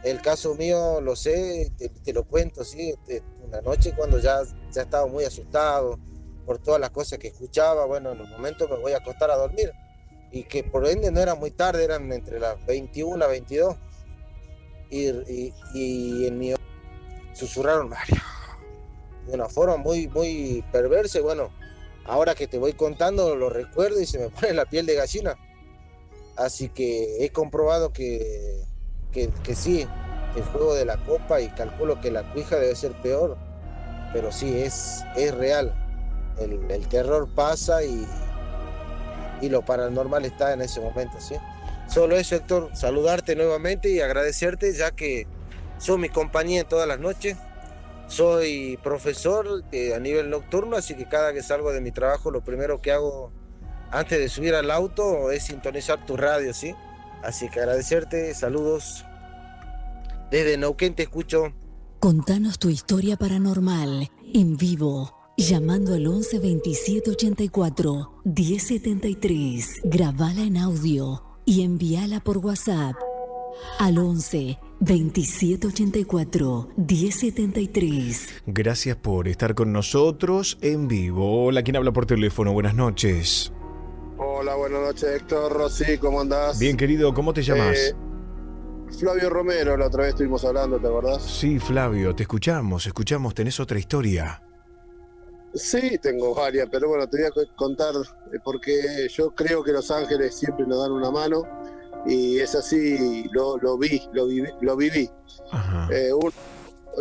el caso mío lo sé, te, te lo cuento, sí, este, una noche cuando ya, ya estaba muy asustado, por todas las cosas que escuchaba, bueno, en un momento me voy a acostar a dormir. Y que por ende no era muy tarde, eran entre las 21 a 22. Y, y, y en mi susurraron Mario. De una forma muy, muy perversa. Y bueno, ahora que te voy contando lo recuerdo y se me pone la piel de gallina. Así que he comprobado que, que, sí, el juego de la copa y calculo que la cuija debe ser peor, pero sí, es, es real. El, terror pasa y, y lo paranormal está en ese momento, ¿sí? Solo eso, Héctor, saludarte nuevamente y agradecerte ya que sos mi compañía todas las noches. Soy profesor eh, a nivel nocturno, así que cada que salgo de mi trabajo lo primero que hago antes de subir al auto es sintonizar tu radio, ¿sí? Así que agradecerte, saludos. Desde Neuquén te escucho. Contanos tu historia paranormal en vivo. Llamando al 11 27 84 1073. Grabala en audio y envíala por WhatsApp al 11 27 84 1073. Gracias por estar con nosotros en vivo. Hola, ¿quién habla por teléfono? Buenas noches. Hola, buenas noches, Héctor. Rosy, ¿cómo andás? Bien, querido, ¿cómo te llamas? Eh, Flavio Romero, la otra vez estuvimos hablando, ¿te acordás? Sí, Flavio, te escuchamos, escuchamos, tenés otra historia. Sí, tengo varias, pero bueno, te voy a contar eh, porque yo creo que los ángeles siempre nos dan una mano y es así, lo, lo vi, lo viví. Lo viví. Eh, un-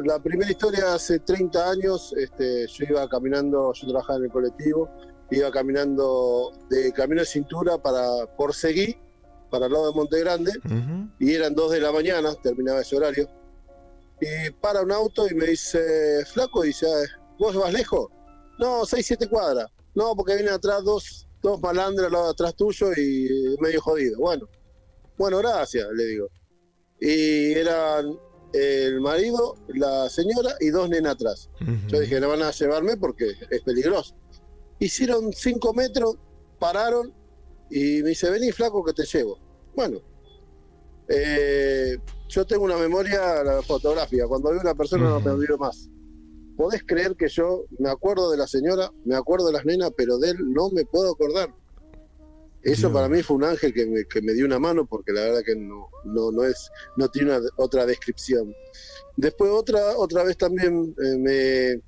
la primera historia hace 30 años, este, yo iba caminando, yo trabajaba en el colectivo, iba caminando de camino de cintura para por Seguí, para el lado de Monte Grande, y eran 2 de la mañana, terminaba ese horario, y para un auto y me dice, flaco, dice, "Ah, ¿vos vas lejos? No, 6, 7 cuadras. No, porque vienen atrás dos, dos malandros al lado de atrás tuyo y medio jodido. Bueno, bueno, gracias, le digo. Y eran el marido, la señora y dos nenas atrás. Yo dije, no van a llevarme porque es peligroso. Hicieron cinco metros, pararon y me dice, vení flaco que te llevo. Bueno, eh, yo tengo una memoria fotográfica. Cuando veo una persona no me olvido más. Podés creer que yo me acuerdo de la señora, me acuerdo de las nenas, pero de él no me puedo acordar. Eso para mí fue un ángel que me, que me dio una mano porque la verdad que no, no, no es, no tiene una- otra descripción. Después otra, otra vez también eh, me,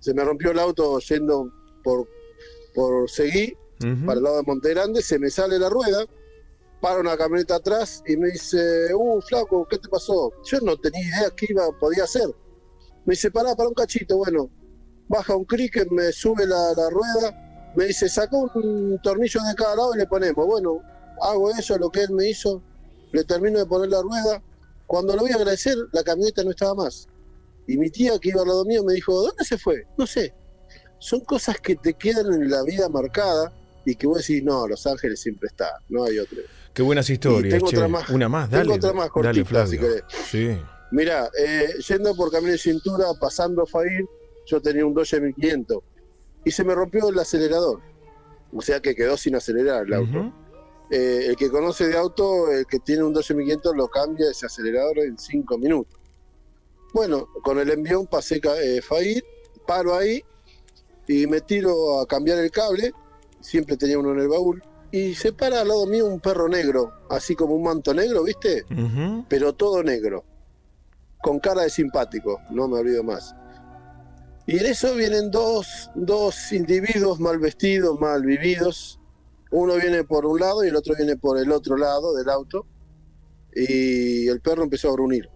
se me rompió el auto yendo por, por Seguí, para el lado de Monte Grande, se me sale la rueda, para una camioneta atrás y me dice, uh, flaco, ¿qué te pasó? Yo no tenía idea qué iba, podía hacer. Me dice, pará, para un cachito, bueno, baja un cricket, me sube la, la rueda, me dice, saca un tornillo de cada lado y le ponemos. Bueno, hago eso, lo que él me hizo, le termino de poner la rueda. Cuando lo voy a agradecer, la camioneta no estaba más. Y mi tía que iba al lado mío me dijo, ¿dónde se fue? No sé. Son cosas que te quedan en la vida marcada y que vos decís, no, Los Ángeles siempre está, no hay otro. Qué buenas Y historias. tengo che. otra más. Una más, Tengo dale. otra más dale, cortita, si Flavio. querés. Sí. Mira, eh, yendo por camino de cintura, pasando Fair, yo tenía un Dodge 1500 y se me rompió el acelerador. O sea que quedó sin acelerar el auto. Eh, el que conoce de auto, el que tiene un Dodge 1500 lo cambia ese acelerador en 5 minutos. Bueno, con el envión pasé eh, Fair, paro ahí y me tiro a cambiar el cable. Siempre tenía uno en el baúl. Y se para al lado mío un perro negro, así como un manto negro, ¿viste? Pero todo negro con cara de simpático, no me olvido más. Y en eso vienen dos, dos individuos mal vestidos, mal vividos. Uno viene por un lado y el otro viene por el otro lado del auto. Y el perro empezó a gruñir.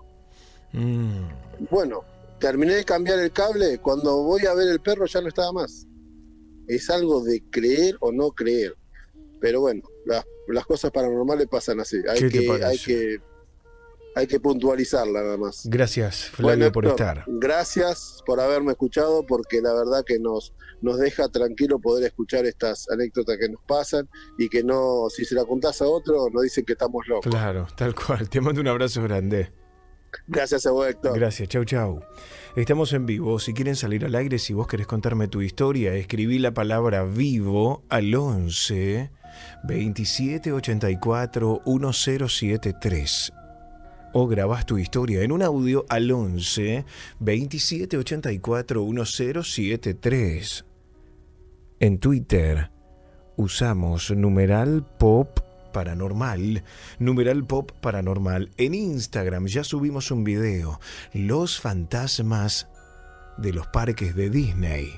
Bueno, terminé de cambiar el cable. Cuando voy a ver el perro ya no estaba más. Es algo de creer o no creer. Pero bueno, las, las cosas paranormales pasan así. Hay ¿Qué te que, hay que hay que puntualizarla nada más. Gracias, Flavio, Bueno, por estar. Gracias por haberme escuchado, porque la verdad que nos, nos deja tranquilo poder escuchar estas anécdotas que nos pasan y que no, si se la contás a otro, nos dicen que estamos locos. Claro, tal cual. Te mando un abrazo grande. Gracias a vos, Héctor. Gracias, chau, chau. Estamos en vivo. Si quieren salir al aire, si vos querés contarme tu historia, escribí la palabra vivo al 11 27 84 1073. O grabás tu historia en un audio al 11 27 84 1073. En Twitter usamos numeral pop paranormal, numeral pop paranormal. En Instagram ya subimos un video, los fantasmas de los parques de Disney.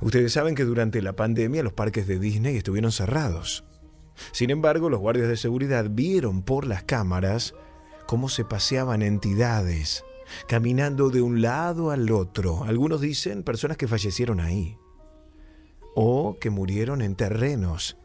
Ustedes saben que durante la pandemia los parques de Disney estuvieron cerrados. Sin embargo, los guardias de seguridad vieron por las cámaras cómo se paseaban entidades, caminando de un lado al otro. Algunos dicen personas que fallecieron ahí, o que murieron en terrenos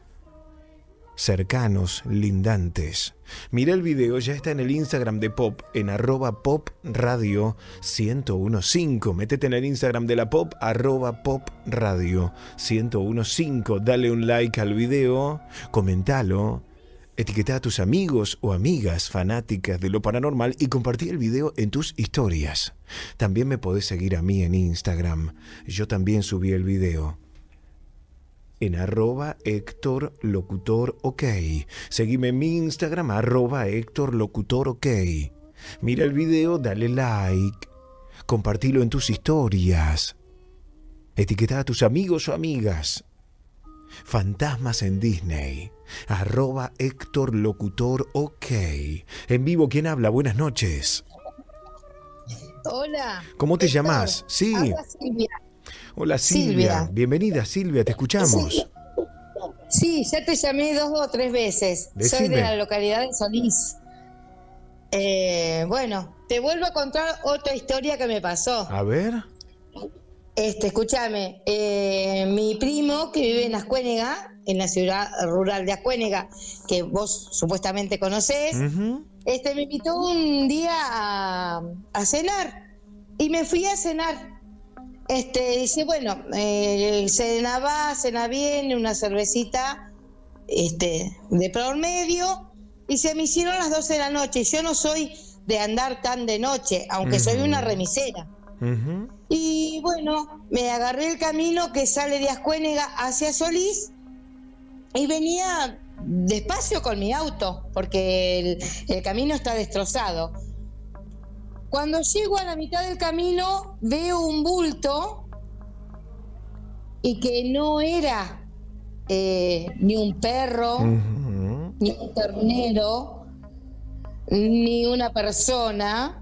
cercanos, lindantes. Mira el video, ya está en el Instagram de Pop, en arroba pop radio 1015. Métete en el Instagram de la Pop, arroba pop radio 1015. Dale un like al video, comentalo, etiqueta a tus amigos o amigas fanáticas de lo paranormal y compartí el video en tus historias. También me podés seguir a mí en Instagram. Yo también subí el video en arroba Héctor Locutor OK. Seguime en mi Instagram arroba Héctor Locutor OK. Mira el video, dale like, compartilo en tus historias. Etiqueta a tus amigos o amigas. Fantasmas en Disney. Arroba Héctor Locutor OK. En vivo, ¿quién habla? Buenas noches. Hola. ¿Cómo te llamas? Sí. Habla Silvia. Hola Silvia. Silvia. Bienvenida Silvia, te escuchamos. Sí, ya te llamé dos o tres veces. Soy de la localidad de Solís. Eh, bueno, te vuelvo a contar otra historia que me pasó. A ver. Este, escúchame, eh, mi primo que vive en Ascuénega, en la ciudad rural de Ascuénega, que vos supuestamente conocés, este, me invitó un día a, a cenar y me fui a cenar. Este, dice, bueno, eh, cena va, cena bien, una cervecita este, de por medio, y se me hicieron las 12 de la noche. Yo no soy de andar tan de noche, aunque soy una remisera. Y bueno, me agarré el camino que sale de Ascuénega hacia Solís y venía despacio con mi auto, porque el, el camino está destrozado. Cuando llego a la mitad del camino, veo un bulto y que no era eh, ni un perro, ni un ternero, ni una persona.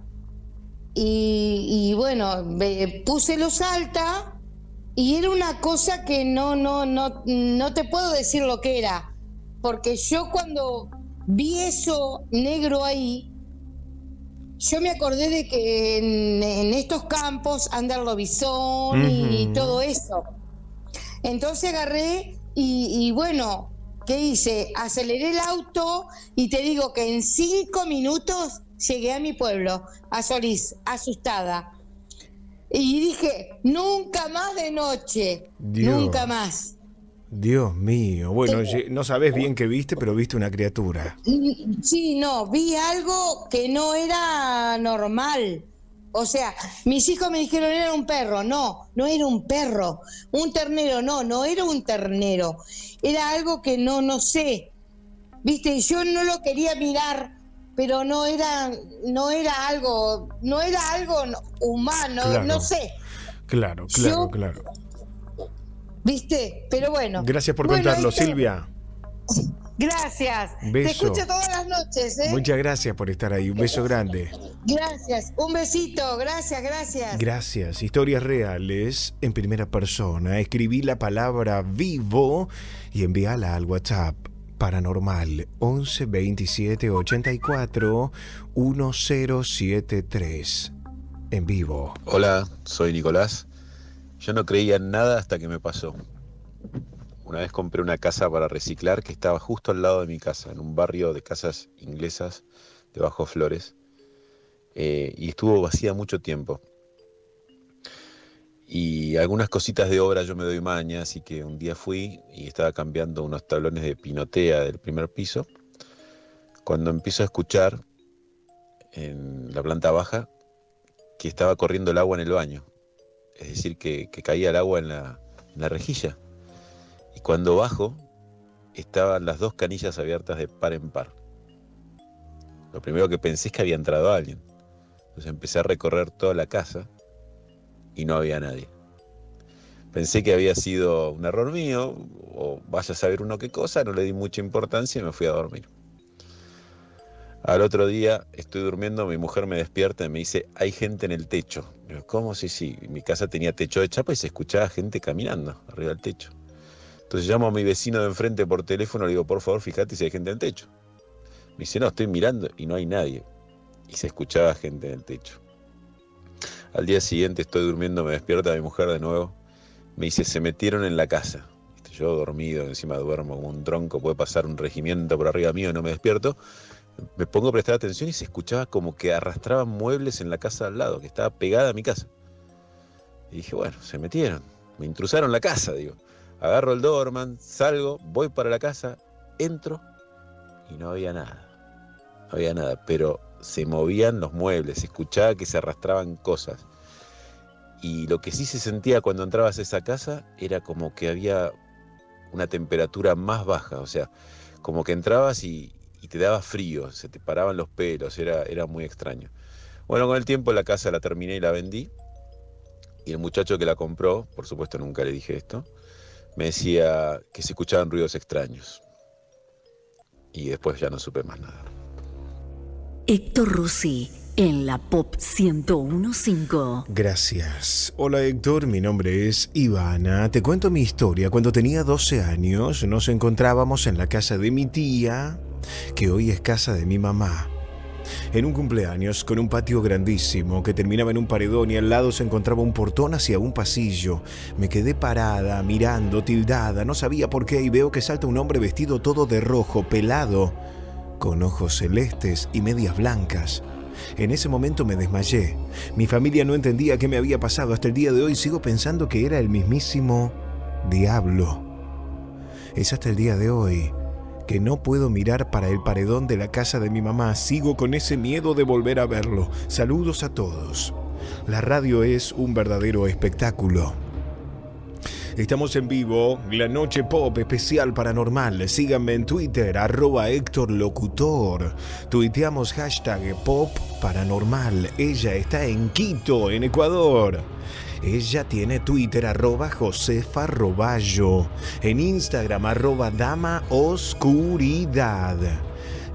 Y, y bueno, ve- puse luz alta y era una cosa que no, no, no, no te puedo decir lo que era. Porque yo cuando vi eso negro ahí, yo me acordé de que en, en estos campos anda el lobizón y todo eso. Entonces agarré y, y bueno, ¿qué hice? Aceleré el auto y te digo que en cinco minutos llegué a mi pueblo, a Solís, asustada. Y dije, nunca más de noche, Dios. nunca más. Dios mío. Bueno, no sabes bien qué viste, pero viste una criatura. Sí, no, vi algo que no era normal. O sea, mis hijos me dijeron era un perro. No, no era un perro. Un ternero, no, no era un ternero. Era algo que no, no sé. Viste, y yo no lo quería mirar, pero no era, no era algo, no era algo no- humano, Claro. no sé. Claro, claro, Yo- claro. ¿Viste? Pero bueno. Gracias por Bueno, contarlo, este- Silvia. Gracias. Te Beso. escucho todas las noches, ¿eh? Muchas gracias por estar ahí. Un beso grande. Gracias. Un besito. Gracias, gracias. Gracias. Historias reales en primera persona. Escribí la palabra vivo y envíala al WhatsApp paranormal 11 27 84 1073. En vivo. Hola, soy Nicolás. Yo no creía en nada hasta que me pasó. Una vez compré una casa para reciclar que estaba justo al lado de mi casa, en un barrio de casas inglesas de Bajo Flores, eh, y estuvo vacía mucho tiempo. Y algunas cositas de obra yo me doy maña, así que un día fui y estaba cambiando unos tablones de pinotea del primer piso, cuando empiezo a escuchar en la planta baja que estaba corriendo el agua en el baño. Es decir, que, caía el agua en la, en la rejilla. Y cuando bajo, estaban las dos canillas abiertas de par en par. Lo primero que pensé es que había entrado alguien. Entonces empecé a recorrer toda la casa y no había nadie. Pensé que había sido un error mío, o vaya a saber uno qué cosa, no le di mucha importancia y me fui a dormir. Al otro día estoy durmiendo, mi mujer me despierta y me dice, hay gente en el techo. Digo, ¿cómo? Sí, sí. Mi casa tenía techo de chapa y se escuchaba gente caminando arriba del techo. Entonces llamo a mi vecino de enfrente por teléfono, le digo, por favor, fíjate si hay gente en el techo. Me dice, no, estoy mirando y no hay nadie. Y se escuchaba gente en el techo. Al día siguiente estoy durmiendo, me despierta mi mujer de nuevo. Me dice, se metieron en la casa. Yo dormido, encima duermo como un tronco, puede pasar un regimiento por arriba mío y no me despierto. Me pongo a prestar atención y se escuchaba como que arrastraban muebles en la casa al lado, que estaba pegada a mi casa. Y dije, bueno, se metieron, me intrusaron la casa, digo. Agarro el Doberman, salgo, voy para la casa, entro y no había nada. No había nada, pero se movían los muebles, se escuchaba que se arrastraban cosas. Y lo que sí se sentía cuando entrabas a esa casa era como que había una temperatura más baja, o sea, como que entrabas y, te daba frío, se te paraban los pelos, era, era muy extraño. Bueno, con el tiempo la casa la terminé y la vendí. Y el muchacho que la compró, por supuesto nunca le dije esto, me decía que se escuchaban ruidos extraños. Y después ya no supe más nada. Héctor Rossi en la Pop 1015. Gracias. Hola Héctor, mi nombre es Ivana. Te cuento mi historia. Cuando tenía 12 años nos encontrábamos en la casa de mi tía, que hoy es casa de mi mamá. En un cumpleaños con un patio grandísimo que terminaba en un paredón y al lado se encontraba un portón hacia un pasillo. Me quedé parada, mirando, tildada, no sabía por qué y veo que salta un hombre vestido todo de rojo, pelado, con ojos celestes y medias blancas. En ese momento me desmayé. Mi familia no entendía qué me había pasado. Hasta el día de hoy sigo pensando que era el mismísimo diablo. Es hasta el día de hoy que no puedo mirar para el paredón de la casa de mi mamá. Sigo con ese miedo de volver a verlo. Saludos a todos. La radio es un verdadero espectáculo. Estamos en vivo, la noche pop especial paranormal. Síganme en Twitter, arroba Héctor Locutor. Tuiteamos hashtag pop paranormal. Ella está en Quito, en Ecuador. Ella tiene Twitter arroba Josefa Roballo. En Instagram arroba Dama Oscuridad.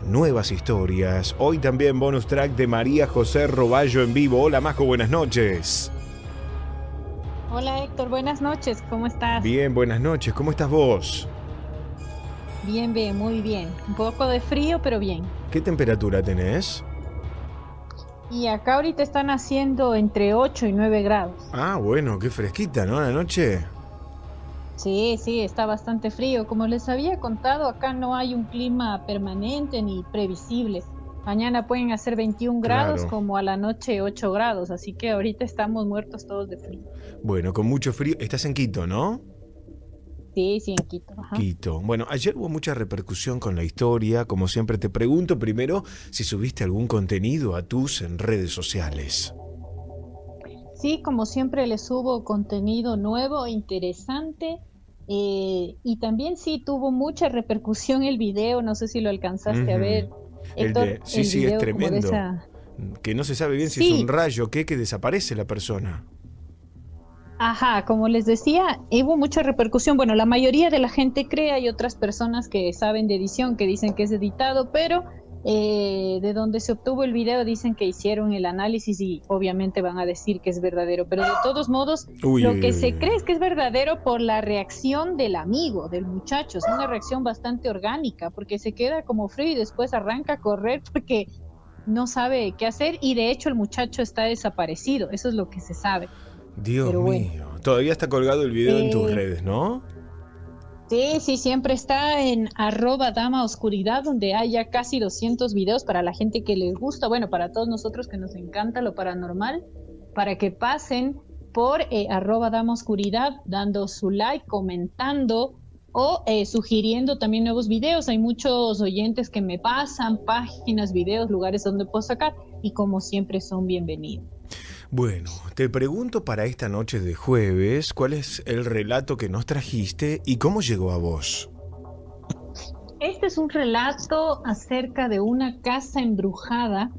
Nuevas historias. Hoy también bonus track de María José Roballo en vivo. Hola Majo, buenas noches. Hola Héctor, buenas noches, ¿cómo estás? Bien, buenas noches. ¿Cómo estás vos? Bien, bien, muy bien. Un poco de frío, pero bien. ¿Qué temperatura tenés? Y acá ahorita están haciendo entre 8 y 9 grados. Ah, bueno, qué fresquita, ¿no? La noche. Sí, sí, está bastante frío. Como les había contado, acá no hay un clima permanente ni previsible. Mañana pueden hacer 21 grados Claro. como a la noche 8 grados, así que ahorita estamos muertos todos de frío. Bueno, con mucho frío. Estás en Quito, ¿no? Sí, sí, en Quito. ajá. Quito. Bueno, ayer hubo mucha repercusión con la historia. Como siempre te pregunto primero si subiste algún contenido a tus en redes sociales. Sí, como siempre les subo contenido nuevo, interesante. eh, y también sí tuvo mucha repercusión el video, no sé si lo alcanzaste a Ujú. El de- sí, el sí, es tremendo. esa- Que no se sabe bien si es un rayo, qué, que desaparece la persona. Ajá, como les decía, hubo mucha repercusión. Bueno, la mayoría de la gente cree, hay otras personas que saben de edición que dicen que es editado, pero eh, de donde se obtuvo el video dicen que hicieron el análisis y obviamente van a decir que es verdadero. Pero de todos modos, Uy, lo uy, que uy, se cree es que es verdadero por la reacción del amigo, del muchacho. Es una reacción bastante orgánica, porque se queda como frío y después arranca a correr porque no sabe qué hacer y de hecho el muchacho está desaparecido. Eso es lo que se sabe. Dios bueno. mío. Todavía está colgado el video en tus Eh, redes, ¿no? Sí, sí, siempre está en arroba dama oscuridad, donde hay ya casi 200 videos para la gente que les gusta, bueno, para todos nosotros que nos encanta lo paranormal, para que pasen por eh, arroba dama oscuridad, dando su like, comentando o eh, sugiriendo también nuevos videos. Hay muchos oyentes que me pasan páginas, videos, lugares donde puedo sacar y como siempre son bienvenidos. Bueno, te pregunto para esta noche de jueves, ¿cuál es el relato que nos trajiste y cómo llegó a vos? Este es un relato acerca de una casa embrujada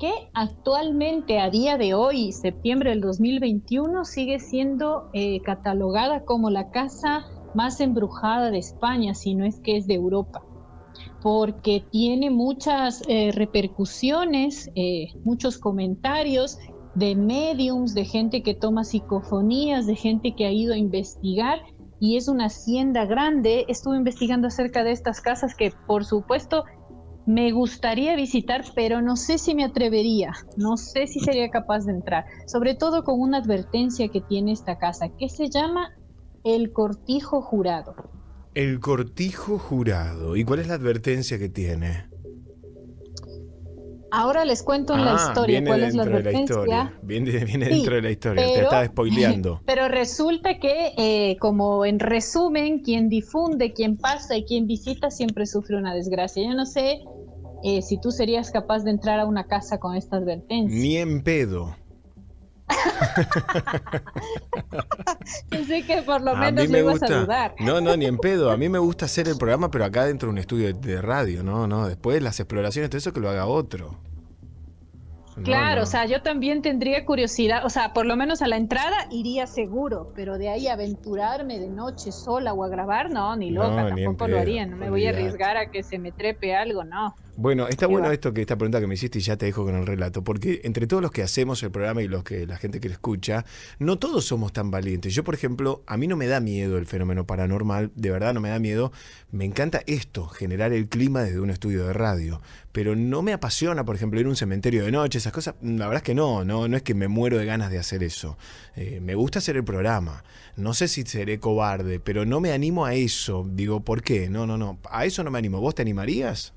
que actualmente, a día de hoy, septiembre del 2021, sigue siendo eh, catalogada como la casa más embrujada de España, si no es que es de Europa. porque tiene muchas eh, repercusiones, eh, muchos comentarios de mediums, de gente que toma psicofonías, de gente que ha ido a investigar y es una hacienda grande. Estuve investigando acerca de estas casas que por supuesto me gustaría visitar, pero no sé si me atrevería, no sé si sería capaz de entrar, sobre todo con una advertencia que tiene esta casa, que se llama el cortijo jurado. El cortijo jurado. ¿Y cuál es la advertencia que tiene? Ahora les cuento en la Ah, historia viene cuál es la dentro de la advertencia. historia. Viene, viene Sí, dentro de la historia. Te pero- estaba spoileando. Pero resulta que, eh, como en resumen, quien difunde, quien pasa y quien visita siempre sufre una desgracia. Yo no sé eh, si tú serías capaz de entrar a una casa con esta advertencia. Ni en pedo. Pensé que por lo A menos me ibas a gusta. dudar. No, no, ni en pedo. A mí me gusta hacer el programa, pero acá dentro de un estudio de, de radio, ¿no? No, después las exploraciones, todo eso que lo haga otro. Claro, no. o sea, yo también tendría curiosidad, o sea, por lo menos a la entrada iría seguro, pero de ahí aventurarme de noche sola o a grabar, no, ni No, loca, ni tampoco lo haría, no me voy a arriesgar a que se me trepe algo, no. Bueno, está bueno va. esto que esta pregunta que me hiciste y ya te dejo con el relato, porque entre todos los que hacemos el programa y los que la gente que lo escucha, no todos somos tan valientes. Yo, por ejemplo, a mí no me da miedo el fenómeno paranormal, de verdad no me da miedo. Me encanta esto, generar el clima desde un estudio de radio, pero no me apasiona, por ejemplo, ir a un cementerio de noche, esas cosas. La verdad es que no, no, no es que me muero de ganas de hacer eso. Eh, me gusta hacer el programa. No sé si seré cobarde, pero no me animo a eso. Digo, ¿por qué? No, no, no. A eso no me animo. ¿Vos te animarías?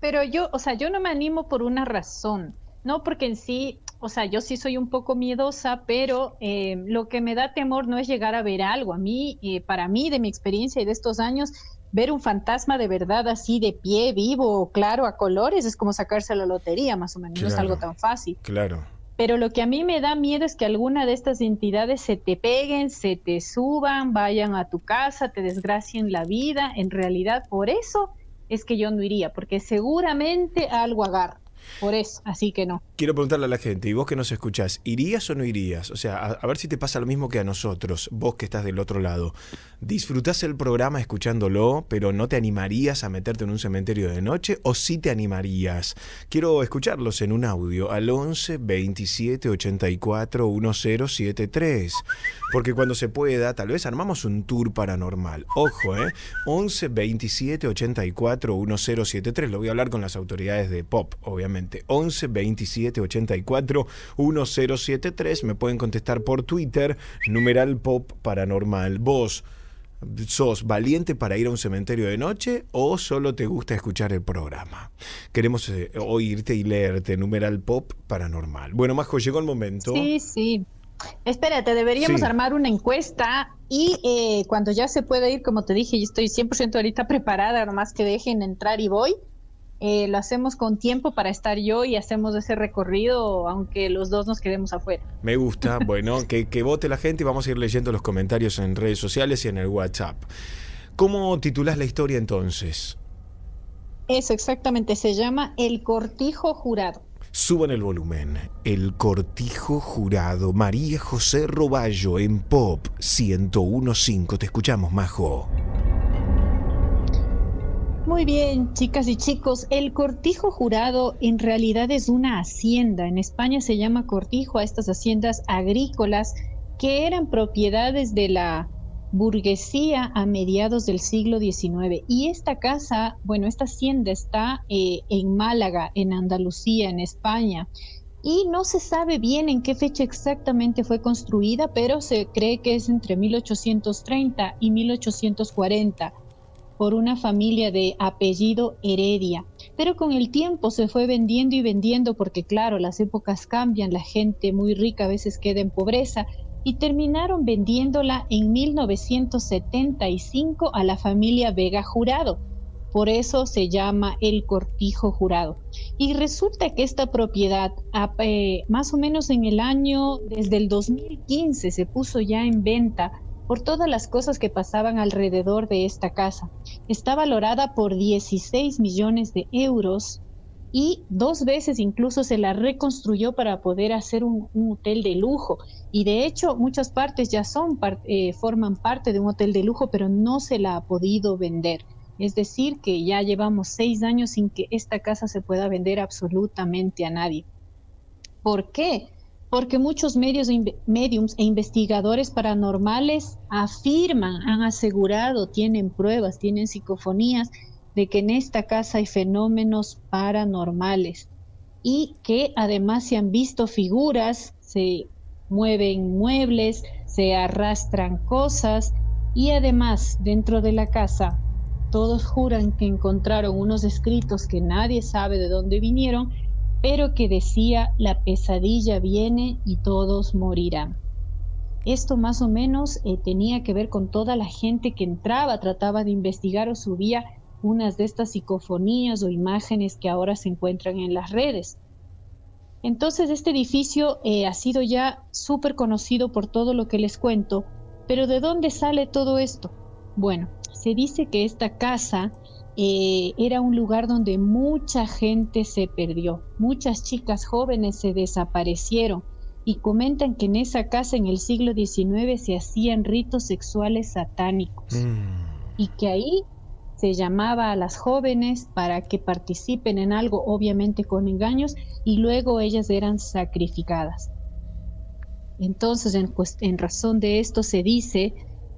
Pero yo, o sea, yo no me animo por una razón, no porque en sí, o sea, yo sí soy un poco miedosa, pero eh, lo que me da temor no es llegar a ver algo. A mí, eh, para mí, de mi experiencia y de estos años, ver un fantasma de verdad así de pie, vivo, claro, a colores, es como sacarse la lotería, más o menos, no es algo tan fácil. Claro. Pero lo que a mí me da miedo es que alguna de estas entidades se te peguen, se te suban, vayan a tu casa, te desgracien la vida. En realidad, por eso es que yo no iría, porque seguramente algo agarra. Por eso, así que no. Quiero preguntarle a la gente, y vos que nos escuchás, ¿irías o no irías? O sea, a, a ver si te pasa lo mismo que a nosotros, vos que estás del otro lado. ¿Disfrutás el programa escuchándolo, pero no te animarías a meterte en un cementerio de noche o sí te animarías? Quiero escucharlos en un audio al 11 27 84 1073. Porque cuando se pueda, tal vez armamos un tour paranormal. Ojo, ¿eh? 11 27 84 1073. Lo voy a hablar con las autoridades de POP, obviamente. 11 27 84 1073. Me pueden contestar por Twitter, numeral POP paranormal. Vos. ¿Sos valiente para ir a un cementerio de noche o solo te gusta escuchar el programa? Queremos eh, oírte y leerte, numeral pop paranormal. Bueno, Majo, llegó el momento. Sí, sí. Espérate, deberíamos Sí. armar una encuesta y eh, cuando ya se pueda ir, como te dije, yo estoy 100% ahorita preparada, nomás que dejen entrar y voy. Eh, lo hacemos con tiempo para estar yo y hacemos ese recorrido, aunque los dos nos quedemos afuera. Me gusta, bueno, que, que vote la gente y vamos a ir leyendo los comentarios en redes sociales y en el WhatsApp. ¿Cómo titulás la historia entonces? Eso exactamente, se llama El Cortijo Jurado. Suban el volumen. El cortijo jurado. María José Roballo en Pop 1015. Te escuchamos, Majo. Muy bien, chicas y chicos, el cortijo jurado en realidad es una hacienda. En España se llama cortijo a estas haciendas agrícolas que eran propiedades de la burguesía a mediados del siglo XIX. Y esta casa, bueno, esta hacienda está eh, en Málaga, en Andalucía, en España. Y no se sabe bien en qué fecha exactamente fue construida, pero se cree que es entre 1830 y 1840 por una familia de apellido Heredia. Pero con el tiempo se fue vendiendo y vendiendo porque claro, las épocas cambian, la gente muy rica a veces queda en pobreza y terminaron vendiéndola en 1975 a la familia Vega Jurado. Por eso se llama el cortijo jurado. Y resulta que esta propiedad, eh, más o menos en el año, desde el 2015, se puso ya en venta por todas las cosas que pasaban alrededor de esta casa. Está valorada por 16 millones de euros y dos veces incluso se la reconstruyó para poder hacer un, hotel de lujo. Y de hecho muchas partes ya son eh, forman parte de un hotel de lujo, pero no se la ha podido vender. Es decir, que ya llevamos seis años sin que esta casa se pueda vender absolutamente a nadie. ¿Por qué? Porque muchos medios mediums e investigadores paranormales afirman, han asegurado, tienen pruebas, tienen psicofonías de que en esta casa hay fenómenos paranormales y que además se han visto figuras, se mueven muebles, se arrastran cosas y además dentro de la casa todos juran que encontraron unos escritos que nadie sabe de dónde vinieron, pero que decía la pesadilla viene y todos morirán. Esto más o menos eh, tenía que ver con toda la gente que entraba, trataba de investigar o subía unas de estas psicofonías o imágenes que ahora se encuentran en las redes. Entonces este edificio eh, ha sido ya súper conocido por todo lo que les cuento, pero ¿de dónde sale todo esto? Bueno, se dice que esta casa eh, era un lugar donde mucha gente se perdió, muchas chicas jóvenes se desaparecieron y comentan que en esa casa en el siglo XIX se hacían ritos sexuales satánicos mm. y que ahí se llamaba a las jóvenes para que participen en algo, obviamente con engaños, y luego ellas eran sacrificadas. Entonces, en, en, razón de esto se dice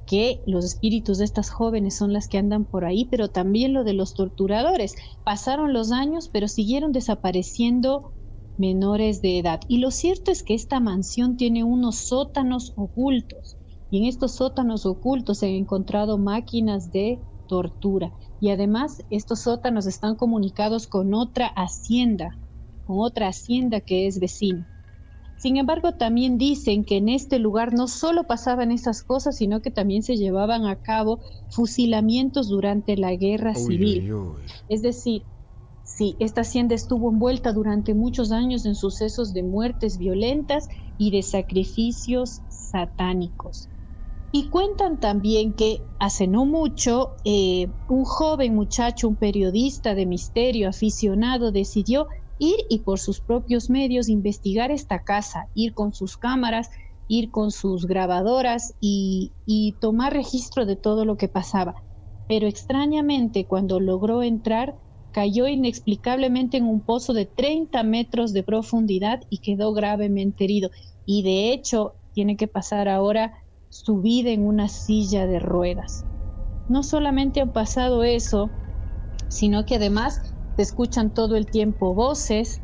que los espíritus de estas jóvenes son las que andan por ahí, pero también lo de los torturadores. Pasaron los años, pero siguieron desapareciendo menores de edad. Y lo cierto es que esta mansión tiene unos sótanos ocultos. Y en estos sótanos ocultos se han encontrado máquinas de tortura. Y además estos sótanos están comunicados con otra hacienda, con otra hacienda que es vecina. Sin embargo, también dicen que en este lugar no solo pasaban esas cosas, sino que también se llevaban a cabo fusilamientos durante la guerra civil. Es decir, sí, esta hacienda estuvo envuelta durante muchos años en sucesos de muertes violentas y de sacrificios satánicos. Y cuentan también que hace no mucho eh, un joven muchacho, un periodista de misterio aficionado, decidió ir y por sus propios medios investigar esta casa, ir con sus cámaras, ir con sus grabadoras y, tomar registro de todo lo que pasaba. Pero extrañamente cuando logró entrar, cayó inexplicablemente en un pozo de 30 metros de profundidad y quedó gravemente herido. Y de hecho tiene que pasar ahora su vida en una silla de ruedas. No solamente han pasado eso, sino que además se escuchan todo el tiempo voces.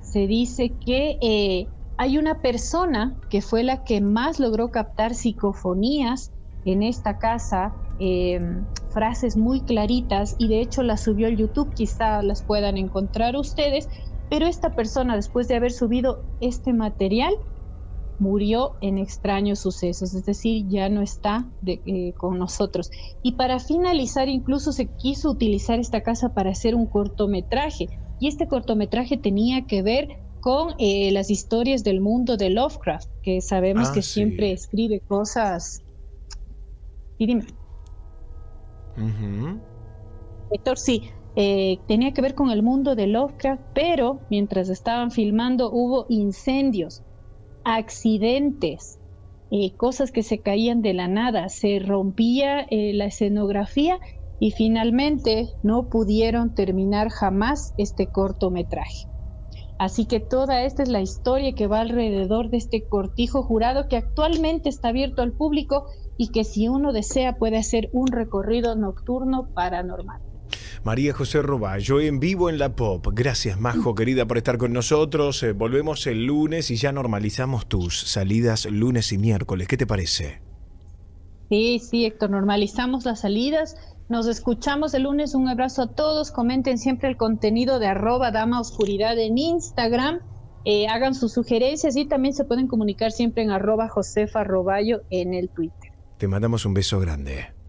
Se dice que eh, hay una persona que fue la que más logró captar psicofonías en esta casa, em, frases muy claritas, y de hecho las subió al YouTube, quizá las puedan encontrar ustedes, pero esta persona, después de haber subido este material, murió en extraños sucesos, es decir, ya no está eh, con nosotros. Y para finalizar, incluso se quiso utilizar esta casa para hacer un cortometraje, y este cortometraje tenía que ver con eh, las historias del mundo de Lovecraft, que sabemos ah, que siempre escribe cosas. Y dime. Héctor, sí, eh, tenía que ver con el mundo de Lovecraft, pero mientras estaban filmando hubo incendios accidentes, eh, cosas que se caían de la nada, se rompía eh, la escenografía y finalmente no pudieron terminar jamás este cortometraje. Así que toda esta es la historia que va alrededor de este cortijo jurado que actualmente está abierto al público y que si uno desea puede hacer un recorrido nocturno paranormal. María José Roballo en vivo en la Pop. Gracias, Majo, querida, por estar con nosotros. Eh, volvemos el lunes y ya normalizamos tus salidas lunes y miércoles. ¿Qué te parece? Sí, sí, Héctor, normalizamos las salidas. Nos escuchamos el lunes. Un abrazo a todos. Comenten siempre el contenido de arroba dama oscuridad en Instagram. Eh, hagan sus sugerencias y también se pueden comunicar siempre en arroba Josefa Roballo en el Twitter. Te mandamos un beso grande.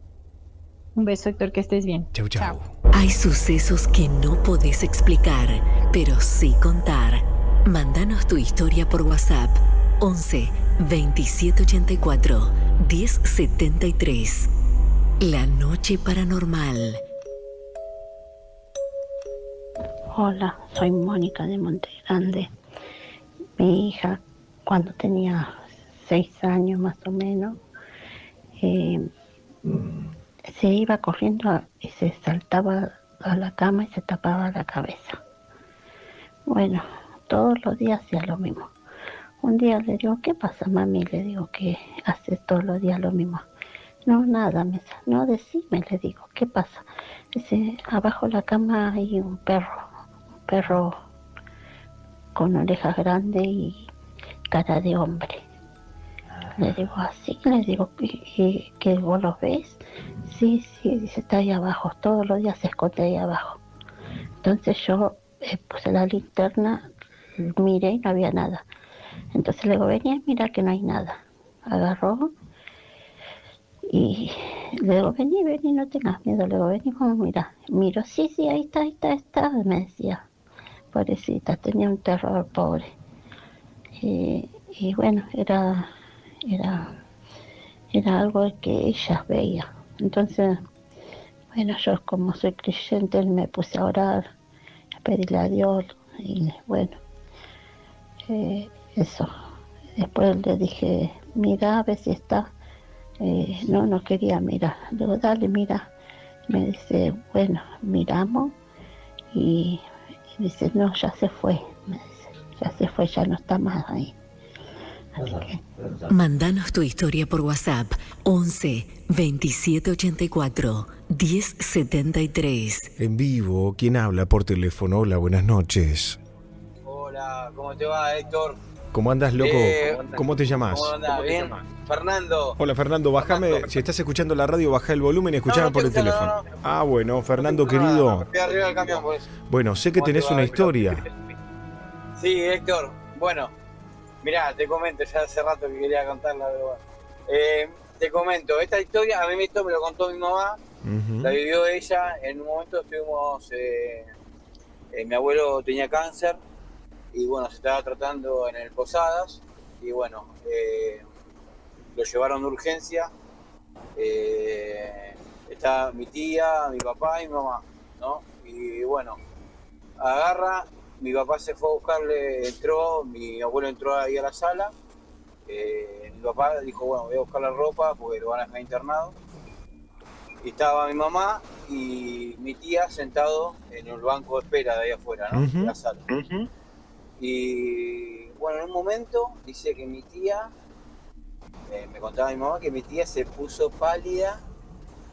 Un beso, Héctor, que estés bien. Chau, chau. Hay sucesos que no podés explicar, pero sí contar. Mándanos tu historia por WhatsApp 11 2784 1073. La noche paranormal. Hola, soy Mónica de Monte Grande. Mi hija, cuando tenía seis años más o menos, eh, se iba corriendo y se saltaba a la cama y se tapaba la cabeza. Bueno, todos los días hacía lo mismo. Un día le digo, ¿qué pasa, mami? Le digo que hace todos los días lo mismo. No, nada, mesa. No, decime, le digo, ¿qué pasa? Dice, abajo de la cama hay un perro, un perro con orejas grandes y cara de hombre. Le digo, así, le digo, ¿y, que vos lo ves? Sí, sí, dice, está ahí abajo, todos los días se esconde ahí abajo. Entonces yo eh, puse la linterna, miré y no había nada. Entonces le digo, venía, mira que no hay nada. Agarró y le digo, vení, vení, no tengas miedo. Le digo, vení, vamos, mira. Miro, sí, sí, ahí está, ahí está, ahí está, me decía. Pobrecita, tenía un terror pobre. Y, y bueno, era, era, era algo que ella veía. Entonces, bueno, yo como soy creyente me puse a orar, a pedirle a Dios y bueno, eh, eso. Después le dije, mira a ver si está. Eh, no, no quería mirar. Digo, dale, mira. Me dice, bueno, miramos y, y dice, no, ya se fue. Me dice, ya se fue, ya no está más ahí. Así que, Mandanos tu historia por WhatsApp 11 2784 1073. En vivo, ¿quién habla por teléfono? Hola, buenas noches. Hola, ¿cómo te va, Héctor? ¿Cómo andas, loco? Eh, ¿Cómo te llamas? ¿Cómo andás? ¿Bien? Fernando. Hola, Fernando, bájame. Si estás escuchando la radio, baja el volumen y escuchame No, no por el teléfono. Ah, bueno, Fernando, querido. Estoy arriba del camión, pues. Bueno, sé que ¿Cómo te tenés va, una historia. Sí, Héctor. Bueno, mirá, te comento, ya hace rato que quería contarla, pero bueno. Eh, te comento, esta historia a mí esto me lo contó mi mamá, la vivió ella. En un momento estuvimos, eh, eh, mi abuelo tenía cáncer y bueno, se estaba tratando en el Posadas y bueno, lo llevaron de urgencia. Está mi tía, mi papá y mi mamá, ¿no? Y bueno, agarra, mi papá se fue a buscarle, entró, mi abuelo entró ahí a la sala, eh, mi papá dijo, bueno, voy a buscar la ropa porque lo van a dejar internado. Y estaba mi mamá y mi tía sentado en el banco de espera de ahí afuera, ¿no? De la sala. Y bueno, en un momento dice que mi tía, eh, me contaba mi mamá que mi tía se puso pálida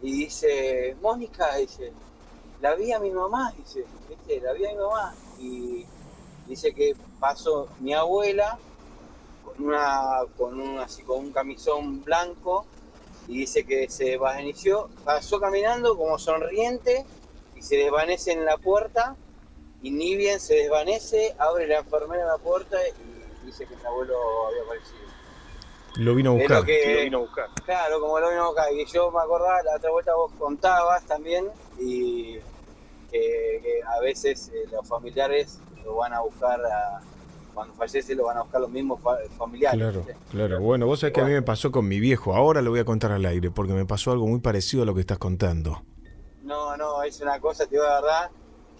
y dice, Mónica, dice, la vi a mi mamá, dice, ¿viste? La vi a mi mamá. Y dice que pasó mi abuela con una, con un, así, con un camisón blanco y dice que se desvaneció, pasó caminando como sonriente y se desvanece en la puerta y ni bien se desvanece, abre la enfermera la puerta y dice que mi abuelo había aparecido. Lo vino a buscar. lo que- Claro, como lo vino acá. Y yo me acordaba, la otra vuelta vos contabas también, y que, que a veces eh, los familiares lo van a buscar, a- cuando fallece lo van a buscar los mismos fa- familiares. Claro, claro. Bueno, vos sabés que a mí me pasó con mi viejo. Ahora lo voy a contar al aire porque me pasó algo muy parecido a lo que estás contando. No, no, es una cosa, te digo la verdad,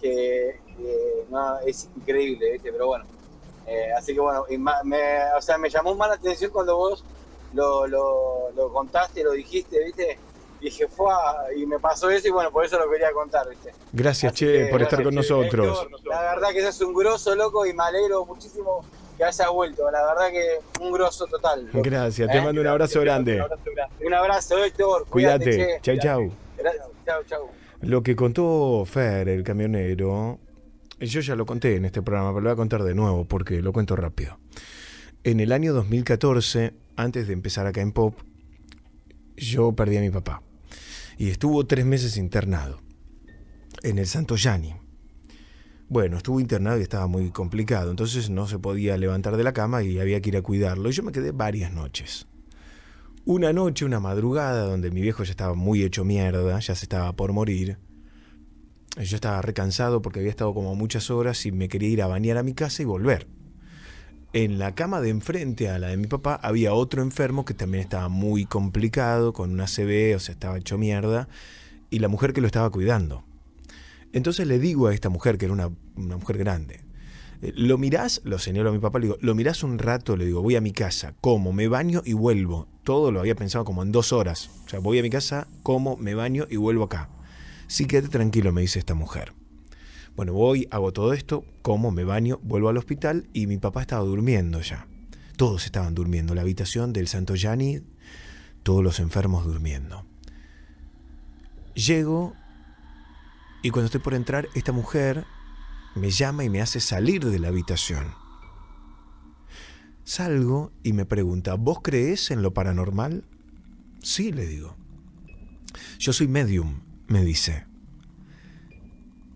que que no, es increíble, ¿viste? Pero bueno, eh, así que bueno, y ma- me, o sea, me llamó más la atención cuando vos lo, lo, lo contaste, lo dijiste, ¿viste? Y dije, fue, y me pasó eso y bueno, por eso lo quería contar, ¿viste? Gracias, Así che, que, por estar con nosotros. Héctor, La verdad que sos un grosso, loco, y me alegro muchísimo que hayas vuelto. La verdad que un grosso total. loco. Gracias, te ¿Eh? mando un abrazo grande. Un abrazo, Héctor. Cuídate. che. Chau. Chau, chau. Lo que contó Fer, el camionero, yo ya lo conté en este programa, pero lo voy a contar de nuevo porque lo cuento rápido. En el año 2014, antes de empezar acá en Pop, yo perdí a mi papá. Y estuvo tres meses internado en el Santo Yani. Bueno, estuvo internado y estaba muy complicado, entonces no se podía levantar de la cama y había que ir a cuidarlo. Y yo me quedé varias noches. Una noche, una madrugada, donde mi viejo ya estaba muy hecho mierda, ya se estaba por morir. Yo estaba recansado porque había estado como muchas horas y me quería ir a bañar a mi casa y volver. En la cama de enfrente a la de mi papá había otro enfermo que también estaba muy complicado, con una CB, o sea, estaba hecho mierda, y la mujer que lo estaba cuidando. Entonces le digo a esta mujer, que era una, una mujer grande, Eh, Lo mirás, lo señalo a mi papá, le digo, lo mirás un rato, le digo, voy a mi casa, como, me baño y vuelvo. Todo lo había pensado como en dos horas. O sea, voy a mi casa, como, me baño y vuelvo acá. Sí, quédate tranquilo, me dice esta mujer. Bueno, voy, hago todo esto, como, me baño, vuelvo al hospital y mi papá estaba durmiendo ya. Todos estaban durmiendo. La habitación del Santo Yani, todos los enfermos durmiendo. Llego y cuando estoy por entrar, esta mujer me llama y me hace salir de la habitación. Salgo y me pregunta, ¿vos crees en lo paranormal? Sí, le digo. Yo soy medium, me dice.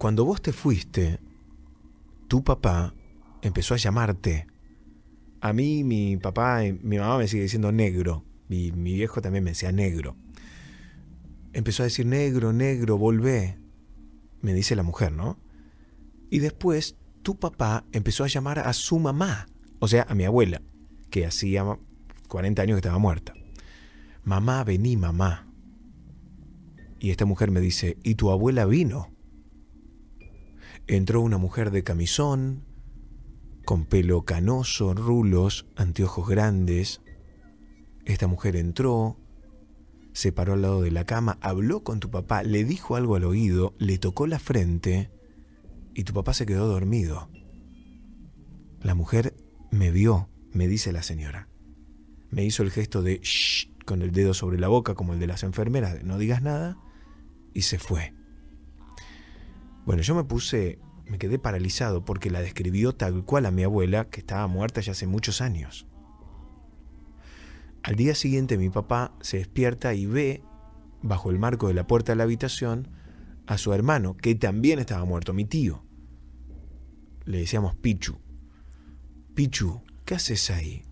Cuando vos te fuiste, tu papá empezó a llamarte. A mí, mi papá, y mi mamá me sigue diciendo negro. Y mi viejo también me decía negro. Empezó a decir negro, negro, volvé. Me dice la mujer, ¿no? Y después tu papá empezó a llamar a su mamá, o sea, a mi abuela, que hacía 40 años que estaba muerta. Mamá, vení, mamá. Y esta mujer me dice, ¿y tu abuela vino? Entró una mujer de camisón, con pelo canoso, rulos, anteojos grandes. Esta mujer entró, se paró al lado de la cama, habló con tu papá, le dijo algo al oído, le tocó la frente y tu papá se quedó dormido. La mujer me vio, me dice la señora. Me hizo el gesto de shh con el dedo sobre la boca como el de las enfermeras, no digas nada, y se fue. Bueno, yo me puse, me quedé paralizado porque la describió tal cual a mi abuela, que estaba muerta ya hace muchos años. Al día siguiente mi papá se despierta y ve, bajo el marco de la puerta de la habitación, a su hermano, que también estaba muerto, mi tío. Le decíamos Pichu. Pichu, ¿qué haces ahí?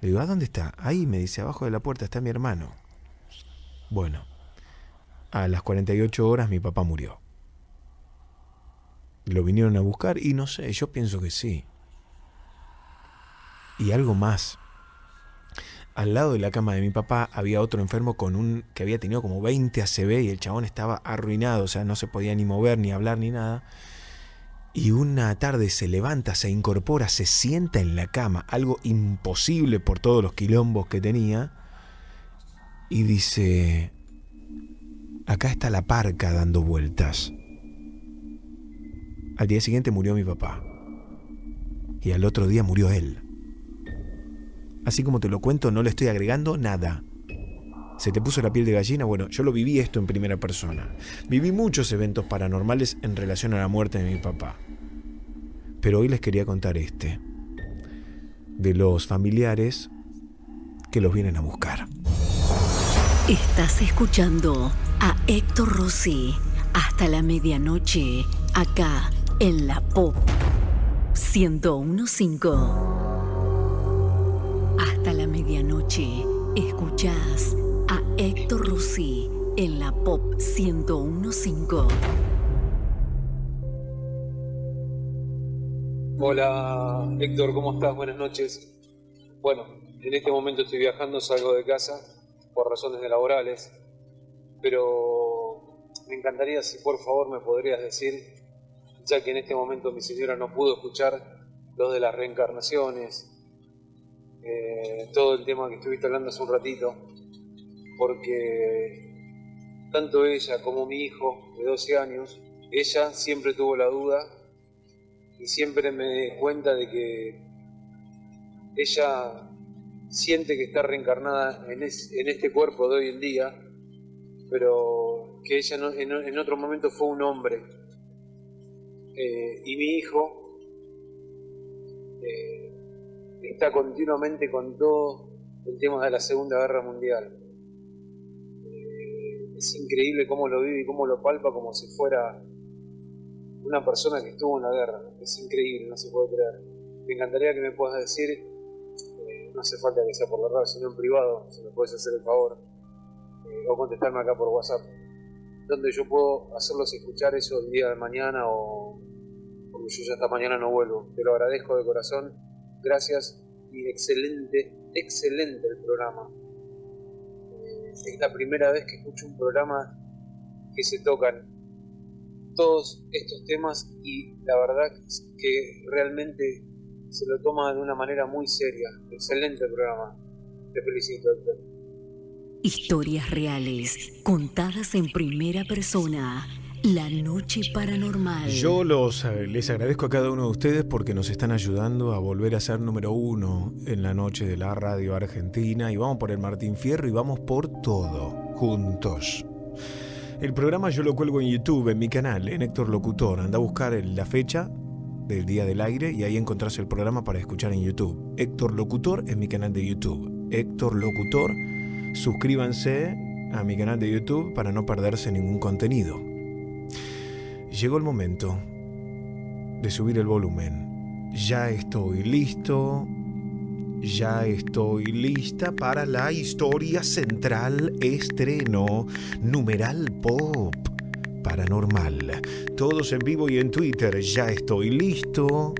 Le digo, ¿a dónde está? Ahí me dice, abajo de la puerta está mi hermano. Bueno, a las 48 horas mi papá murió. Lo vinieron a buscar y no sé, yo pienso que sí. Y algo más. Al lado de la cama de mi papá había otro enfermo con un que había tenido como 20 ACV y el chabón estaba arruinado, o sea, no se podía ni mover, ni hablar, ni nada. Y una tarde se levanta, se incorpora, se sienta en la cama, algo imposible por todos los quilombos que tenía, y dice, acá está la parca dando vueltas. Al día siguiente murió mi papá. Y al otro día murió él. Así como te lo cuento, no le estoy agregando nada. ¿Se te puso la piel de gallina? Bueno, yo lo viví esto en primera persona. Viví muchos eventos paranormales en relación a la muerte de mi papá. Pero hoy les quería contar este. De los familiares que los vienen a buscar. Estás escuchando a Héctor Rossi hasta la medianoche, acá en la Pop 1015. Hasta la medianoche, escuchás a Héctor Rossi en la Pop 1015. Hola Héctor, ¿cómo estás? Buenas noches. Bueno, en este momento estoy viajando, salgo de casa por razones de laborales, pero me encantaría si por favor me podrías decir, ya que en este momento mi señora no pudo escuchar lo de las reencarnaciones, eh, todo el tema que estuviste hablando hace un ratito, porque tanto ella como mi hijo de 12 años, ella siempre tuvo la duda y siempre me di cuenta de que ella siente que está reencarnada en, es- en este cuerpo de hoy en día, pero que ella no- en otro momento fue un hombre. Eh, y mi hijo eh, está continuamente con todo el tema de la Segunda Guerra Mundial. Eh, es increíble cómo lo vive y cómo lo palpa como si fuera una persona que estuvo en la guerra. Es increíble, no se puede creer. Me encantaría que me puedas decir, no hace falta que sea por la radio, sino en privado, si me puedes hacer el favor, o contestarme acá por WhatsApp, donde yo puedo hacerlos escuchar eso el día de mañana o porque yo ya hasta mañana no vuelvo. Te lo agradezco de corazón, gracias y excelente, excelente el programa. Eh, es la primera vez que escucho un programa que se tocan todos estos temas y la verdad que realmente se lo toma de una manera muy seria. Excelente programa. Te felicito, Héctor. Historias reales, contadas en primera persona. La noche paranormal. Yo los, eh, les agradezco a cada uno de ustedes porque nos están ayudando a volver a ser número uno en la noche de la radio argentina. Y vamos por el Martín Fierro y vamos por todo, juntos. El programa yo lo cuelgo en YouTube, en mi canal, en Héctor Locutor. Anda a buscar la fecha del día del aire y ahí encontrás el programa para escuchar en YouTube. Héctor Locutor en mi canal de YouTube. Héctor Locutor, suscríbanse a mi canal de YouTube para no perderse ningún contenido. Llegó el momento de subir el volumen. Ya estoy listo. Ya estoy lista para la historia central estreno numeral pop paranormal. Todos en vivo y en Twitter. Ya estoy listo.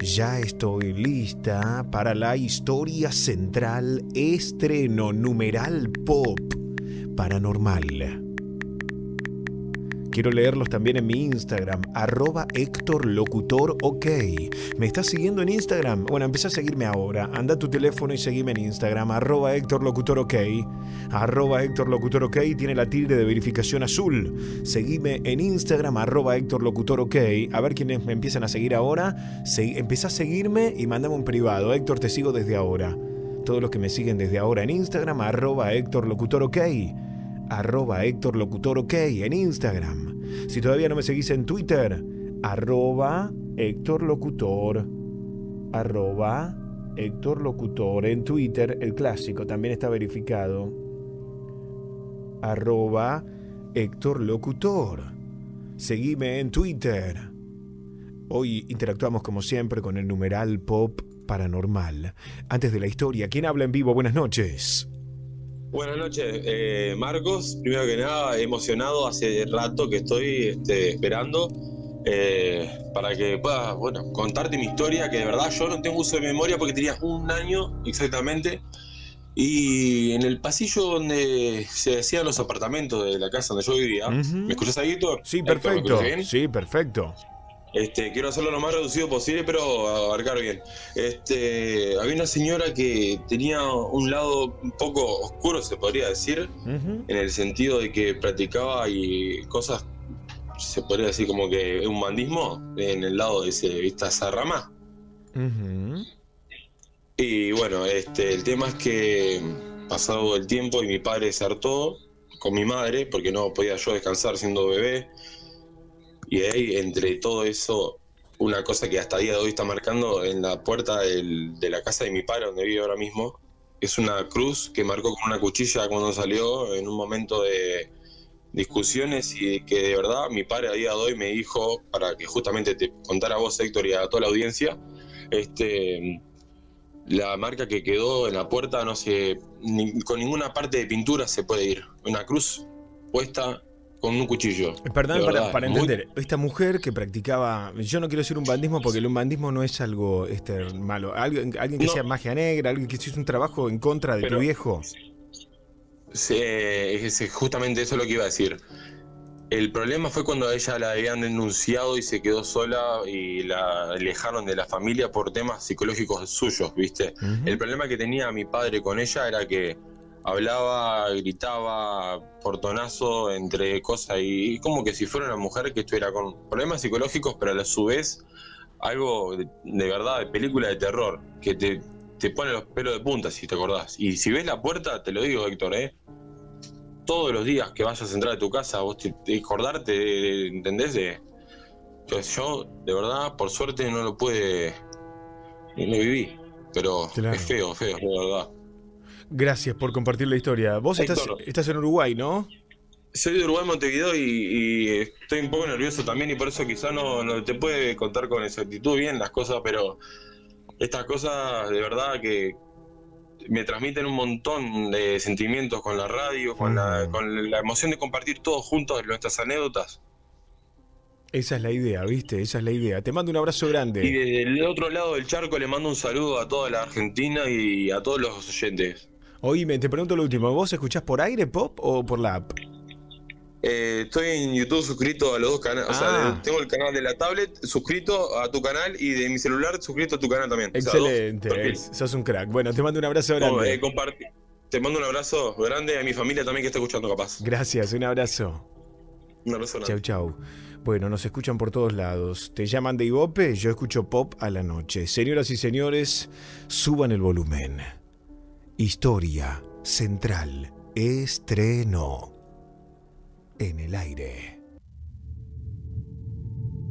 Ya estoy lista para la historia central estreno numeral pop paranormal. Quiero leerlos también en mi Instagram, arroba Héctor Locutor OK. ¿Me estás siguiendo en Instagram? Bueno, empieza a seguirme ahora. Anda a tu teléfono y seguime en Instagram, arroba Héctor Locutor OK. Arroba Héctor Locutor OK tiene la tilde de verificación azul. Seguime en Instagram, arroba Héctor Locutor OK. A ver quiénes me empiezan a seguir ahora. Se, empieza a seguirme y mandame un privado. Héctor, te sigo desde ahora. Todos los que me siguen desde ahora en Instagram, arroba Héctor Locutor OK arroba Héctor Locutor OK en Instagram. Si todavía no me seguís en Twitter, arroba Héctor Locutor, arroba Héctor Locutor en Twitter, el clásico también está verificado, arroba Héctor Locutor. Seguime en Twitter. Hoy interactuamos como siempre con el numeral pop paranormal. Antes de la historia, ¿quién habla en vivo? Buenas noches. Buenas noches, eh, Marcos. Primero que nada, emocionado hace rato que estoy este, esperando eh, para que pueda, bueno, contarte mi historia, que de verdad yo no tengo uso de memoria porque tenía un año exactamente. Y en el pasillo donde se hacían los apartamentos de la casa donde yo vivía, ¿me escuchás ahí, Héctor? Sí, Héctor, ¿me perfecto. bien? Sí, perfecto. Este, quiero hacerlo lo más reducido posible, pero abarcar bien. Este, había una señora que tenía un lado un poco oscuro, se podría decir, en el sentido de que practicaba y cosas, se podría decir como que un mandismo en el lado de ese, ¿viste? esa rama. Y bueno, este, el tema es que pasado el tiempo y mi padre se hartó con mi madre, porque no podía yo descansar siendo bebé. Y ahí, entre todo eso, una cosa que hasta día de hoy está marcando en la puerta de la casa de mi padre, donde vive ahora mismo, es una cruz que marcó con una cuchilla cuando salió en un momento de discusiones y que de verdad mi padre a día de hoy me dijo, para que justamente te contara a vos, Héctor, y a toda la audiencia, este, la marca que quedó en la puerta, no sé, ni- con ninguna parte de pintura se puede ir. Una cruz puesta con un cuchillo. Perdón, De para, para muy- entender, esta mujer que practicaba, yo no quiero decir un bandismo porque el umbandismo no es algo este, malo, alguien, alguien que No. sea magia negra, alguien que hizo un trabajo en contra de tu viejo. Sí, es- es justamente eso es lo que iba a decir. El problema fue cuando a ella la habían denunciado y se quedó sola y la alejaron de la familia por temas psicológicos suyos, ¿viste? El problema que tenía mi padre con ella era que hablaba, gritaba, portonazo entre cosas y, como que si fuera una mujer que estuviera con problemas psicológicos, pero a la su vez algo de, de verdad, de película de terror, que te, te pone los pelos de punta, si te acordás. Y si ves la puerta, te lo digo, Héctor, ¿eh? todos los días que vayas a entrar a tu casa, vos te, te acordarte, de- ¿entendés? De, yo, yo, de verdad, por suerte no lo pude, no lo viví, pero Claro. es feo, feo, de verdad. Gracias por compartir la historia. Vos estás, en Uruguay, ¿no? Soy de Uruguay, Montevideo, y, y estoy un poco nervioso también, y por eso quizá no, no te puede contar con exactitud bien las cosas, pero estas cosas de verdad que me transmiten un montón de sentimientos con la radio, con, la, con la emoción de compartir todos juntos nuestras anécdotas. Esa es la idea, ¿viste? Esa es la idea. Te mando un abrazo Y grande. desde el otro lado del charco le mando un saludo a toda la Argentina y a todos los oyentes. Oíme, te pregunto lo último. ¿Vos escuchás por aire pop o por la app? Eh, estoy en YouTube suscrito a los dos canales. O sea, Ah. tengo el canal de la tablet suscrito a tu canal y de mi celular suscrito a tu canal también. O sea, dos Excelente, perfiles. ex- sos un crack. Bueno, te mando un abrazo No, grande. eh, Te mando un abrazo grande a mi familia también que está escuchando capaz. Gracias, un abrazo. Un abrazo grande. Chau, chau. Bueno, nos escuchan por todos lados. Te llaman de Ibope, yo escucho pop a la noche. Señoras y señores, suban el volumen. Historia central. Estreno. En el aire.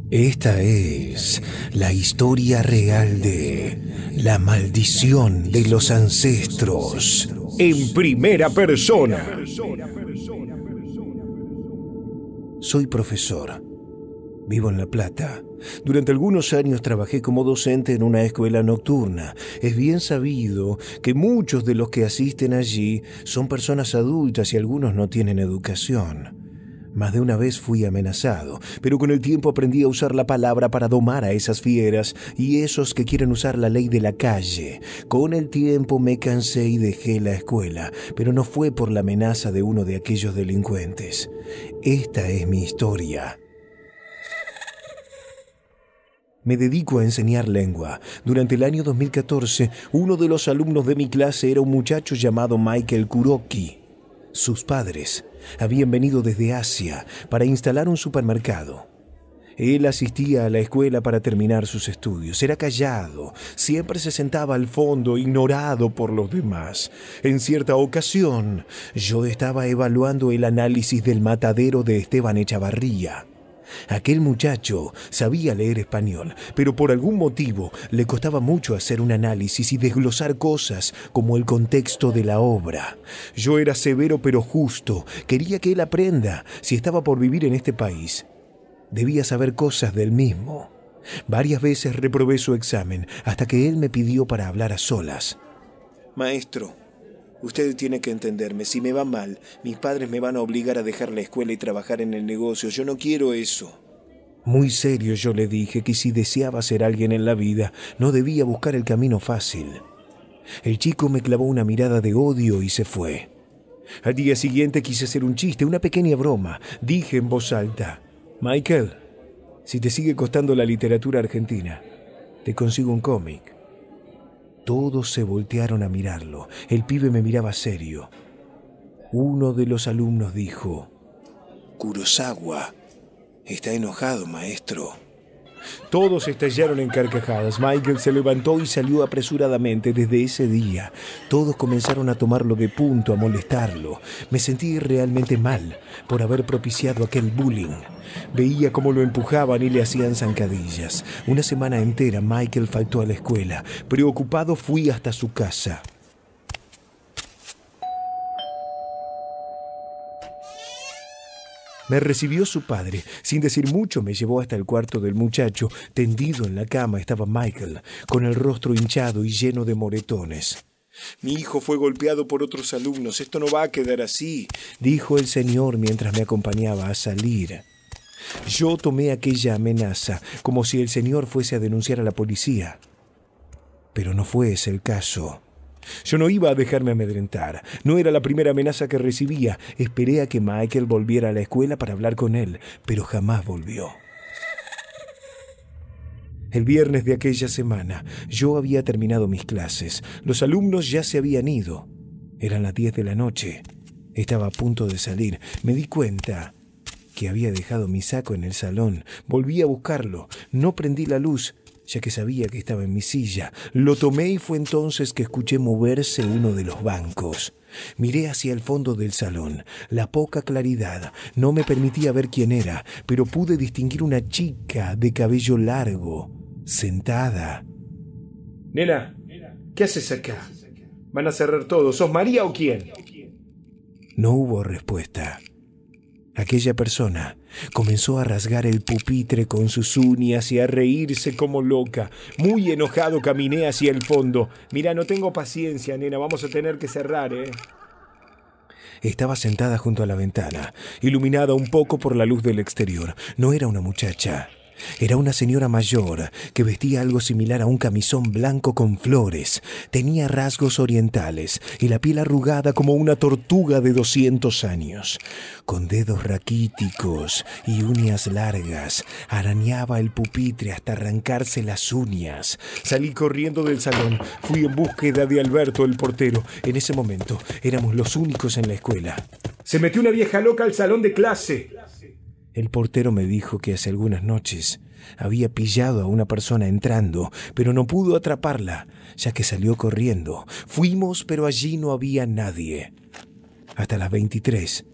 Esta es la historia real de la maldición de los ancestros en primera persona. Soy profesor. Vivo en La Plata. Durante algunos años trabajé como docente en una escuela nocturna. Es bien sabido que muchos de los que asisten allí son personas adultas y algunos no tienen educación. Más de una vez fui amenazado, pero con el tiempo aprendí a usar la palabra para domar a esas fieras y esos que quieren usar la ley de la calle. Con el tiempo me cansé y dejé la escuela, pero no fue por la amenaza de uno de aquellos delincuentes. Esta es mi historia. Me dedico a enseñar lengua. Durante el año 2014, uno de los alumnos de mi clase era un muchacho llamado Michael Kuroki. Sus padres habían venido desde Asia para instalar un supermercado. Él asistía a la escuela para terminar sus estudios. Era callado, siempre se sentaba al fondo, ignorado por los demás. En cierta ocasión, yo estaba evaluando el análisis del matadero de Esteban Echavarría. Aquel muchacho sabía leer español, pero por algún motivo le costaba mucho hacer un análisis y desglosar cosas como el contexto de la obra. Yo era severo pero justo, quería que él aprenda si estaba por vivir en este país. Debía saber cosas del mismo. Varias veces reprobé su examen hasta que él me pidió para hablar a solas. Maestro, usted tiene que entenderme. Si me va mal, mis padres me van a obligar a dejar la escuela y trabajar en el negocio. Yo no quiero eso. Muy serio yo le dije que si deseaba ser alguien en la vida, no debía buscar el camino fácil. El chico me clavó una mirada de odio y se fue. Al día siguiente quise hacer un chiste, una pequeña broma. Dije en voz alta, Michael, si te sigue costando la literatura argentina, te consigo un cómic. Todos se voltearon a mirarlo. El pibe me miraba serio. Uno de los alumnos dijo, Kurosawa está enojado, maestro. Todos estallaron en carcajadas. Michael se levantó y salió apresuradamente. Desde ese día, todos comenzaron a tomarlo de punto, a molestarlo. Me sentí realmente mal por haber propiciado aquel bullying. Veía cómo lo empujaban y le hacían zancadillas. Una semana entera Michael faltó a la escuela. Preocupado fui hasta su casa. Me recibió su padre. Sin decir mucho me llevó hasta el cuarto del muchacho. Tendido en la cama estaba Michael, con el rostro hinchado y lleno de moretones. Mi hijo fue golpeado por otros alumnos. Esto no va a quedar así, dijo el señor mientras me acompañaba a salir. Yo tomé aquella amenaza como si el señor fuese a denunciar a la policía. Pero no fue ese el caso. Yo no iba a dejarme amedrentar. No era la primera amenaza que recibía. Esperé a que Michael volviera a la escuela para hablar con él, pero jamás volvió. El viernes de aquella semana yo había terminado mis clases. Los alumnos ya se habían ido. Eran las 10 de la noche. Estaba a punto de salir. Me di cuenta que había dejado mi saco en el salón. Volví a buscarlo. No prendí la luz, ya que sabía que estaba en mi silla. Lo tomé y fue entonces que escuché moverse uno de los bancos. Miré hacia el fondo del salón. La poca claridad no me permitía ver quién era, pero pude distinguir una chica de cabello largo, sentada. Nena, ¿qué haces acá? Van a cerrar todo. ¿Sos María o quién? No hubo respuesta. Aquella persona comenzó a rasgar el pupitre con sus uñas y a reírse como loca. Muy enojado caminé hacia el fondo. Mira, no tengo paciencia, nena, vamos a tener que cerrar, ¿eh? Estaba sentada junto a la ventana, iluminada un poco por la luz del exterior. No era una muchacha, Era una señora mayor que vestía algo similar a un camisón blanco con flores. Tenía rasgos orientales y la piel arrugada como una tortuga de 200 años. Con dedos raquíticos y uñas largas, arañaba el pupitre hasta arrancarse las uñas. Salí corriendo del salón. Fui en búsqueda de Alberto, el portero. En ese momento éramos los únicos en la escuela. Se metió una vieja loca al salón de clase. El portero me dijo que hace algunas noches había pillado a una persona entrando, pero no pudo atraparla, ya que salió corriendo. Fuimos, pero allí no había nadie. Hasta las 23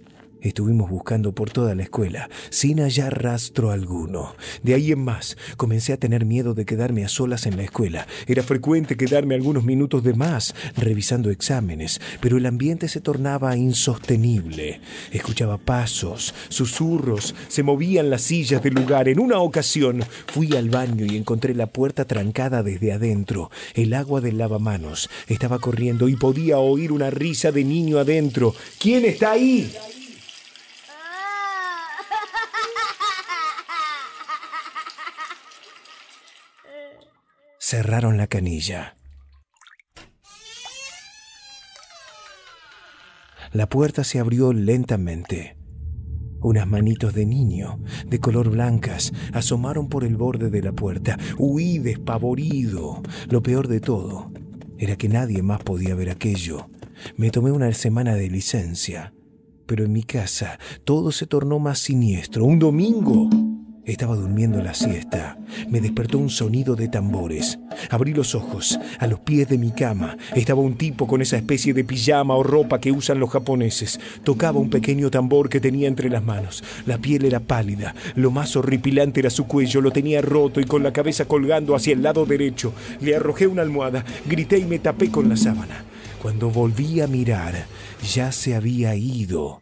Estuvimos buscando por toda la escuela, sin hallar rastro alguno. De ahí en más, comencé a tener miedo de quedarme a solas en la escuela. Era frecuente quedarme algunos minutos de más revisando exámenes, pero el ambiente se tornaba insostenible. Escuchaba pasos, susurros, se movían las sillas del lugar. En una ocasión fui al baño y encontré la puerta trancada desde adentro. El agua del lavamanos estaba corriendo y podía oír una risa de niño adentro. ¿Quién está ahí? Cerraron la canilla. La puerta se abrió lentamente. Unas manitos de niño, de color blancas, asomaron por el borde de la puerta. Huí despavorido. Lo peor de todo era que nadie más podía ver aquello. Me tomé una semana de licencia, pero en mi casa todo se tornó más siniestro. Un domingo estaba durmiendo la siesta. Me despertó un sonido de tambores. Abrí los ojos. A los pies de mi cama estaba un tipo con esa especie de pijama o ropa que usan los japoneses. Tocaba un pequeño tambor que tenía entre las manos. La piel era pálida. Lo más horripilante era su cuello. Lo tenía roto y con la cabeza colgando hacia el lado derecho. Le arrojé una almohada. Grité y me tapé con la sábana. Cuando volví a mirar, ya se había ido.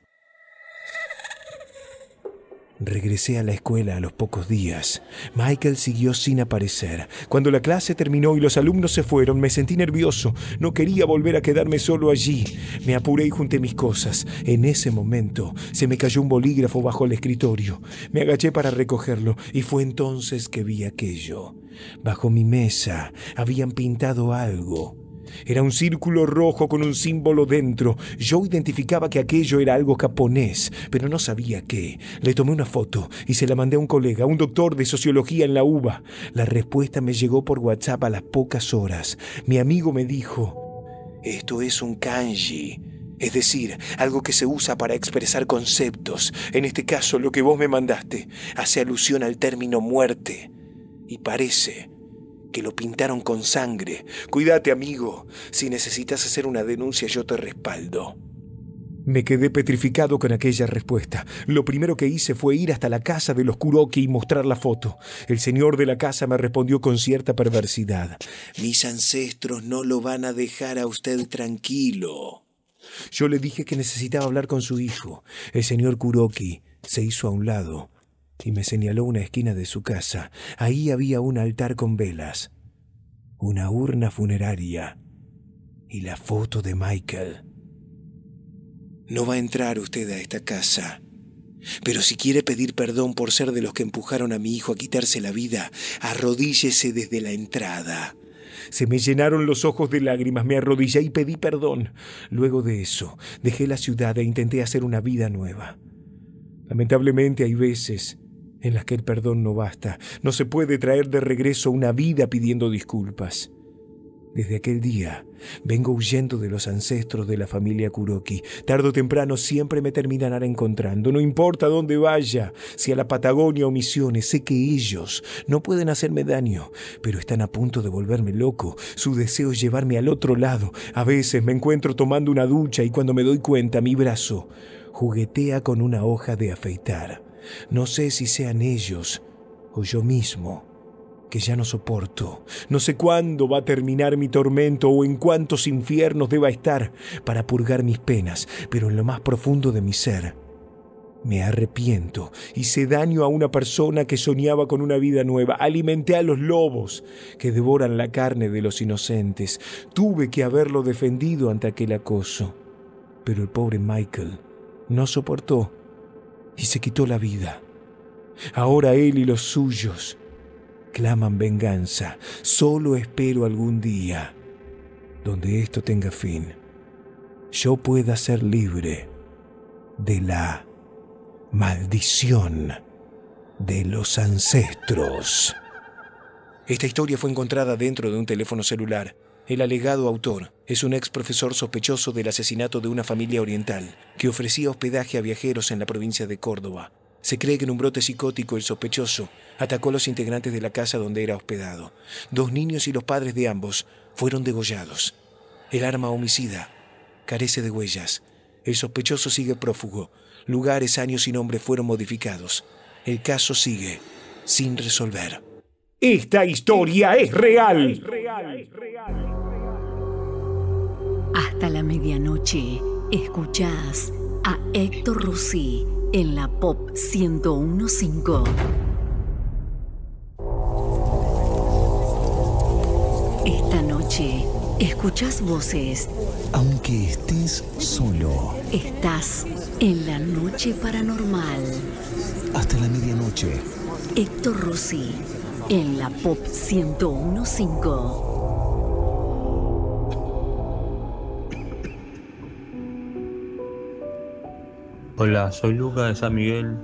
Regresé a la escuela a los pocos días. Michael siguió sin aparecer. Cuando la clase terminó y los alumnos se fueron, me sentí nervioso. No quería volver a quedarme solo allí. Me apuré y junté mis cosas. En ese momento se me cayó un bolígrafo bajo el escritorio. Me agaché para recogerlo y fue entonces que vi aquello. Bajo mi mesa habían pintado algo. Era un círculo rojo con un símbolo dentro. Yo identificaba que aquello era algo japonés, pero no sabía qué. Le tomé una foto y se la mandé a un colega, un doctor de sociología en la UBA. La respuesta me llegó por WhatsApp a las pocas horas. Mi amigo me dijo, esto es un kanji. Es decir, algo que se usa para expresar conceptos. En este caso, lo que vos me mandaste hace alusión al término muerte. Y parece que lo pintaron con sangre. Cuídate, amigo. Si necesitas hacer una denuncia, yo te respaldo. Me quedé petrificado con aquella respuesta. Lo primero que hice fue ir hasta la casa de los Kuroki y mostrar la foto. El señor de la casa me respondió con cierta perversidad. Mis ancestros no lo van a dejar a usted tranquilo. Yo le dije que necesitaba hablar con su hijo. El señor Kuroki se hizo a un lado y me señaló una esquina de su casa. Ahí había un altar con velas, una urna funeraria y la foto de Michael. No va a entrar usted a esta casa, pero si quiere pedir perdón por ser de los que empujaron a mi hijo a quitarse la vida, arrodíllese desde la entrada. Se me llenaron los ojos de lágrimas, me arrodillé y pedí perdón. Luego de eso, dejé la ciudad e intenté hacer una vida nueva. Lamentablemente hay veces en las que el perdón no basta. No se puede traer de regreso una vida pidiendo disculpas. Desde aquel día vengo huyendo de los ancestros de la familia Kuroki. Tardo o temprano siempre me terminarán encontrando. No importa dónde vaya, si a la Patagonia o Misiones, sé que ellos no pueden hacerme daño, pero están a punto de volverme loco. Su deseo es llevarme al otro lado. A veces me encuentro tomando una ducha y cuando me doy cuenta mi brazo juguetea con una hoja de afeitar. No sé si sean ellos o yo mismo, que ya no soporto. No sé cuándo va a terminar mi tormento o en cuántos infiernos deba estar para purgar mis penas, pero en lo más profundo de mi ser me arrepiento. Hice daño a una persona que soñaba con una vida nueva. Alimenté a los lobos que devoran la carne de los inocentes. Tuve que haberlo defendido ante aquel acoso. Pero el pobre Michael no soportó y se quitó la vida. Ahora él y los suyos claman venganza. Solo espero algún día donde esto tenga fin. Yo pueda ser libre de la maldición de los ancestros. Esta historia fue encontrada dentro de un teléfono celular. El alegado autor es un ex profesor sospechoso del asesinato de una familia oriental que ofrecía hospedaje a viajeros en la provincia de Córdoba. Se cree que en un brote psicótico el sospechoso atacó a los integrantes de la casa donde era hospedado. Dos niños y los padres de ambos fueron degollados. El arma homicida carece de huellas. El sospechoso sigue prófugo. Lugares, años y nombres fueron modificados. El caso sigue sin resolver. Esta historia es real. Hasta la medianoche, escuchás a Héctor Rossi en la Pop 1015. Esta noche, escuchás voces. Aunque estés solo. Estás en la noche paranormal. Hasta la medianoche. Héctor Rossi en la Pop 1015. Hola, soy Luca de San Miguel.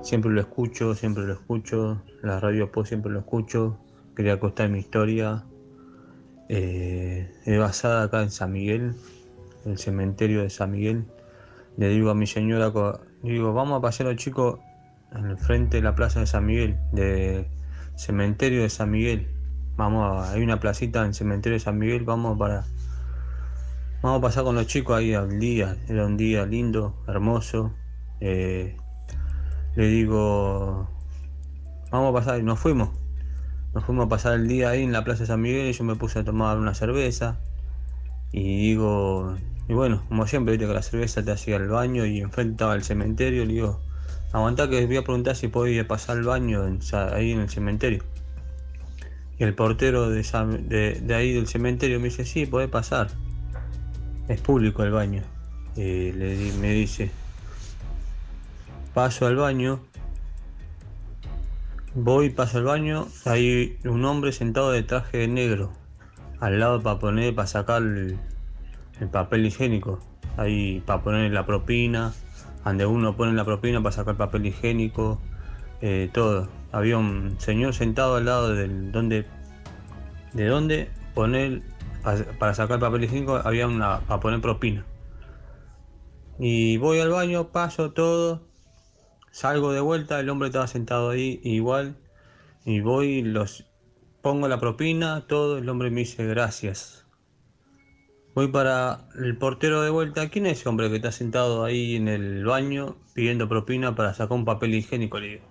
Siempre lo escucho, siempre lo escucho. La radio Pop siempre lo escucho. Quería contar mi historia. Eh, es basada acá en San Miguel, el cementerio de San Miguel. Le digo a mi señora, digo, vamos a pasear a los chicos en el frente de la plaza de San Miguel, de cementerio de San Miguel. Vamos, a- hay una placita en el cementerio de San Miguel, vamos para, vamos a pasar con los chicos ahí al día. Era un día lindo, hermoso. Eh, le digo, vamos a pasar, y nos fuimos. Nos fuimos a pasar el día ahí en la Plaza San Miguel y yo me puse a tomar una cerveza. Y digo, y bueno, como siempre, viste que la cerveza te hacía el baño y enfrente estaba el cementerio. Le digo, aguantá que voy a preguntar si podía pasar el baño ahí en el cementerio. Y el portero de- de ahí del cementerio me dice, sí, podés pasar. Es público el baño. Y le, me dice, paso al baño Voy, paso al baño, hay un hombre sentado de traje negro, al lado para poner, para sacar el, el papel higiénico, ahí para poner la propina, donde uno pone la propina para sacar papel higiénico, eh, todo. Había un señor sentado al lado del donde, de donde poner, para sacar papel higiénico, había una, para poner propina. Y voy al baño, paso todo, Salgo de vuelta, el hombre estaba sentado ahí igual. Y voy, los pongo la propina, todo, el hombre me dice gracias. Voy para el portero de vuelta. ¿Quién es ese hombre que está sentado ahí en el baño pidiendo propina para sacar un papel higiénico? Le digo.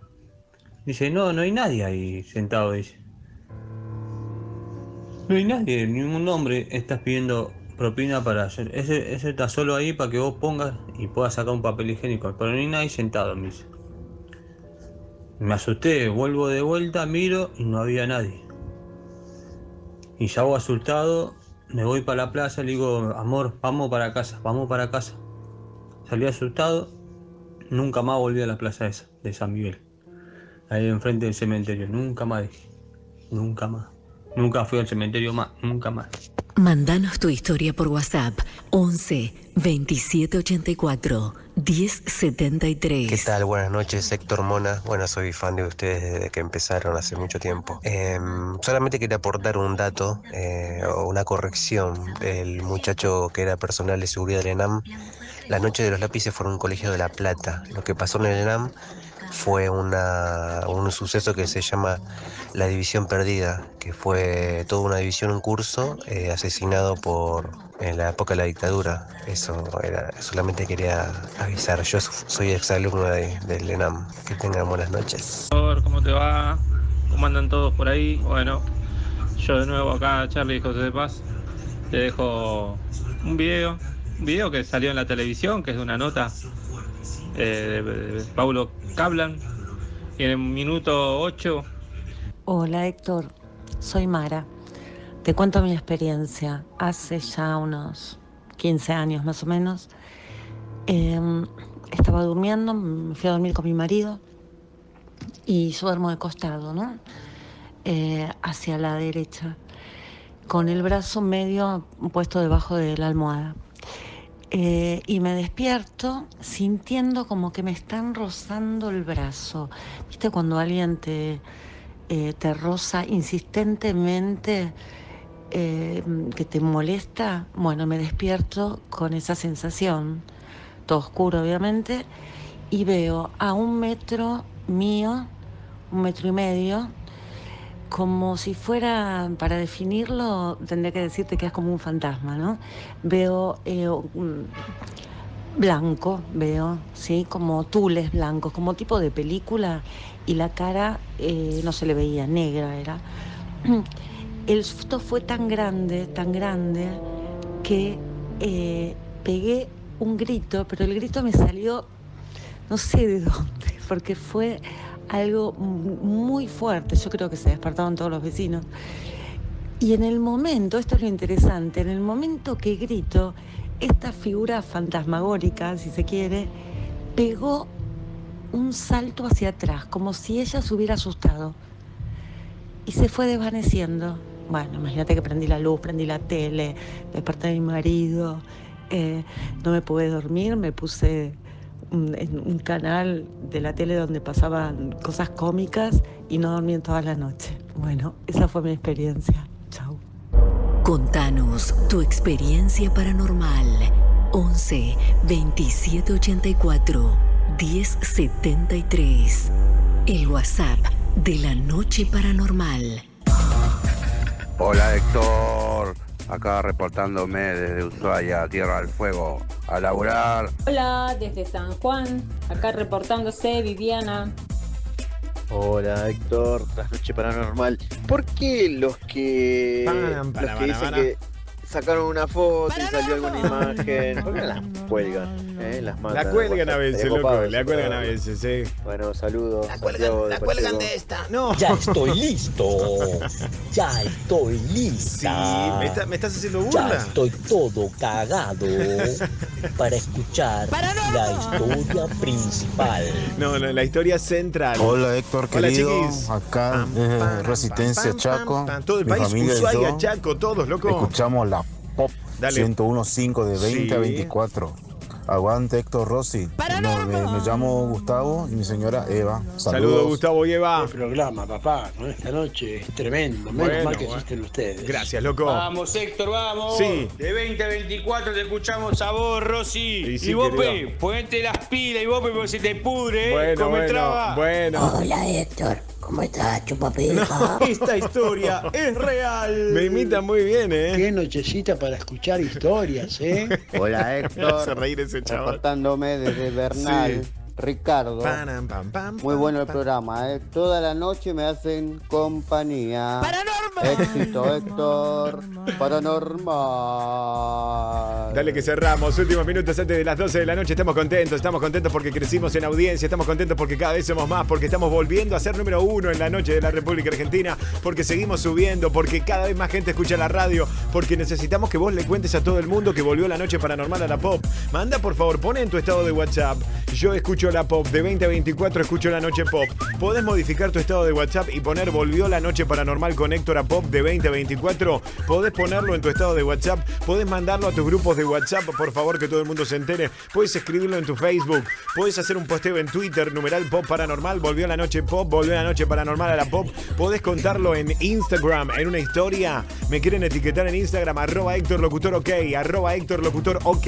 Dice, no, no hay nadie ahí sentado, dice. No hay nadie, ningún hombre estás pidiendo propina para hacer. Ese, está solo ahí para que vos pongas y puedas sacar un papel higiénico. Pero no hay nadie sentado, me dice. Me asusté, vuelvo de vuelta, miro y no había nadie. Y ya voy asustado, me voy para la plaza, le digo, amor, vamos para casa, vamos para casa. Salí asustado, nunca más volví a la plaza esa, de San Miguel. Ahí enfrente del cementerio, nunca más dije. Nunca más. Nunca fui al cementerio más, nunca más. Mandanos tu historia por WhatsApp 11 2784 1073. ¿Qué tal? Buenas noches, Héctor Mona. Bueno, soy fan de ustedes desde que empezaron hace mucho tiempo. Em, solamente quería aportar un dato eh, o una corrección. El muchacho que era personal de seguridad del ENAM, la noche de los lápices fue en un colegio de La Plata. Lo que pasó en el ENAM fue una, un suceso que se llama la División Perdida, que fue toda una división, un curso eh, asesinado por en la época de la dictadura. Eso era, solamente quería avisar. Yo soy exalumno de, del ENAM. Que tengan buenas noches. ¿Cómo te va? ¿Cómo andan todos por ahí? Bueno, yo de nuevo acá, Charlie José de Paz, te dejo un video, un video que salió en la televisión, que es de una nota eh, Paulo Cablan, y en el minuto 8 Hola Héctor, soy Mara. Te cuento mi experiencia. Hace ya unos 15 años más o menos, em, estaba durmiendo, me fui a dormir con mi marido y yo duermo de costado, ¿no? Eh, hacia la derecha, con el brazo medio puesto debajo de la almohada. Eh, y me despierto sintiendo como que me están rozando el brazo. ¿Viste cuando alguien te, eh, te roza insistentemente, eh, que te molesta? Bueno, me despierto con esa sensación, todo oscuro obviamente, y veo a un metro mío, un metro y medio, como si fuera, para definirlo, tendría que decirte que es como un fantasma, ¿no? Veo eh, blanco, veo, ¿sí? Como tules blancos, como tipo de película, y la cara eh, no se le veía, negra era. El susto fue tan grande, tan grande, que eh, pegué un grito, pero el grito me salió no sé de dónde, porque fue algo muy fuerte. Yo creo que se despertaron todos los vecinos. Y en el momento, esto es lo interesante, en el momento que grito, esta figura fantasmagórica, si se quiere, pegó un salto hacia atrás, como si ella se hubiera asustado. Y se fue desvaneciendo. Bueno, imagínate que prendí la luz, prendí la tele, desperté a mi marido, eh, no me pude dormir, me puse un, en un canal de la tele donde pasaban cosas cómicas y no dormí en toda la noche. Bueno, esa fue mi experiencia. Chao. Contanos tu experiencia paranormal. 11 2784 1073. El WhatsApp de la Noche Paranormal. Hola Héctor, acá reportándome desde Ushuaia, Tierra del Fuego, a laburar. Hola, desde San Juan, acá reportándose Viviana. Hola Héctor, tras noche paranormal. ¿Por qué los que, Paran, los que para, dicen para. que sacaron una foto y salió alguna imagen, ¿por qué las cuelgan? eh? Las matan. La cuelgan a veces, loco. copado La cuelgan a veces, sí. Bueno, saludos. Santiago de Pacheco. esta. No. Ya estoy listo. Ya estoy lista. Sí, ¿me, está- me estás haciendo Ya burla? estoy todo cagado para escuchar la historia principal. No, no, la historia central. Hola Héctor Hola, querido, chiquis. acá desde Resistencia Chaco. pam. Todo el mi país, familia y Ushuaia, yo Chaco, todos, loco. Escuchamos la Pop Dale. 101.5 de 20 a Sí. 24. Aguante Héctor Rossi. No, me, me llamo Gustavo y mi señora Eva. Saludos, Saludos, Gustavo y Eva. El programa, papá, ¿no? Esta noche es tremendo. Menos Bueno, mal que bueno. existen ustedes. Gracias, loco. Vamos, Héctor, vamos. Sí. De 20 a 24 te escuchamos a vos, Rosy. Y Y, sí, vos, querido. pe, ponete las pilas y vos, pe, porque se te pudre, ¿eh? Bueno, bueno, bueno. Hola Héctor, ¿cómo estás, chupapija? Esta historia es real. Me imita muy bien, ¿eh? Qué nochecita para escuchar historias, ¿eh? Hola Me hace Héctor, reír ese chaval. reportándome desde Bernal, Sí. Ricardo. Muy bueno el programa, ¿eh? Toda la noche me hacen compañía. Éxito, Héctor. Paranormal. Dale que cerramos. Últimos minutos antes de las 12 de la noche. Estamos contentos. Estamos contentos porque crecimos en audiencia. Estamos contentos porque cada vez somos más. Porque estamos volviendo a ser número uno en la noche de la República Argentina. Porque seguimos subiendo. Porque cada vez más gente escucha la radio. Porque necesitamos que vos le cuentes a todo el mundo que volvió la noche paranormal a la pop. Manda por favor, pone en tu estado de WhatsApp. Yo escucho la pop. De 20 a 24 escucho la noche pop. Podés modificar tu estado de WhatsApp y poner volvió la noche paranormal con Héctor a pop de 20 a 24. Podés ponerlo en tu estado de WhatsApp. Podés mandarlo a tus grupos de WhatsApp, por favor, que todo el mundo se entere. Puedes escribirlo en tu Facebook. Puedes hacer un posteo en Twitter, numeral pop paranormal. Volvió la noche pop, volvió la noche paranormal a la pop. Podés contarlo en Instagram, en una historia. Me quieren etiquetar en Instagram, arroba Héctor Locutor OK, arroba Héctor Locutor OK.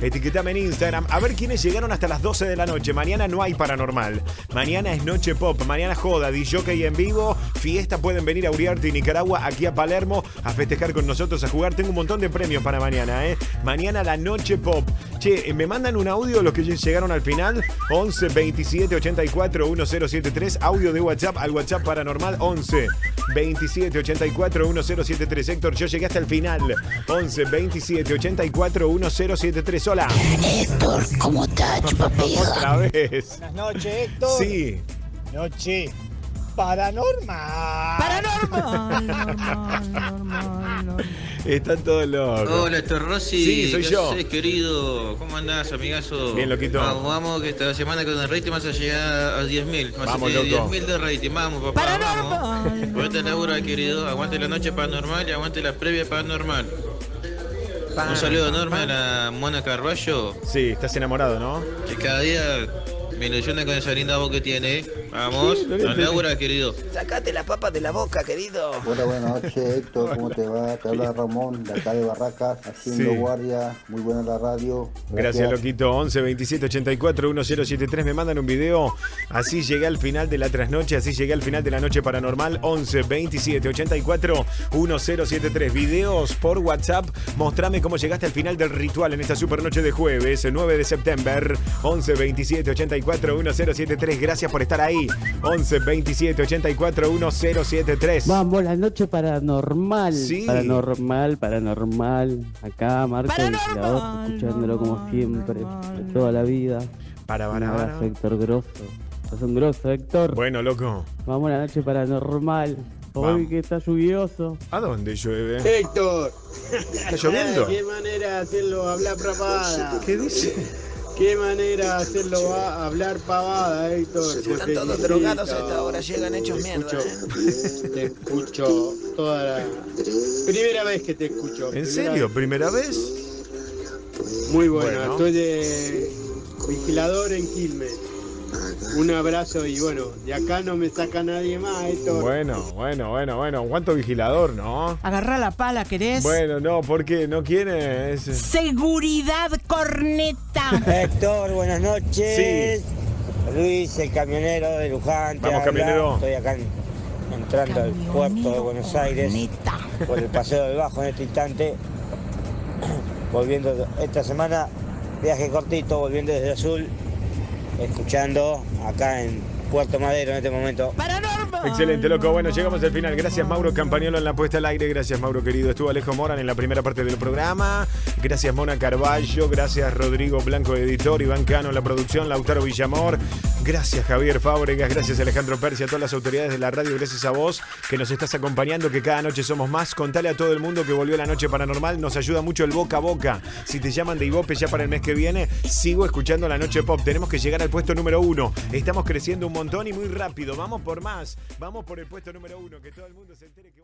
Etiquetame en Instagram. A ver quiénes llegaron hasta las 12 de la noche. Mañana no hay paranormal. Mañana es noche pop. Mañana joda, DJ en vivo. Fiesta, pueden venir a Uriarte y Nicaragua, aquí a Palermo, a festejar con nosotros, a jugar. Tengo un montón de premios para mañana, ¿eh? Mañana la noche pop. Che, me mandan un audio los que llegaron al final. 11 27 84 1073. Audio de WhatsApp al WhatsApp paranormal 11 27 84 1073. Héctor, yo llegué hasta el final. 11 27 84 1073. Hola. Héctor, ¿cómo estás, chupapija? Vez. Buenas noches, Héctor. Sí. Noche. paranormal. Paranormal. Están todos locos. Hola, esto es Rosy. Sí, soy ¿Qué yo. haces, querido? ¿Cómo andás, amigazo? Bien, loquito. Vamos, vamos, que esta semana con el rating vas a llegar a 10.000. Vas Vamos, a loco. 10.000 de rating. Vamos, papá, vamos. Ponete labura, querido. Aguante la noche paranormal y aguante la previa paranormal. Un saludo enorme a la Mona Carballo, Sí, estás enamorado, ¿no? que cada día me ilusiona con esa linda voz que tiene. Vamos, Sí, lo a entendí. labura, querido. Sacate la papa de la boca, querido. Hola, buenas noches, Héctor, ¿cómo te va? Te habla Ramón, de acá de Barracas, haciendo Sí. guardia, muy buena la radio. Gracias, loquito. 11 27 84 1073. Me mandan un video. Así llegué al final de la trasnoche. Así llegué al final de la noche paranormal. 11 27 84 1073. Videos por WhatsApp. Mostrame cómo llegaste al final del ritual en esta super noche de jueves, 9 de septiembre. 11 27 84 1073. Gracias por estar ahí. 11 27 84 1073. Vamos, la noche paranormal. Sí. Paranormal, paranormal. Acá, Marco Vigilador, escuchándolo como siempre, de toda la vida. Para, para, abrazo, para. Héctor Grosso. Sos un grosso, Héctor. Bueno, loco. Vamos, la noche paranormal. Hoy Vamos. que está lluvioso. ¿A dónde llueve? Héctor. ¿Está lloviendo? Qué manera de hacerlo hablar pavada. ¿Qué dice? Qué manera de hacerlo a- hablar pavada, Héctor. Te Están todos drogados a esta hora, llegan hechos mierda. Escucho- Te escucho toda la. Primera vez que te escucho. ¿En primera serio? ¿Primera vez? Muy buena. Bueno. Estoy de vigilador en Quilmes. Un abrazo y bueno, de acá no me saca nadie más, Héctor. Bueno, bueno, bueno, bueno. ¿Cuánto vigilador, no? Agarrá la pala, ¿querés? Bueno, no, porque no quiere. Es... Seguridad corneta. Héctor, buenas noches. Luis, el camionero de Luján. Vamos, habla. camionero. Estoy acá en- entrando al puerto de Buenos Aires por el Paseo del Bajo en este instante. Volviendo esta semana, viaje cortito, volviendo desde Azul, escuchando acá en Puerto Madero en este momento. Excelente, loco. Bueno, llegamos al final. Gracias, Mauro Campañolo en la puesta al aire. Gracias, Mauro querido. Estuvo Alejo Moran en la primera parte del programa. Gracias, Mona Carballo. Gracias, Rodrigo Blanco, editor. Iván Cano en la producción. Lautaro Villamor. Gracias, Javier Fábregas. Gracias, Alejandro Persia. A todas las autoridades de la radio. Gracias a vos que nos estás acompañando. Que cada noche somos más. Contale a todo el mundo que volvió la noche paranormal. Nos ayuda mucho el boca a boca. Si te llaman de Ibope ya para el mes que viene, sigo escuchando la noche pop. Tenemos que llegar al puesto número uno. Estamos creciendo un montón y muy rápido. Vamos por más. Vamos por el puesto número uno. Que todo el mundo se entere que.